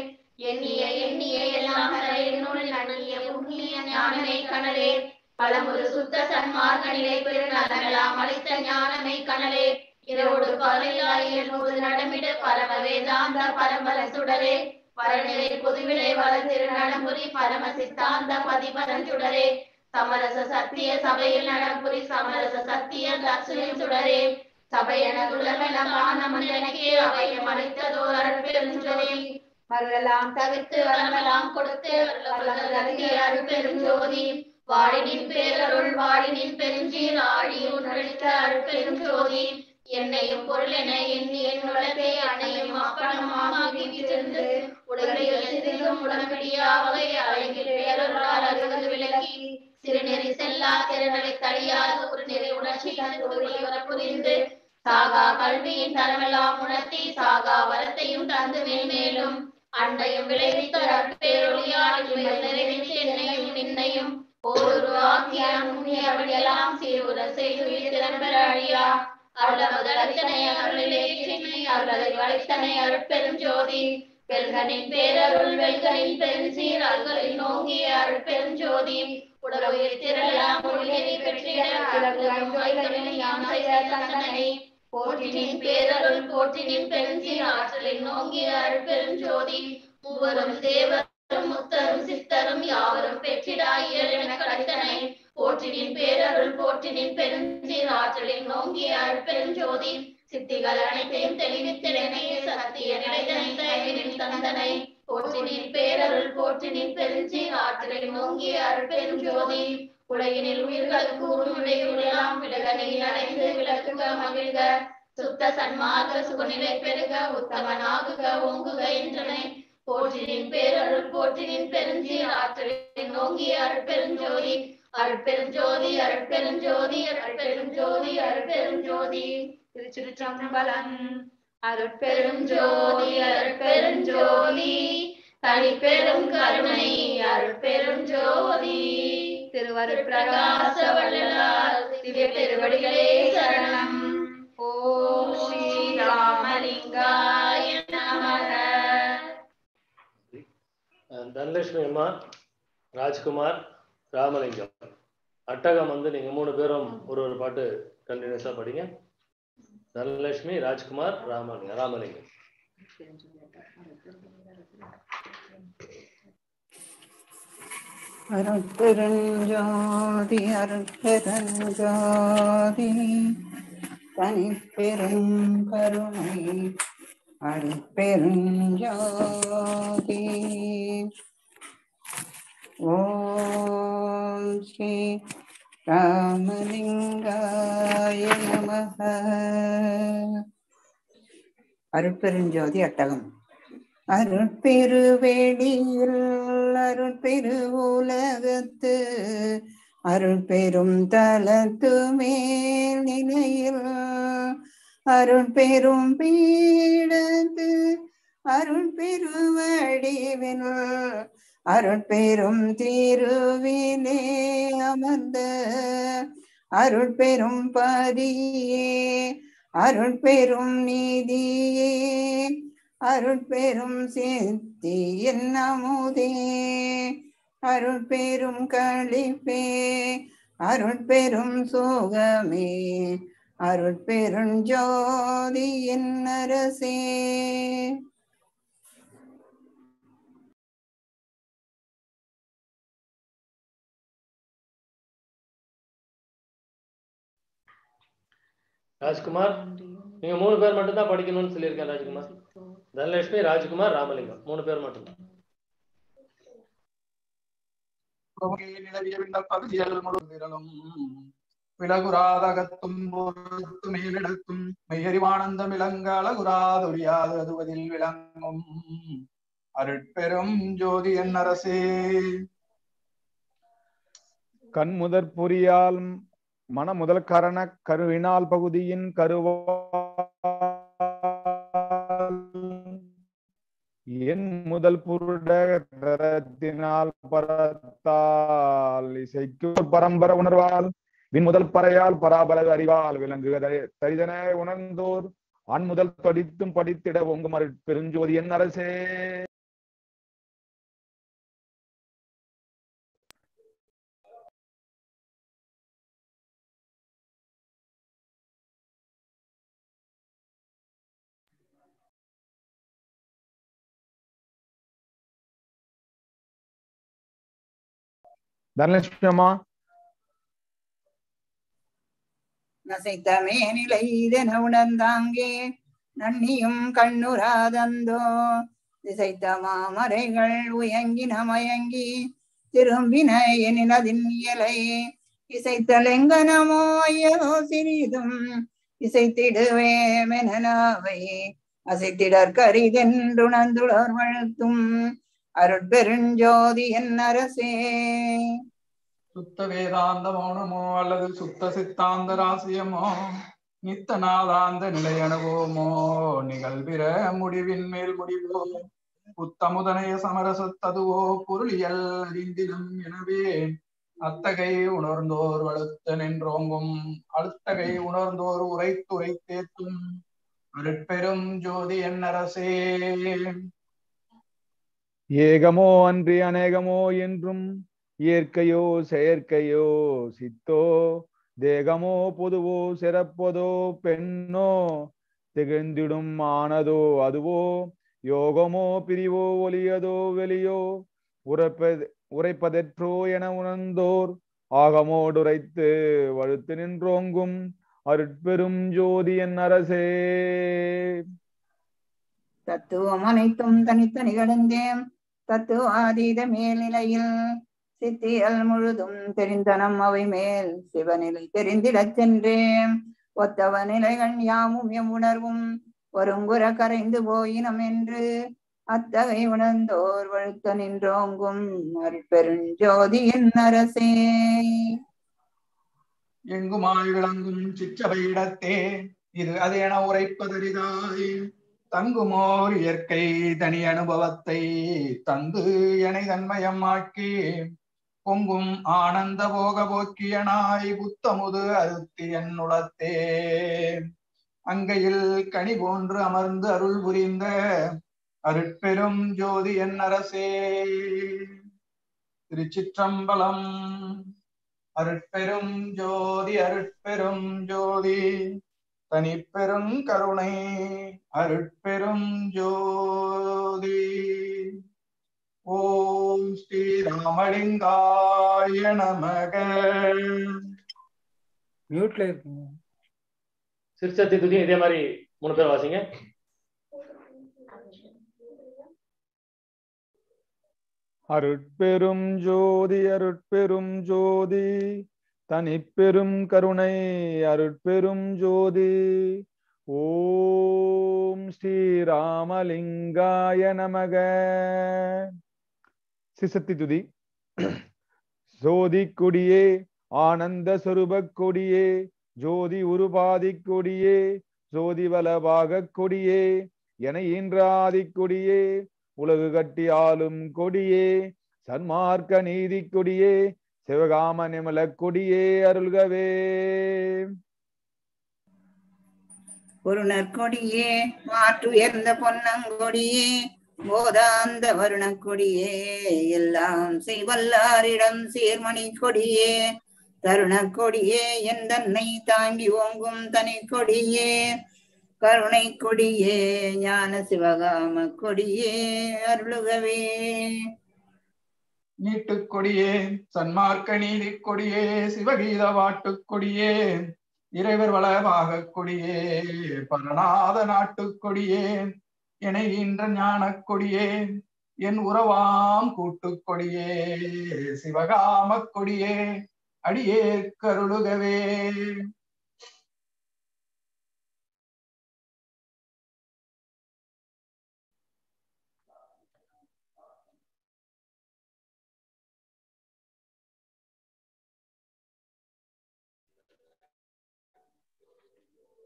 [SPEAKER 12] எண்ணிய எண்ணிய எல்லாம் என்னுள் நன்னிய புண்ணிய ஞானமே கணலே பலமுறு சுத்த சன்மார்கனிலே பெரு நலமெல்லாம் அளித்த ஞானமே கணலே இரவோடு பகலிலாய் எழுபது நடமிட பரம வேதாந்த பரம்பர சுடரே. பரநிலை பொதுவிலை வளர்ந்திரு நடமுறி பரம சித்தாந்த பதிபரஞ்சுடரே சமரச சத்திய சபையில் நடப்புரி சமரச சத்திய தர்சனம் சுடரே. சபையனதுள்ளமெல்லாம் மனிதனுக்கே அவையம் அளித்ததோர் அருட்பெருஞ்சோதி வரலாம் தவிர்த்து வரமெல்லாம் கொடுத்து அருகிய அருட்பெருஞ்சோதி வாழினின் பேரருள் வாழினின் பெருஞ்சீர் ஆழி உணர்த்த அருப்பெரும் ஜோதி. என்னையும் பொருள் என எண்ணி என் உலகை அணையும் அப்பணமாகி விதிர்ந்து உடலை சிறிதும் உடனடியா வகை அழகில் பேரொருளால் அருகது விலகி சிறுநெறி செல்லா திறனலை தழியாது ஒரு நெறி உணர்ச்சி தந்து புரிந்து. சாகா கல்வியின் தரமெல்லாம் உணர்த்தி சாகா வரத்தையும் தந்து மேல்மேலும் அண்டையும் விளைவித்த பேரொழியால் நிறைவேற்றி என்னையும் நின்னையும் ஒரு ஆக்கிய நுண்ணியவழியெல்லாம் சீர்வுற செய்து திறம்பெற அழியா. அருளமுதலத்தனை அருளிலே சின்னை அருளதை வளைத்தனை அருட்பெரும் ஜோதி. வெல்கனின் பேரருள் வெல்கனின் பெருஞ்சீர் நோங்கிய அருட்பெரும் ஜோதி. திரளாம் பெற்றிட அழகு யாம் செய்த தந்தனை. போற்றினின் பேரருள் போற்றினின் பெருஞ்சீர் ஆற்றலில் நோங்கிய அருட்பெரும் ஜோதி. மூவரும் தேவரும் முத்தரும் சித்தரும் யாவரும் பெற்றிடாயியல் என கடைத்தனை போற்றினின் பேரருள் போற்றினின் பெருஞ்சீர் ஆற்றலில் நோங்கிய அருட்பெருஞ்சோதி சித்திகள் அனைத்தையும் தெளிவித்திடனே சத்திய நிலைதனை தயவினின் தந்தனை. போற்றினின் பேரருள் போற்றினின் பெருஞ்சீர் ஆற்றலில் நோங்கிய அருட்பெருஞ்சோதி உலகினில் உயிர்களுக்கு உருவுடையுடையாம் விலகனில் அடைந்து விளக்குக மகிழ்க. சுத்த சன்மார்க்க சுகநிலை பெருக உத்தமனாகுக ஓங்குக என்றனை போற்றினின் பேரருள் போற்றினின் பெருஞ்சி ஆற்றலின் நோங்கிய அருட்பெருஞ்சோதி. அருட்பெருஞ்சோதி அருட்பெருஞ்சோதி அருட்பெருஞ்சோதி அருட்பெருஞ்சோதி. திருச்சிற்றம்பலம். அருட்பெருஞ்சோதி அருட்பெருஞ்சோதி. தனி பெரும் கருணை அருட்பெருஞ்சோதி. திருவருட் பிரகாச வள்ளலார் திவ்ய திருவடிகளே சரணம். ஓம் ஸ்ரீ ராமலிங்காய நமக.
[SPEAKER 1] தனலட்சுமி அம்மா ராஜ்குமார் ராமலிங்கம். அட்டகம் வந்து நீங்க மூணு பேரும் ஒரு ஒரு பாட்டு கண்டினியூஸா படிங்க. தனலட்சுமி ராஜ்குமார் ராமலிங்கம். ராமலிங்கம்
[SPEAKER 5] அருட்பெருஞ்சோதி அருட்பெருஞ்சோதி தனிப்பெரும் கருணை அருட்பெருஞ்சோதி ஓம் ஸ்ரீ ராமலிங்காய நமக. அருட்பெருஞ்சோதி அட்டகம். அருட்பெருவேடியில் அருட்பெரு உலகத்து அருட்பெரும் தலத்து மேல் நிலையில் அருட்பெரும் பீடத்து அருட்பெருவடிவில் அருட்பெரும் திருவிலே அமர்ந்த அருட்பெரும் பதியே அருட்பெரும் நீதியே அருட்பெரும் சித்தி என்னமுதே. அருட்பெரும் கழிப்பே. அருட்பெரும் சுகமே. அருட்பெருஞ்சோதி என்னரசே.
[SPEAKER 1] ராஜ்குமார் நீங்க மூணு பேர் மட்டும் தான் படிக்கணும்னு சொல்லியிருக்கேன் ராஜ்குமார். தனலட்சுமி ராஜ்குமார் ராமலிங்கம். மூணு பேர் மட்டும்
[SPEAKER 7] விலகுராதகத்தும் மேலிடத்தும் மெய்யறிவானந்தம் விளங்க அழகுராதொழியாது அதுவதில் விளங்கும் அருட்பெரும் ஜோதி என் அரசே
[SPEAKER 14] கண்முதற் பொறியால் மன முதல் கரண கருவினால் பகுதியின் கருவா என் முதல் புருடத்தினால் பரத்தால் இசைக்கு பரம்பர உணர்வால் வின் முதல் பறையால் பராபரது அறிவால் விளங்குக தரிதன உணர்ந்தோர் ஆண் முதல் படித்தும் படித்திட ஒங்கும் மறு பெருஞ்சோதி என் அரசே. தனலட்சுமி அம்மா
[SPEAKER 5] நசைத்தமே நிலைதென உணர்ந்தாங்கே நன்னியும் கண்ணுராதந்தோ திசைத்த மாமரைகள் உயங்கின மயங்கி திரும்பின எனினதின் அதின் இயலை இசைத்தலெங்கனமோ ஐயோ சிறிதும் இசைத்திடுவேமெனாவை அசைத்திடற் கரிதென்றுணர்ந்துளர் வழுத்தும் அருட்பெருஞ்சோதி என் அரசே
[SPEAKER 7] சுத்த வேதாந்த மௌனமோ அல்லது சுத்த சித்தாந்த ராசியமோ நித்த நாதாந்த நிலை அனுபவமோ நிகழ்விற முடிவின் மேல் முடிவோ புத்தமுதனைய சமரசத்ததுவோ பொருளியல் அறிந்திடும் எனவே அத்தகை உணர்ந்தோர் வலுத்த நின்றோங்கும் அழுத்தகை உணர்ந்தோர் உரைத்துரைத்தேத்தும் அருட்பெரும் ஜோதி என் அரசே
[SPEAKER 14] ஏகமோ அன்றி அநேகமோ என்றும் இயற்கையோ செயற்கையோ சித்தோ தேகமோ பொதுவோ சிறப்பதோ பெண்ணோ திகழ்ந்திடும் ஆனதோ அதுவோ யோகமோ பிரிவோ ஒலியதோ வெளியோ உரைப்பது உரைப்பதற்றோ என உணர்ந்தோர் ஆகமோடுரைத்து வழுத்து நின்றோங்கும் அருட்பெரும் ஜோதி என் அரசே.
[SPEAKER 5] தத்துவம் அனைத்தும் தனித்த நிகழ்ந்தேன் தத்துவாதீத மேல்நிலையில் சித்தியல் முழுதும் தெரிந்தனம் அவை மேல் சிவநிலை தெரிந்திடச் சென்றேன். ஒத்தவ நிலைகள் யாமும் எம் உணர்வும் ஒருங்குற கரைந்து போயினம் என்று அத்தகை உணர்ந்தோர் வழுத்த நின்றோங்கும் அருட்பெருஞ்சோதி அரசே.
[SPEAKER 7] எங்குமாய் விளங்கும் சிற்றவையிடத்தே இது அது என உரைப்பதரிதாய் தங்குமோர் இயற்கை தனி அனுபவத்தை தந்து எனை தன்மயமாக்கி பொங்கும் ஆனந்த போக போக்கியனாய் புத்தமுது அருத்தி என்னுளத்தே அங்கையில் கனி போன்று அமர்ந்து அருள் புரிந்த அருட்பெரும் ஜோதி என் அரசே. திருச்சிற்றம்பலம் அருட்பெரும் ஜோதி அருட்பெரும் ஜோதி. தனிப்பெரும் கருணை அருட்பெரும் ஜோதி. ஓம் ஸ்ரீ ராமலிங்காய நமக.
[SPEAKER 2] மியூட்ல இருக்குங்க
[SPEAKER 1] சிறுசத்தி துதி இதே மாதிரி மூணு பேர் வாசிங்க.
[SPEAKER 14] அருட்பெரும் ஜோதி அருட்பெரும் ஜோதி. தனிப்பெரும் கருணை அருட்பெரும் ஜோதி. ஓம் ஸ்ரீராமலிங்காய நமக. சிசத்தி துதி. ஜோதி கொடியே ஆனந்த சொருப கொடியே ஜோதி உருபாதி கொடியே ஜோதி வலபாக கொடியே என ஈன்றாதி கொடியே உலகு கட்டி ஆளும் கொடியே சன்மார்க்க நீதி கொடியே சிவகாம நிமல கொடியே அருள்கவே.
[SPEAKER 5] ஒரு நற்கொடியே மாற்றுயர்ந்த பொன்னங்கொடியே போதாந்த வருணக்கொடியே எல்லாம் செய்வல்லாரிடம் சீர்மணி கொடியே தருணக் கொடியே என் தன்னை தாங்கி ஓங்கும் தனி கொடியே கருணை கொடியே ஞான சிவகாம கொடியே அருளுகவே.
[SPEAKER 7] நீட்டுக் கொடியே சன்மார்க்க நீதி கொடியே சிவகீத வாட்டுக் கொடியே இறைவர் வளமாக கொடியே பரநாத நாட்டுக் கொடியே இணைகின்ற ஞானக் கொடியே என் உறவாம் கூட்டுக் கொடியே சிவகாமக் கொடியே அடியே கருளுகவே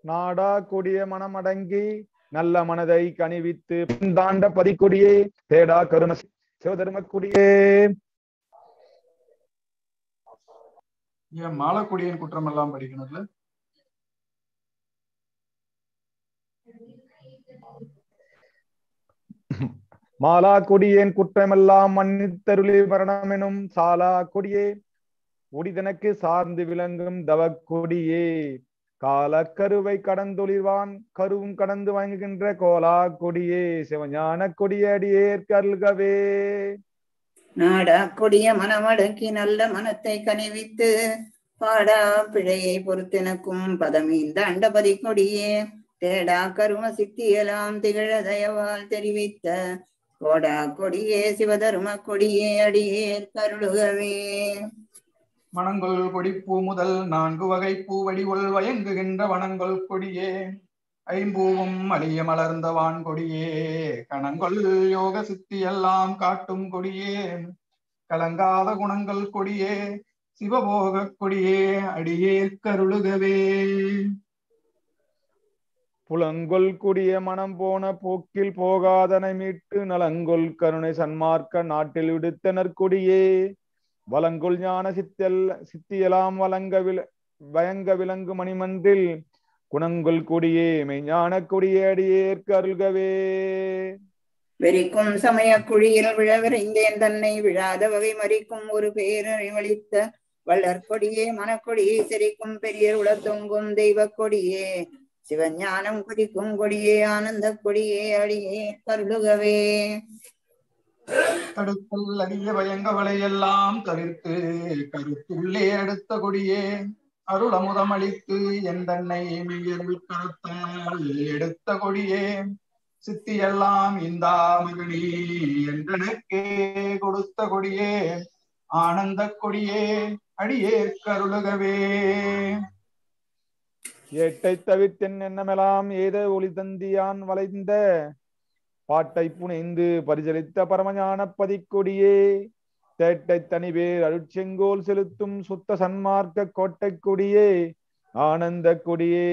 [SPEAKER 14] நாடா கொடிய மனமடங்கி நல்ல மனதை கனிவித்து தாண்ட பதிக்கொடியே தேடா கரும சிவதர்ம கொடியே
[SPEAKER 7] ஏன் மாலக்குடியின் குற்றம் எல்லாம் படிக்கணும்ல?
[SPEAKER 14] மாலா கொடியேன் குற்றமெல்லாம் மன்னித்தருளி மரணமெனும் சாலா கொடியே ஒடிதனக்கு சார்ந்து விளங்கும் தவக் காலக்கருவை கடந்தொழிவான் கருவும் கடந்து வாங்குகின்ற கோலா கொடியே சிவஞான கொடியடியேற் கருள்கவே
[SPEAKER 5] நாடா கொடிய மனமடக்கி நல்ல மனத்தை கனிவித்து பாடா பிழையை பொறுத்தெனக்கும் பதமீந்த அண்டபதி கொடியே. தேடா கரும சித்தியலாம் திகழ தயவால் தெரிவித்த கோடா கொடியே சிவதர்ம கொடியே அடியே கருளுகவே
[SPEAKER 7] மணங்கொள் கொடிப்பூ முதல் நான்கு வகை பூவடிவுள் வயங்குகின்ற வனங்கொள் கொடியே. ஐம்பூவும் அழிய மலர்ந்த வான் கொடியே. கணங்கொள் யோக சித்தி எல்லாம் காட்டும் கொடியே. கலங்காத குணங்கள் கொடியே. சிவபோக கொடியே. அடியே கருளுகவே.
[SPEAKER 14] புலங்கொல் குடிய மனம் போன போக்கில் போகாதனை மீட்டு நலங்கொல் கருணை சன்மார்க்க நாட்டில் விடுத்தனர் கொடியே. வலங்குள் ஞான சித்தல் சித்தியலாம் வழங்க வில வயங்க விலங்கு மணிமன்றில் குணங்குள் குடியே மெய்ஞான குடியேடியேற்கு அருள்கவே.
[SPEAKER 5] வெறிக்கும் சமய குழியில் விழ விரைந்தேன் தன்னை விழாத வகை மறிக்கும் ஒரு பேரறிவளித்த வள்ளற்கொடியே மனக்கொடியே சிரிக்கும் பெரிய உளத்தொங்கும் தெய்வ கொடியே. சிவஞானம் குடிக்கும் கொடியே ஆனந்த கொடியே அடியே கருளுகவே
[SPEAKER 7] தடுத்தல் அரிய பயங்கவலை எல்லாம் தவிர்த்து கருத்துள்ளே அடுத்த கொடியே. அருள் அமுதம் அளித்து என் தன்னை கரத்தால் எடுத்த கொடியே. சித்தியெல்லாம் இந்தா மகனி என்றனக்கே கொடுத்த கொடியே. ஆனந்த கொடியே அடியே கருளுகவே.
[SPEAKER 14] ஏட்டை தவிர்த்தென் எண்ணமெல்லாம் ஏத ஒளி தந்தியான் வளைந்த பாட்டை புனைந்து பரிசலித்த பரமஞான பதிக்கொடியே தேட்டை தனிவேர் அருட்செங்கோல் செலுத்தும் சுத்த சன்மார்க்க கோட்டை கொடியே ஆனந்த கொடியே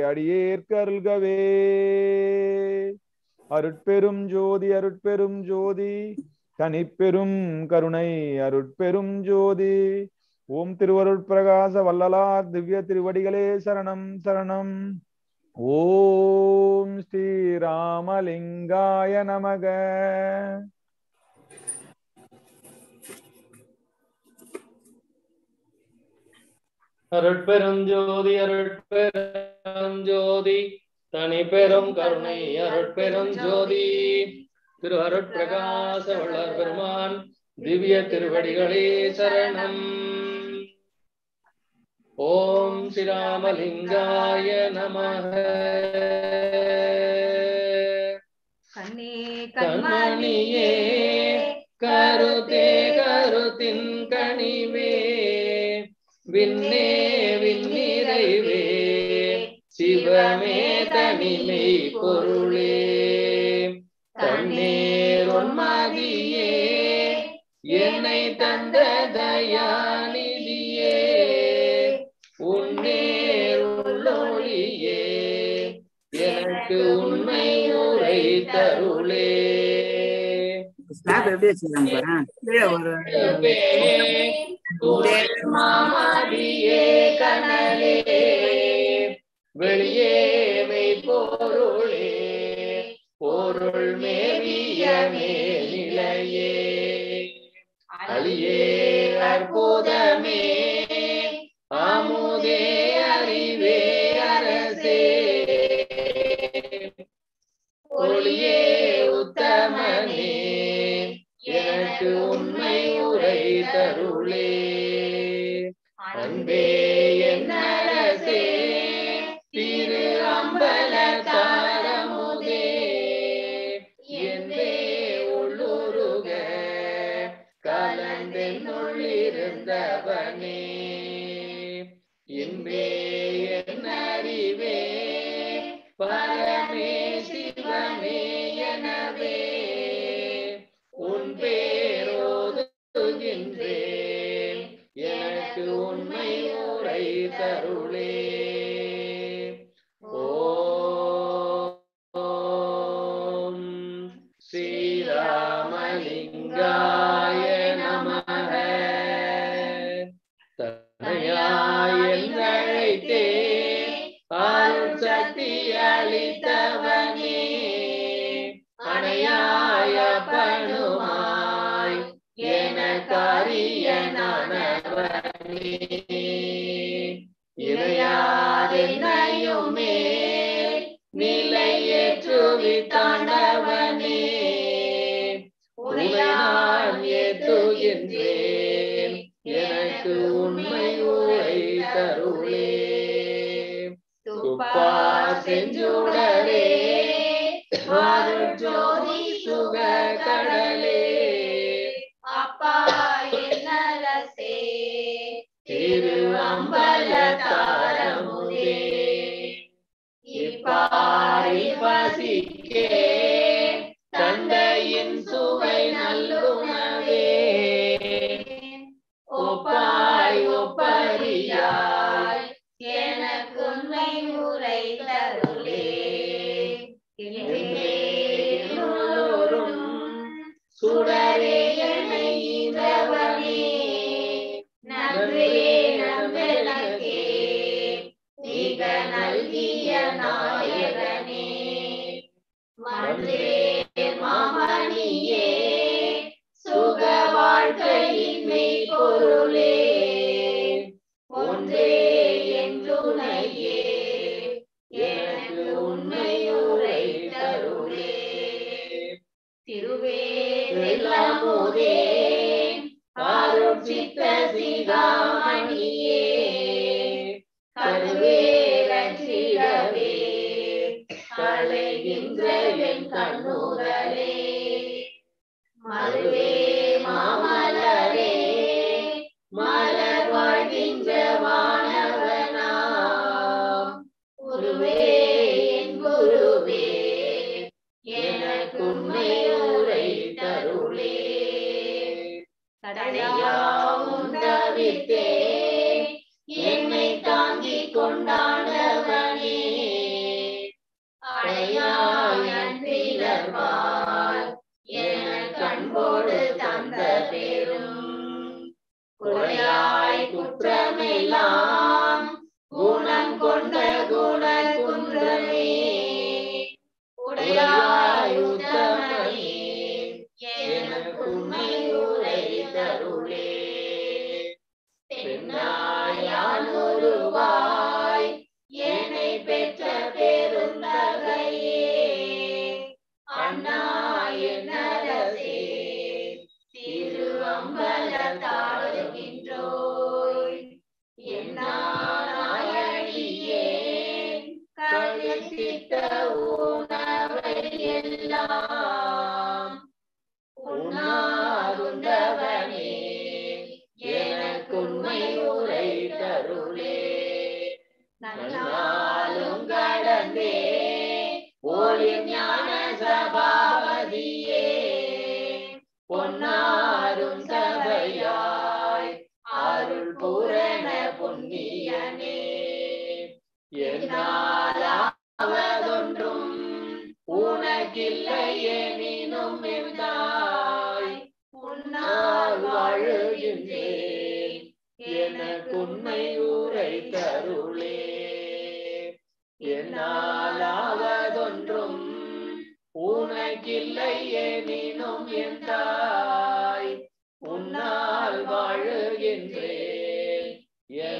[SPEAKER 14] அடியேற்க அருள்கவே. அருட்பெரும் ஜோதி அருட்பெரும் ஜோதி. தனிப்பெரும் கருணை அருட்பெரும் ஜோதி. ஓம் திருவருட்பிரகாச வல்லலார் திவ்ய திருவடிகளே சரணம் சரணம். ஓம் ஸ்ரீ ராமலிங்காய நமக.
[SPEAKER 1] அருட்பெருஞ்சோதி அருட்பெருஞ்சோதி தனி பெரும் கருணை அருட்பெருஞ்சோதி. திரு அருட்பிரகாச வளர் பெருமான் திவ்ய திருவடிகளே சரணம். ஓம் ஸ்ரீராமலிங்காய
[SPEAKER 3] நம
[SPEAKER 1] கண்மணியே கருத்தே கருத்தின் கனிவே. விண்ணே விண்ணிறைவே சிவமே தனிமை பொருளே. தன்னே
[SPEAKER 5] ஸ்லாப் எப்படி வச்சிருக்காங்க
[SPEAKER 1] வெளியே பொருளே பொருள் மேவிய மேலையே அழியே அற்புதமே அமுதே அறிவே அரசே. ஒளியே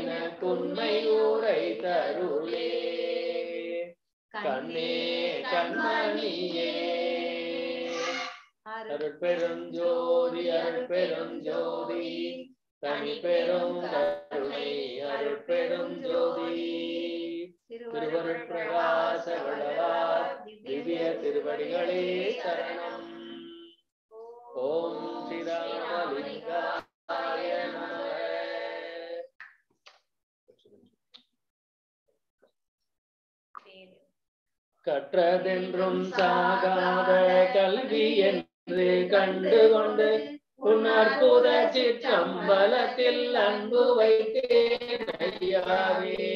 [SPEAKER 1] எனக்குன்னை உரை தருளே. கண்ணே கண்மணியே. அருட்பெருஞ்சோதி அருட்பெருஞ்சோதி. தனி பெரும் கருணை அருட்பெருஞ்சோதி. திருவருட்பிரகாச வளரார் திவ்ய திருவடிகளே சரணம். ஓம் ஸ்ரீராமலிங்காய நமः. கற்றதென்றும் சாகாத கல்வி என்று கண்டுகொண்டு உன் அற்புத சிற்றம்பலத்தில் அன்பு வைத்தேன் ஐயாவே.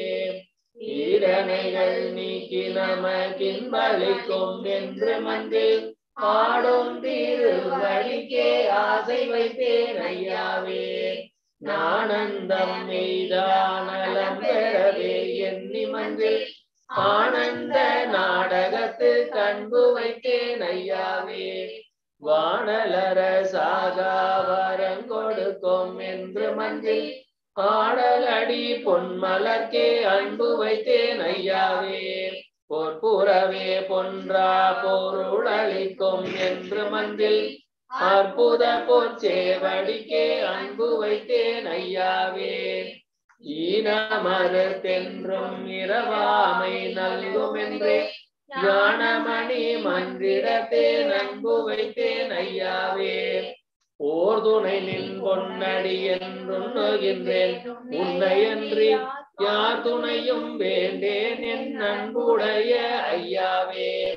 [SPEAKER 1] ஈரணைகள் நீக்கி நமக்கின்பளிக்கும் என்று மந்தில் ஆடும் திருவடிக்கே ஆசை வைத்தேன் ஐயாவே. நானந்தம் மெய்தானலம் பெறவே எண்ணி மந்தில் ஆனந்த நாடகத்து கண்பு வைத்தேன் ஐயாவே. வானலர சாகாவரம் கொடுக்கும் என்று மந்தில் ஆடலடி பொன்மலர்க்கே அன்பு வைத்தேன் ஐயாவே. பொற்புறவே பொன்றா பொருளளிக்கும் என்று மந்தில் அற்புத பொற்சேவடிக்கே அன்பு வைத்தேன் ஐயாவே. ஈனமறுத்தென்றும் இரவாமை நல்கும் என்றே ஞானமணி மந்திரத்தே நன்பு வைத்தேன் ஐயாவே. ஓர் துணை நின் பொன்னடி என்றுண்ணுகின்றேன் உன்னை அன்றி யார் துணையும் வேண்டேன் என் அன்புடைய ஐயாவே.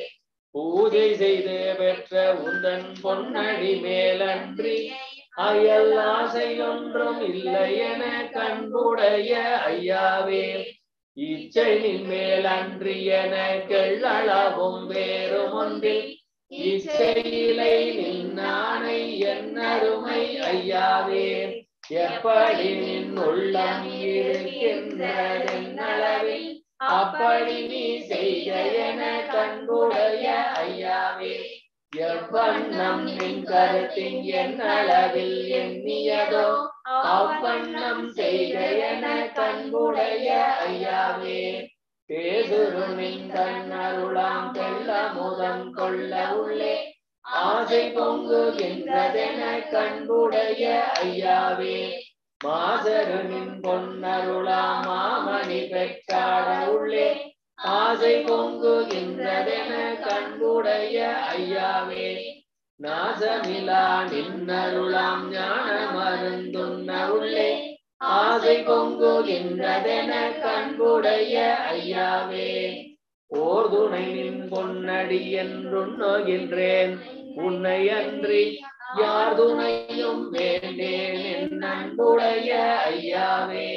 [SPEAKER 1] பூஜை செய்து பெற்ற உந்தன் பொன்னடி மேலன்றி அயல் ஆசை ஒன்றும் இல்லை என கண்புடைய ஐயாவே. இச்சை மேல் அன்றி என கெள்ளளவும் வேறும் ஒன்றில் இச்சையிலை நின்னானை என் அருமை ஐயாவே. எப்படி நின் உள்ளம் இருக்கின்றதென்னளவில் அப்படி நீ செய்க என கண்புடைய ஐயாவே. எவ்வண்ணம் நின் கருத்தின் என் அளவில் எண்ணியதோ அவ்வண்ணம் செய்த என கண்புடைய ஐயாவே. பேதுருமின் கண்ணருளாம் தெள்ள முதம் கொள்ள உள்ளே ஆசை பொங்குகின்றதென கண்புடைய ஐயாவே. மாசருமின் பொன்னருளாம் மாமணி பெற்றாட உள்ளே ஆசை பொங்குகின்றதென கண்புடைய ஐயாவே. நாசமிலா நின்னருளாம் ஞான மருந்துண்ண உள்ளே ஆசை பொங்குகின்றதென கண்புடைய ஐயாவே. ஓர் துணை நின் பொன்னடி என்றுண்ணுகின்றேன் உன்னை அன்றி யார் துணையும் வேண்டேன் என் அன்புடைய ஐயாவே.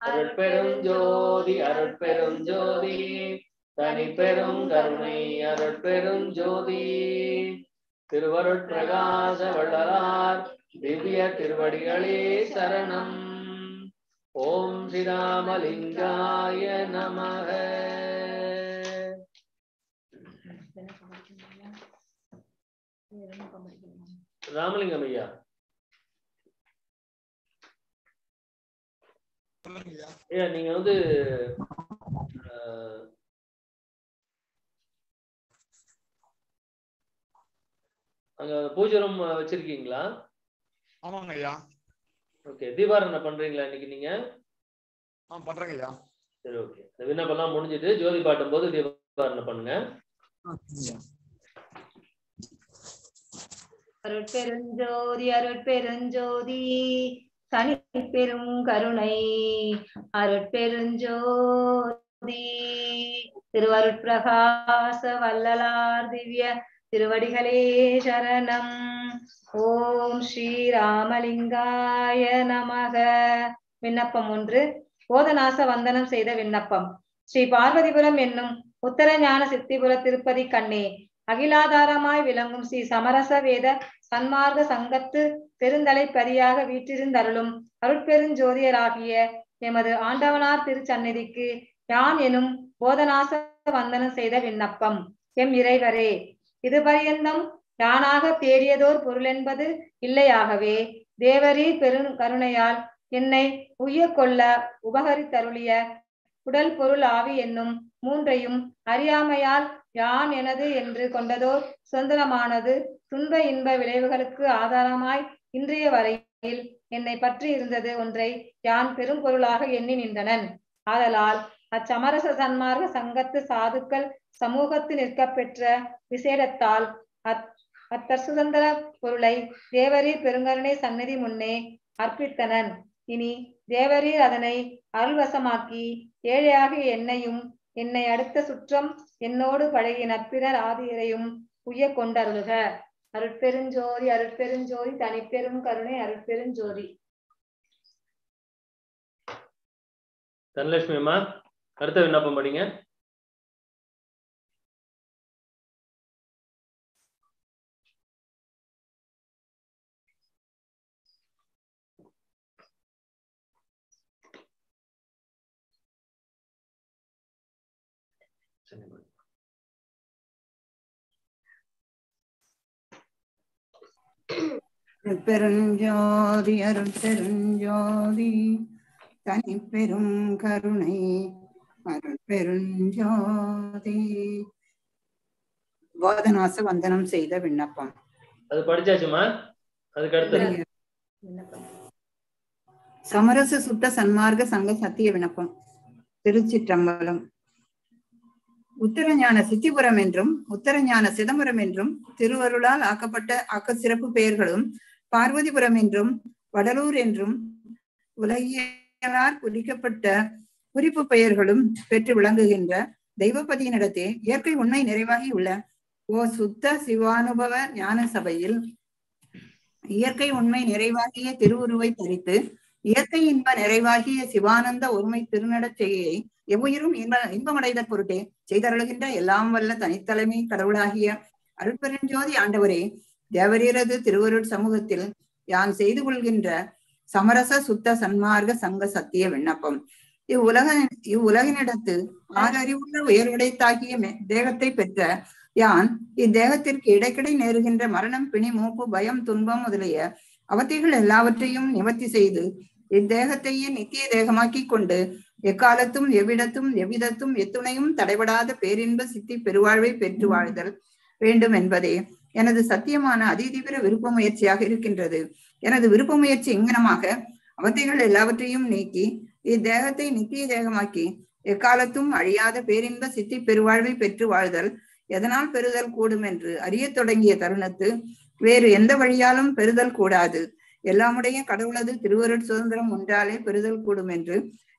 [SPEAKER 1] அருட்பெருஞ்சோதி அருட்பெருஞ்சோதி தனி பெரும் கருணை அருட்பெருஞ்சோதி திருவருட்பிரகாச வள்ளலார் திவ்ய திருவடிகளே சரணம். ஓம் ஸ்ரீராமலிங்காய நமக. ராமலிங்கம் ஐயா. ஐயா நீங்க வந்து அங்க பூஜை ரூம் வச்சிருக்கீங்களா?
[SPEAKER 15] ஆமாங்க ஐயா
[SPEAKER 16] ஓகே தீபாரணை பண்றீங்களா இன்னைக்கு நீங்க?
[SPEAKER 15] ஆ பண்றேங்க ஐயா
[SPEAKER 16] சரி ஓகே. இந்த விண்ணப்பம்லாம் முடிஞ்சிட்டு ஜோதி பாட்டும் போது தீபாரணை பண்ணுங்க.
[SPEAKER 3] அருட்பெருஞ்சோதி அருட்பெருஞ்சோதி தனி பெரும் கருணை. அருட்பெருஞ்சோதி. திருவருட்பிரகாச வல்லலார் திவ்ய திருவடிகளே சரணம். ஓம் ஸ்ரீ ராமலிங்காய நமக. விண்ணப்பம் ஒன்று. போதநாச வந்தனம் செய்த விண்ணப்பம். ஸ்ரீ பார்வதிபுரம் என்னும் உத்தர ஞான சித்திபுர திருப்பதி கண்ணே. அகிலாதாரமாய் விளங்கும் ஸ்ரீ சமரச வேத சன்மார்க்க சங்கத்து பெருந்தலைப்பதியாக வீற்றிருந்தருளும் அருட்பெருஞ்சோதியராகிய எமது ஆண்டவனார் திருச்சந்நிதிக்கு யான் எனும் போதநாச வந்தனம் செய்த விண்ணப்பம். எம் இறைவரே இது பரியந்தம் யானாக தேடியதோர் பொருளென்பது இல்லையாகவே. தேவரீர் பெரும் கருணையால் என்னை உய்ய கொள்ள உபகரித்தருளிய உடல் பொருள் ஆவி என்னும் மூன்றையும் அறியாமையால் யான் எனது என்று கொண்டதோர் சுதந்திரமானது துன்ப இன்ப விளைவுகளுக்கு ஆதாரமாய் இன்றைய வரையில் என்னை பற்றி இருந்தது ஒன்றை யான் பெரும் பொருளாக எண்ணி நின்றனன். ஆதலால் அச்சமரச சன்மார்க்க சங்கத்து சாதுக்கள் சமூகத்து நிற்க பெற்ற விசேடத்தால் அத் அத்தசுதந்திர பொருளை தேவரீர் பெருங்கருணை சந்நிதி முன்னே அர்ப்பித்தனன். இனி தேவரீர் அதனை அருள்வசமாக்கி ஏழையாகிய என்னையும் என்னை அடுத்த சுற்றம் என்னோடு பழகிய நட்பினர் ஆதியரையும் உய்ய கொண்டருளுக அருட்பெருஞ்சோதி அருட்பெருஞ்சோதி தனிப்பெரும் கருணை அருட்பெருஞ்சோதி.
[SPEAKER 1] தனலட்சுமி அம்மா அடுத்த விண்ணப்பம் படிங்க.
[SPEAKER 5] பெருஞ்சோதி அருட்பெருஞ்சோதி தனி பெரும் கருணை அருட்பெருஞ்சோதி போதநாச வந்தனம் செய்த விண்ணப்பம்.
[SPEAKER 1] அது படிச்சாச்சுமா? அதுக்கு அடுத்து
[SPEAKER 5] சமரச சுத்த சன்மார்க்க சங்க சத்திய விண்ணப்பம். திருச்சிற்றம்பலம். உத்தரஞான சித்திபுரம் என்றும் உத்தரஞான சிதம்பரம் என்றும் திருவருளால் ஆக்கப்பட்ட ஆக்க சிறப்பு பெயர்களும் பார்வதிபுரம் என்றும் வடலூர் என்றும் உலகியலார் குறிக்கப்பட்ட குறிப்பு பெயர்களும் பெற்று விளங்குகின்ற தெய்வபதியினிடத்தே இயற்கை உண்மை நிறைவாகி உள்ள ஓ சுத்த சிவானுபவ ஞான சபையில் இயற்கை உண்மை நிறைவாகிய திருவுருவை தரித்து இயற்கை இன்ப நிறைவாகிய சிவானந்த ஒருமை திருநடச்செய்யை எவ்வுயிரும் இன்ப இன்பமடைதற் பொருட்டே செய்தருளுகின்ற எல்லாம் வல்ல தனித்தலைமை கடவுளாகிய அருட்பெருஞ்சோதி ஆண்டவரே தேவரீரது திருவருட் சமூகத்தில் யான் செய்து கொள்கின்ற சமரச சுத்த சன்மார்க்க சங்க சத்திய விண்ணப்பம். இவ்வுலக இவ்வுலகினிடத்து ஆறறிவுள்ள அறிவுள்ள உயர்வுடைத்தாகிய தேகத்தை பெற்ற யான் இத்தேகத்திற்கு இடைக்கிடை நேருகின்ற மரணம் பிணி மூப்பு பயம் துன்பம் முதலிய அவத்தைகள் எல்லாவற்றையும் நிவர்த்தி செய்து இத்தேகத்தையே நித்திய தேகமாக்கி கொண்டு எக்காலத்தும் எவ்விடத்தும் எவ்விதத்தும் எத்துணையும் தடைபடாத பேரின்ப சித்தி பெருவாழ்வை பெற்று வாழ்தல் வேண்டும் என்பதே எனது சத்தியமான அதிதீவிர விருப்ப முயற்சியாக இருக்கின்றது. எனது விருப்ப முயற்சி இங்கனமாக அவத்தைகள் எல்லாவற்றையும் நீக்கி இத்தேகத்தை நித்திய தேகமாக்கி எக்காலத்தும் அழியாத பேரின்ப சித்தி பெருவாழ்வை பெற்று வாழ்தல் எதனால் பெறுதல் கூடும் என்று அறிய தொடங்கிய தருணத்து வேறு எந்த வழியாலும் பெறுதல் கூடாது. எல்லாமுடைய கடவுளது திருவருட் சுதந்திரம் ஒன்றாலே பெறுதல் கூடும் என்று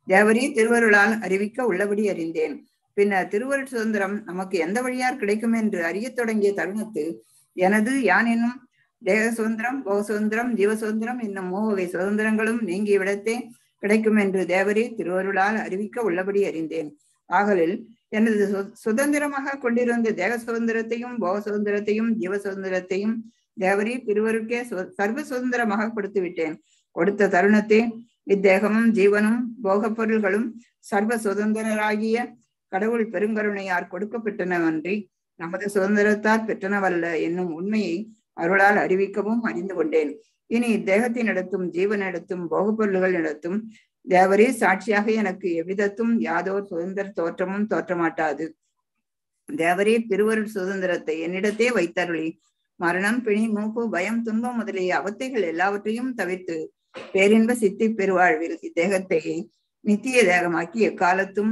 [SPEAKER 5] தேவரி திருவருளால் அறிவிக்க உள்ளபடி அறிந்தேன். பின்னர் திருவருட் சுதந்திரம் நமக்கு எந்த வழியார் கிடைக்கும் என்று அறிய தொடங்கிய தருணத்து எனது யான் என்னும் தேக சுதந்திரம் போக சுதந்திரம் ஜீவ சுதந்திரம் என்னும் மூவகை சுதந்திரங்களும் நீங்கிய விடத்தே கிடைக்கும் என்று தேவரே திருவருளால் அறிவிக்க உள்ளபடி அறிந்தேன். ஆகலில் எனது சு- சுதந்திரமாக கொண்டிருந்த தேக சுதந்திரத்தையும் போக சுதந்திரத்தையும் ஜீவ சுதந்திரத்தையும் தேவரி திருவருக்கே சு- சர்வ சுதந்திரமாக கொடுத்து விட்டேன் கொடுத்த தருணத்தே இத்தேகமும் ஜீவனும் போகப் பொருள்களும் சர்வ சுதந்திரராகிய கடவுள் பெருங்கருணையார் கொடுக்கப்பட்டனவன்றி நமது சுதந்திரத்தால் பெற்றனவல்ல என்னும் உண்மையை அருளால் அறிவிக்கவும் அறிந்து கொண்டேன். இனி இத்தேகத்தினிடத்தும் ஜீவனிடத்தும் போகப் பொருள்களிடத்தும் தேவரே சாட்சியாக எனக்கு எவ்விதத்தும் யாதோர் சுதந்திர தோற்றமும் தோற்றமாட்டாது. தேவரே திருவருள் சுதந்திரத்தை என்னிடத்தே வைத்தருளி. மரணம் பிணி மூப்பு பயம் துன்பம் முதலிய அவத்தைகள் எல்லாவற்றையும் தவிர்த்து பேரின்ப சித்தி பெருவாழ்வில் இத்தேகத்தை நித்திய தேகமாக்கி எக்காலத்தும்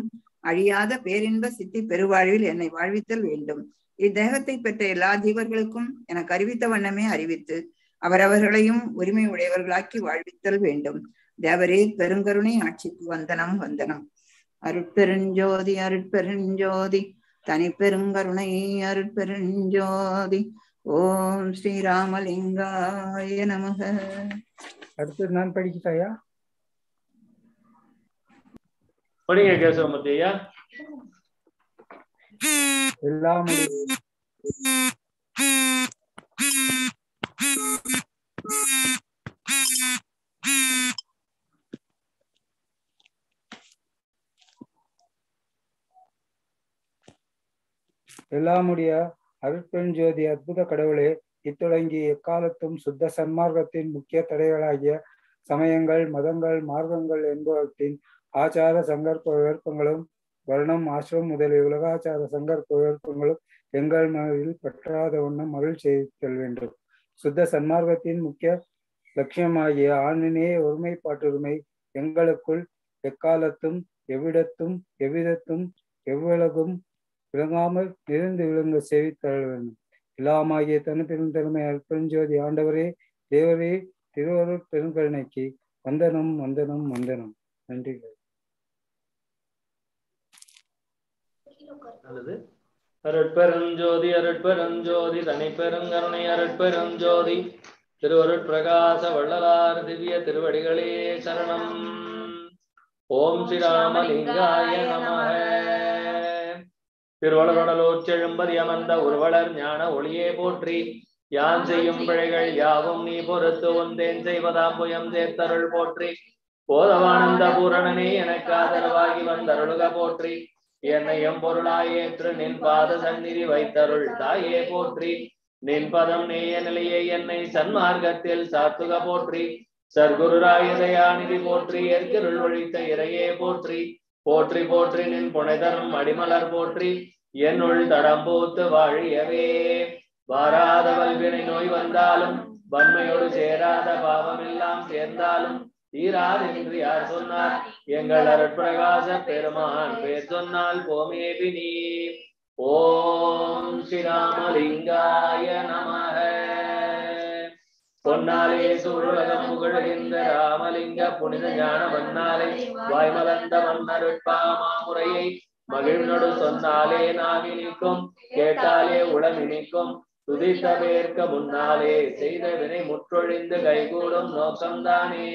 [SPEAKER 5] அழியாத பேரின்ப சித்தி பெருவாழ்வில் என்னை வாழ்வித்தல் வேண்டும். இத்தேகத்தை பெற்ற எல்லா ஜீவர்களுக்கும் எனக்கு அறிவித்த வண்ணமே அறிவித்து அவரவர்களையும் உரிமை உடையவர்களாக்கி வாழ்வித்தல் வேண்டும். தேவரே பெருங்கருணை ஆட்சிக்கு வந்தனம் வந்தனம். அருட்பெருஞ்சோதி அருட்பெருஞ்சோதி தனிப்பெருங்கருணை அருட்பெருஞ்சோதி. ஓம் ஸ்ரீராமலிங்காய நமக.
[SPEAKER 2] அடுத்து நான் படிக்கட்டாயா?
[SPEAKER 1] படிங்க கேசவ மத்தியா
[SPEAKER 2] எல்லாம் எல்லாமுடைய அருட்பெருஞ்சோதி அற்புத கடவுளே இத்தொடங்கி எக்காலத்தும் சுத்த சன்மார்க்கத்தின் முக்கிய தடைகளாகிய சமயங்கள் மதங்கள் மார்க்கங்கள் என்பவற்றின் ஆச்சார சங்கற்ப விருப்பங்களும் வர்ணம் ஆசிரம் முதலிய உலகாச்சார சங்கற்ப விருப்பங்களும் எங்கள் மனதில் பற்றாத வண்ணம் அருள் செய்தல் வேண்டும். சுத்த சன்மார்க்கத்தின் முக்கிய லட்சியமாகிய ஆணினே ஒருமைப்பாட்டுரிமை எங்களுக்குள் எக்காலத்தும் எவ்விடத்தும் எவ்விதத்தும் எவ்வளவும் விளங்காமல் நிறைந்து விளங்க சேவித்தர வேண்டும். இல்லாமாகிய தனிப்பெரும் திறமை அற்பஞ்சோதி ஆண்டவரே தேவரே திருவருள் பெருங்கருணைக்கு வந்தனம் வந்தனம் வந்தனம். நன்றிகள்.
[SPEAKER 1] நல்லது. அருட்பெருஞ்சோதி அருட்பெருஞ்சோதி தனி பெருங்கருணை அருட்பெருஞ்சோதி திருவருட்பிரகாச வள்ளலார் திவ்ய திருவடிகளே சரணம். ஓம் ஸ்ரீராமலிங்காய நமக. திருவளருடலூர் செழும்பதி அமர்ந்த உருவளர் ஞான ஒளியே போற்றி. யான் செய்யும் பிழைகள் யாவும் நீ பொறுத்து உந்தேன் செய்வதாம் புயம் சேர்த்தருள் போற்றி. போதவானந்த பூரணனே எனக்கு ஆதரவாகி வந்தருளுக போற்றி. என்னை பொருளாய் ஏற்று நின் பாத சந்நிதி வைத்தருள். தாயே போற்றி. நின் பதம் நேய நிலையே என்னை சன்மார்க்கத்தில் சாத்துக போற்றி. சர்க்குருராயுதயாநிதி போற்றி. எற்கிருள் ஒழித்த இறையே போற்றி. போற்றி போற்றி நின் புனைதரும் அடிமலர் போற்றி. என்னுள் தடம்பூத்து வாழியவே. வாராத வல்வினை நோய் வந்தாலும் வன்மையோடு சேராத பாவமெல்லாம் சேர்ந்தாலும் தீராதென்று யார் சொன்னார்? எங்கள் அருட்பிரகாச பெருமான் பேர் சொன்னால் போமே பினி ஓம் ஸ்ரீராமலிங்காய நமக. பொன்னாலே சூழலகம் புகழுகின்ற ராமலிங்க புனித ஞான மன்னாலே வாய்மலர்ந்த மன்னருட்பாமாமுறையை மகிழ்நொடு சொன்னாலே நாவினிக்கும் கேட்டாலே உளமினிக்கும் துதித்த பேர்க்க முன்னாலே செய்த வினை முற்றொழிந்து கைகூடும் நோக்கம்தானே.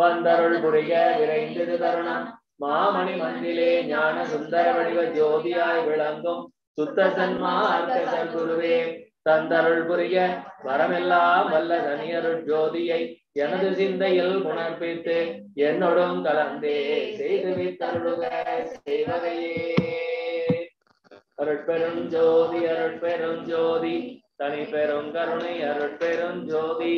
[SPEAKER 1] வந்தருள் புரிய விரைந்தது தருணம். மாமணி மண்ணிலே ஞான சுந்தர வடிவ ஜோதியாய் விளங்கும். சுத்த சன்மார்க்க சர்க்குருவே தந்தருள் புரிய வரமெல்லாம் வல்ல தனியருள் ஜோதியை எனது சிந்தையில் உணர்ப்பித்து என்னுடன் கலந்தே செய்து வித்தருளுக செய்வதையே அருட்பெரும் ஜோதி அருட்பெரும் ஜோதி தனி பெரும் கருணை அருட்பெரும் ஜோதி.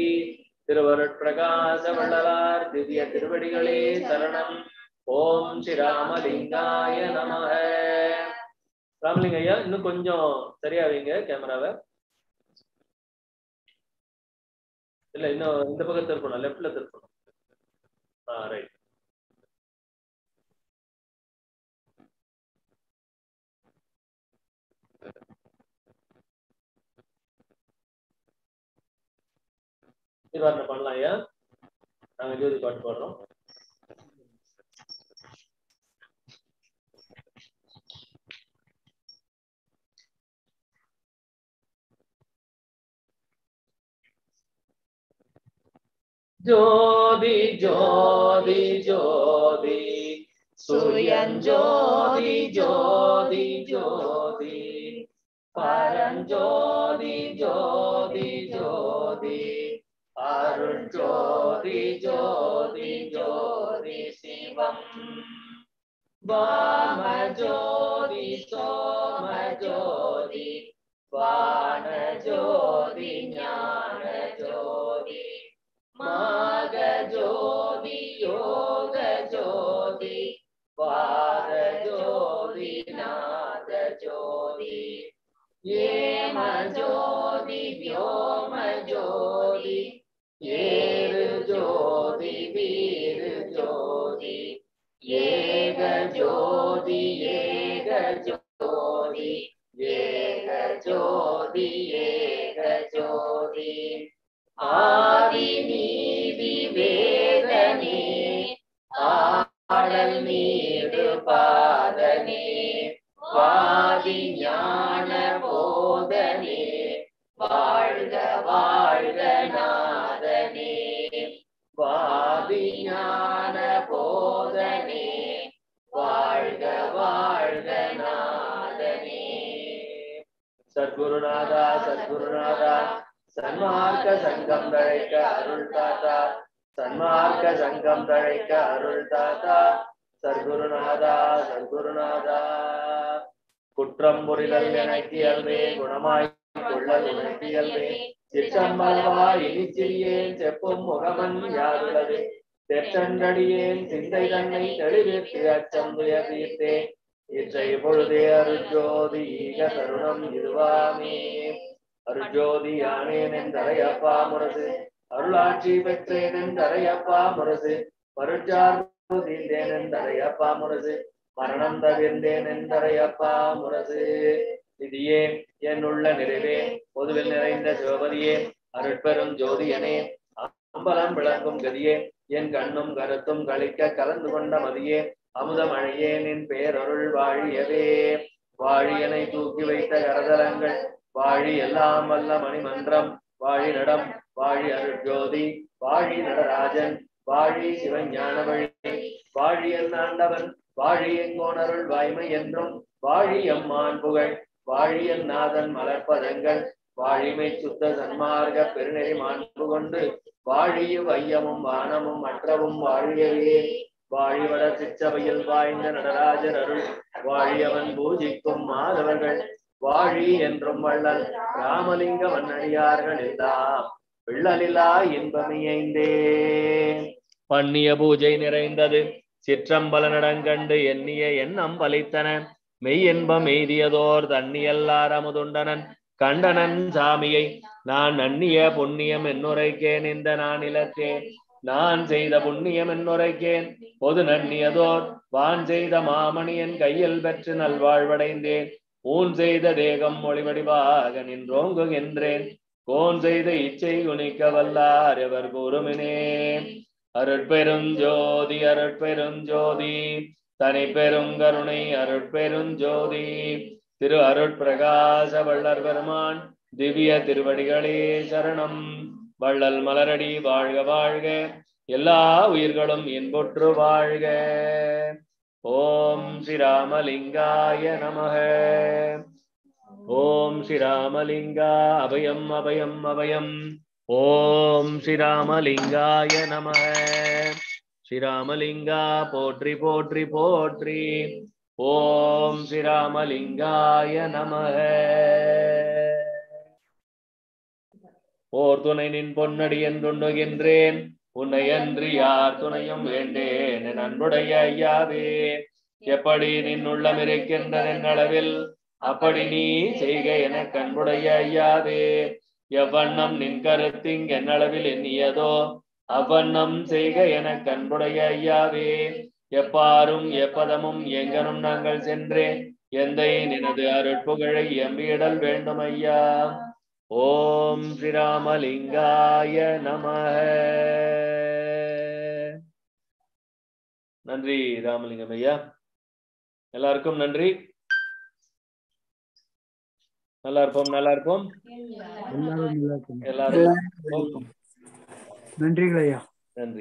[SPEAKER 1] திருவருட்பிரகாச வள்ளலார் திவ்ய திருவடிகளே சரணம். ஓம் ஸ்ரீ ராமலிங்காய நமக. ராமலிங்க ஐயா இன்னும் கொஞ்சம் சரியா வைங்க கேமராவை. இல்ல இன்னும் இந்த பக்கம் திருப்பணும் லெஃப்ட்ல திருப்பணும். ஆ ரைட் நிவாரணம் பண்ணலாம் ஐயா. நாங்க ஜோதி பாட்டு பாடுறோம். ஜோதி ஜோதி ஜோதி. சுயஞ்சோதி ஜோதி ஜோதி. பரஞ்சோதி ஜோதி ஜோதி. அருள் ஜோதி ஜோதி ஜோதி சிவம் வாம ஜோதி சோம ஜோதி வான ஜோதி ஞான ஜோதி மாக ஜோதி யோக ஜோதி வாத ஜோதி நாத ஜோதி ஏம ஜோதி வியோம ஜோதி ஏக ஜோதி ஏக ஜோதி ஏக ஜோதி ஆதி சன்மார்க்க சங்கம் தழைக்க அருள் தாத்தா சன்மார்க்க சங்கம் தழைக்க அருள் தாத்தா சர்க்குருநாதா சர்க்குருநாதா. குற்றம் புரிதல் எனக்கு குணமாய் கொள்ளல் உனக்கு இயல்பே சிற்றம்பலவா இனிச்சிறியேன் செப்பும் முகமன் யாருள்ளது தெற்றங்கடியேன் சிந்தை தன்னை தெளிவித்து அச்சம் துயர் தீர்த்தே இற்றை பொழுதே அருஜோதி ஈக தருணம் இதுவாமே. அருஜோதி ஆனேன் என்றையப்பா முரசு. அருளாட்சி பெற்றேன் என்றையப்பா முரசு. மருட்சார்பு தீர்ந்தேன் என்றையப்பா முரசு. மரணம் தவிர்ந்தேன் என்றையப்பா முரசு. நிதியே என் உள்ள நிறைவே. பொதுவில் நிறைந்த சிவபதியே அருட்பெரும் ஜோதியனே. அம்பலம் விளங்கும் கதியே என் கண்ணும் கருத்தும் கழிக்க கலந்து கொண்ட மதியே. அமுதமழையே நின் பேரருள் வாழியவே. வாழியனை தூக்கி வைத்த கரதலங்கள் வாழி எல்லாம் வல்ல மணிமன்றம் வாழி நடம் வாழி அருட்ஜோதி வாழி நடராஜன் வாழி சிவஞான வழி வாழி என் ஆண்டவன் வாழி எங்கோனருள் வாய்மை என்றும் வாழி அம்மான் புகழ் வாழி நாதன் மலர்பதங்கள் வாழிமை சுத்த சன்மார்க்க பெருநெறி மாண்பு கொண்டு வாழிய வையமும் வானமும் மற்றவும் வாழியவே. வாழிவட சிச்சபையில் வாய்ந்த நடராஜர் அருள் வாழியவன் பூஜிக்கும் மாதவர்கள் வாழி என்றும் வள்ளல் ராமலிங்க வண்ணடியார்கள் எல்லாம் விள்ளலிலா இன்பமியைந்தே பண்ணிய பூஜை நிறைந்தது. சிற்றம்பல நடங்கண்டு எண்ணிய எண்ணம் பலித்தன. மெய் இன்பம் எய்தியதோர் தண்ணியல்லார் அமுதுண்டனன். கண்டனன் சாமியை நான் நன்னிய புண்ணியம் என்னுரைக்கேன். இந்த நானிலத்தே நான் செய்த புண்ணியம் என்னுரைக்கேன். பொது நன்னியதோர் வான் செய்த மாமணியன் கையில் பெற்று நல்வாழ்வடைந்தேன். ஊன் செய்த தேகம் மொழிவடிவாக நின்றோங்குகின்றேன் கோன் செய்த இச்சை குணிக்க வல்லார் எவர் கூறுமினே அருட்பெருஞ்சோதி அருட்பெருஞ்சோதி தனி பெருங்கருணை அருட்பெருஞ்சோதி திரு அருட்பிரகாச வள்ளர் பெருமான் திவ்ய திருவடிகளே சரணம். வள்ளல் மலரடி வாழ்க வாழ்க. எல்லா உயிர்களும் இன்புற்று வாழ்க. ஓம் ஸ்ரீராமலிங்காய நம ஓம் ஸ்ரீராமலிங்கா அபயம் அபயம் அபயம். ஓம் ஸ்ரீராமலிங்காய நம ஸ்ரீராமலிங்கா போற்றி போற்றி போற்றி. ஓம் ஸ்ரீராமலிங்காய நம ஓர் துணை நின் பொன்னடி என்றுண்ணுகின்றேன் உன்னையன்றி யார் துணையும் வேண்டேன் என் அன்புடைய ஐயாவே. எப்படி நின் உள்ளம் இருக்கின்ற அளவில் அப்படி நீ செய்க என கண்புடைய ஐயாவே. எவ்வண்ணம் நின் கருத்திங் என்னளவில் எண்ணியதோ அவ்வண்ணம் செய்க என கண்புடைய ஐயாவே. எப்பாரும் எப்பதமும் எங்கனும் நாங்கள் சென்றே எந்தை நினது அருட்புகழை எம்பியிடல் வேண்டும் ஐயா. ஓம் ஸ்ரீராமலிங்காய நமக. நன்றி ராமலிங்கம் ஐயா. எல்லாருக்கும் நன்றி. நல்லா இருப்போம் நல்லா இருப்போம் எல்லாரும்
[SPEAKER 2] நன்றிகள் ஐயா.
[SPEAKER 1] நன்றி.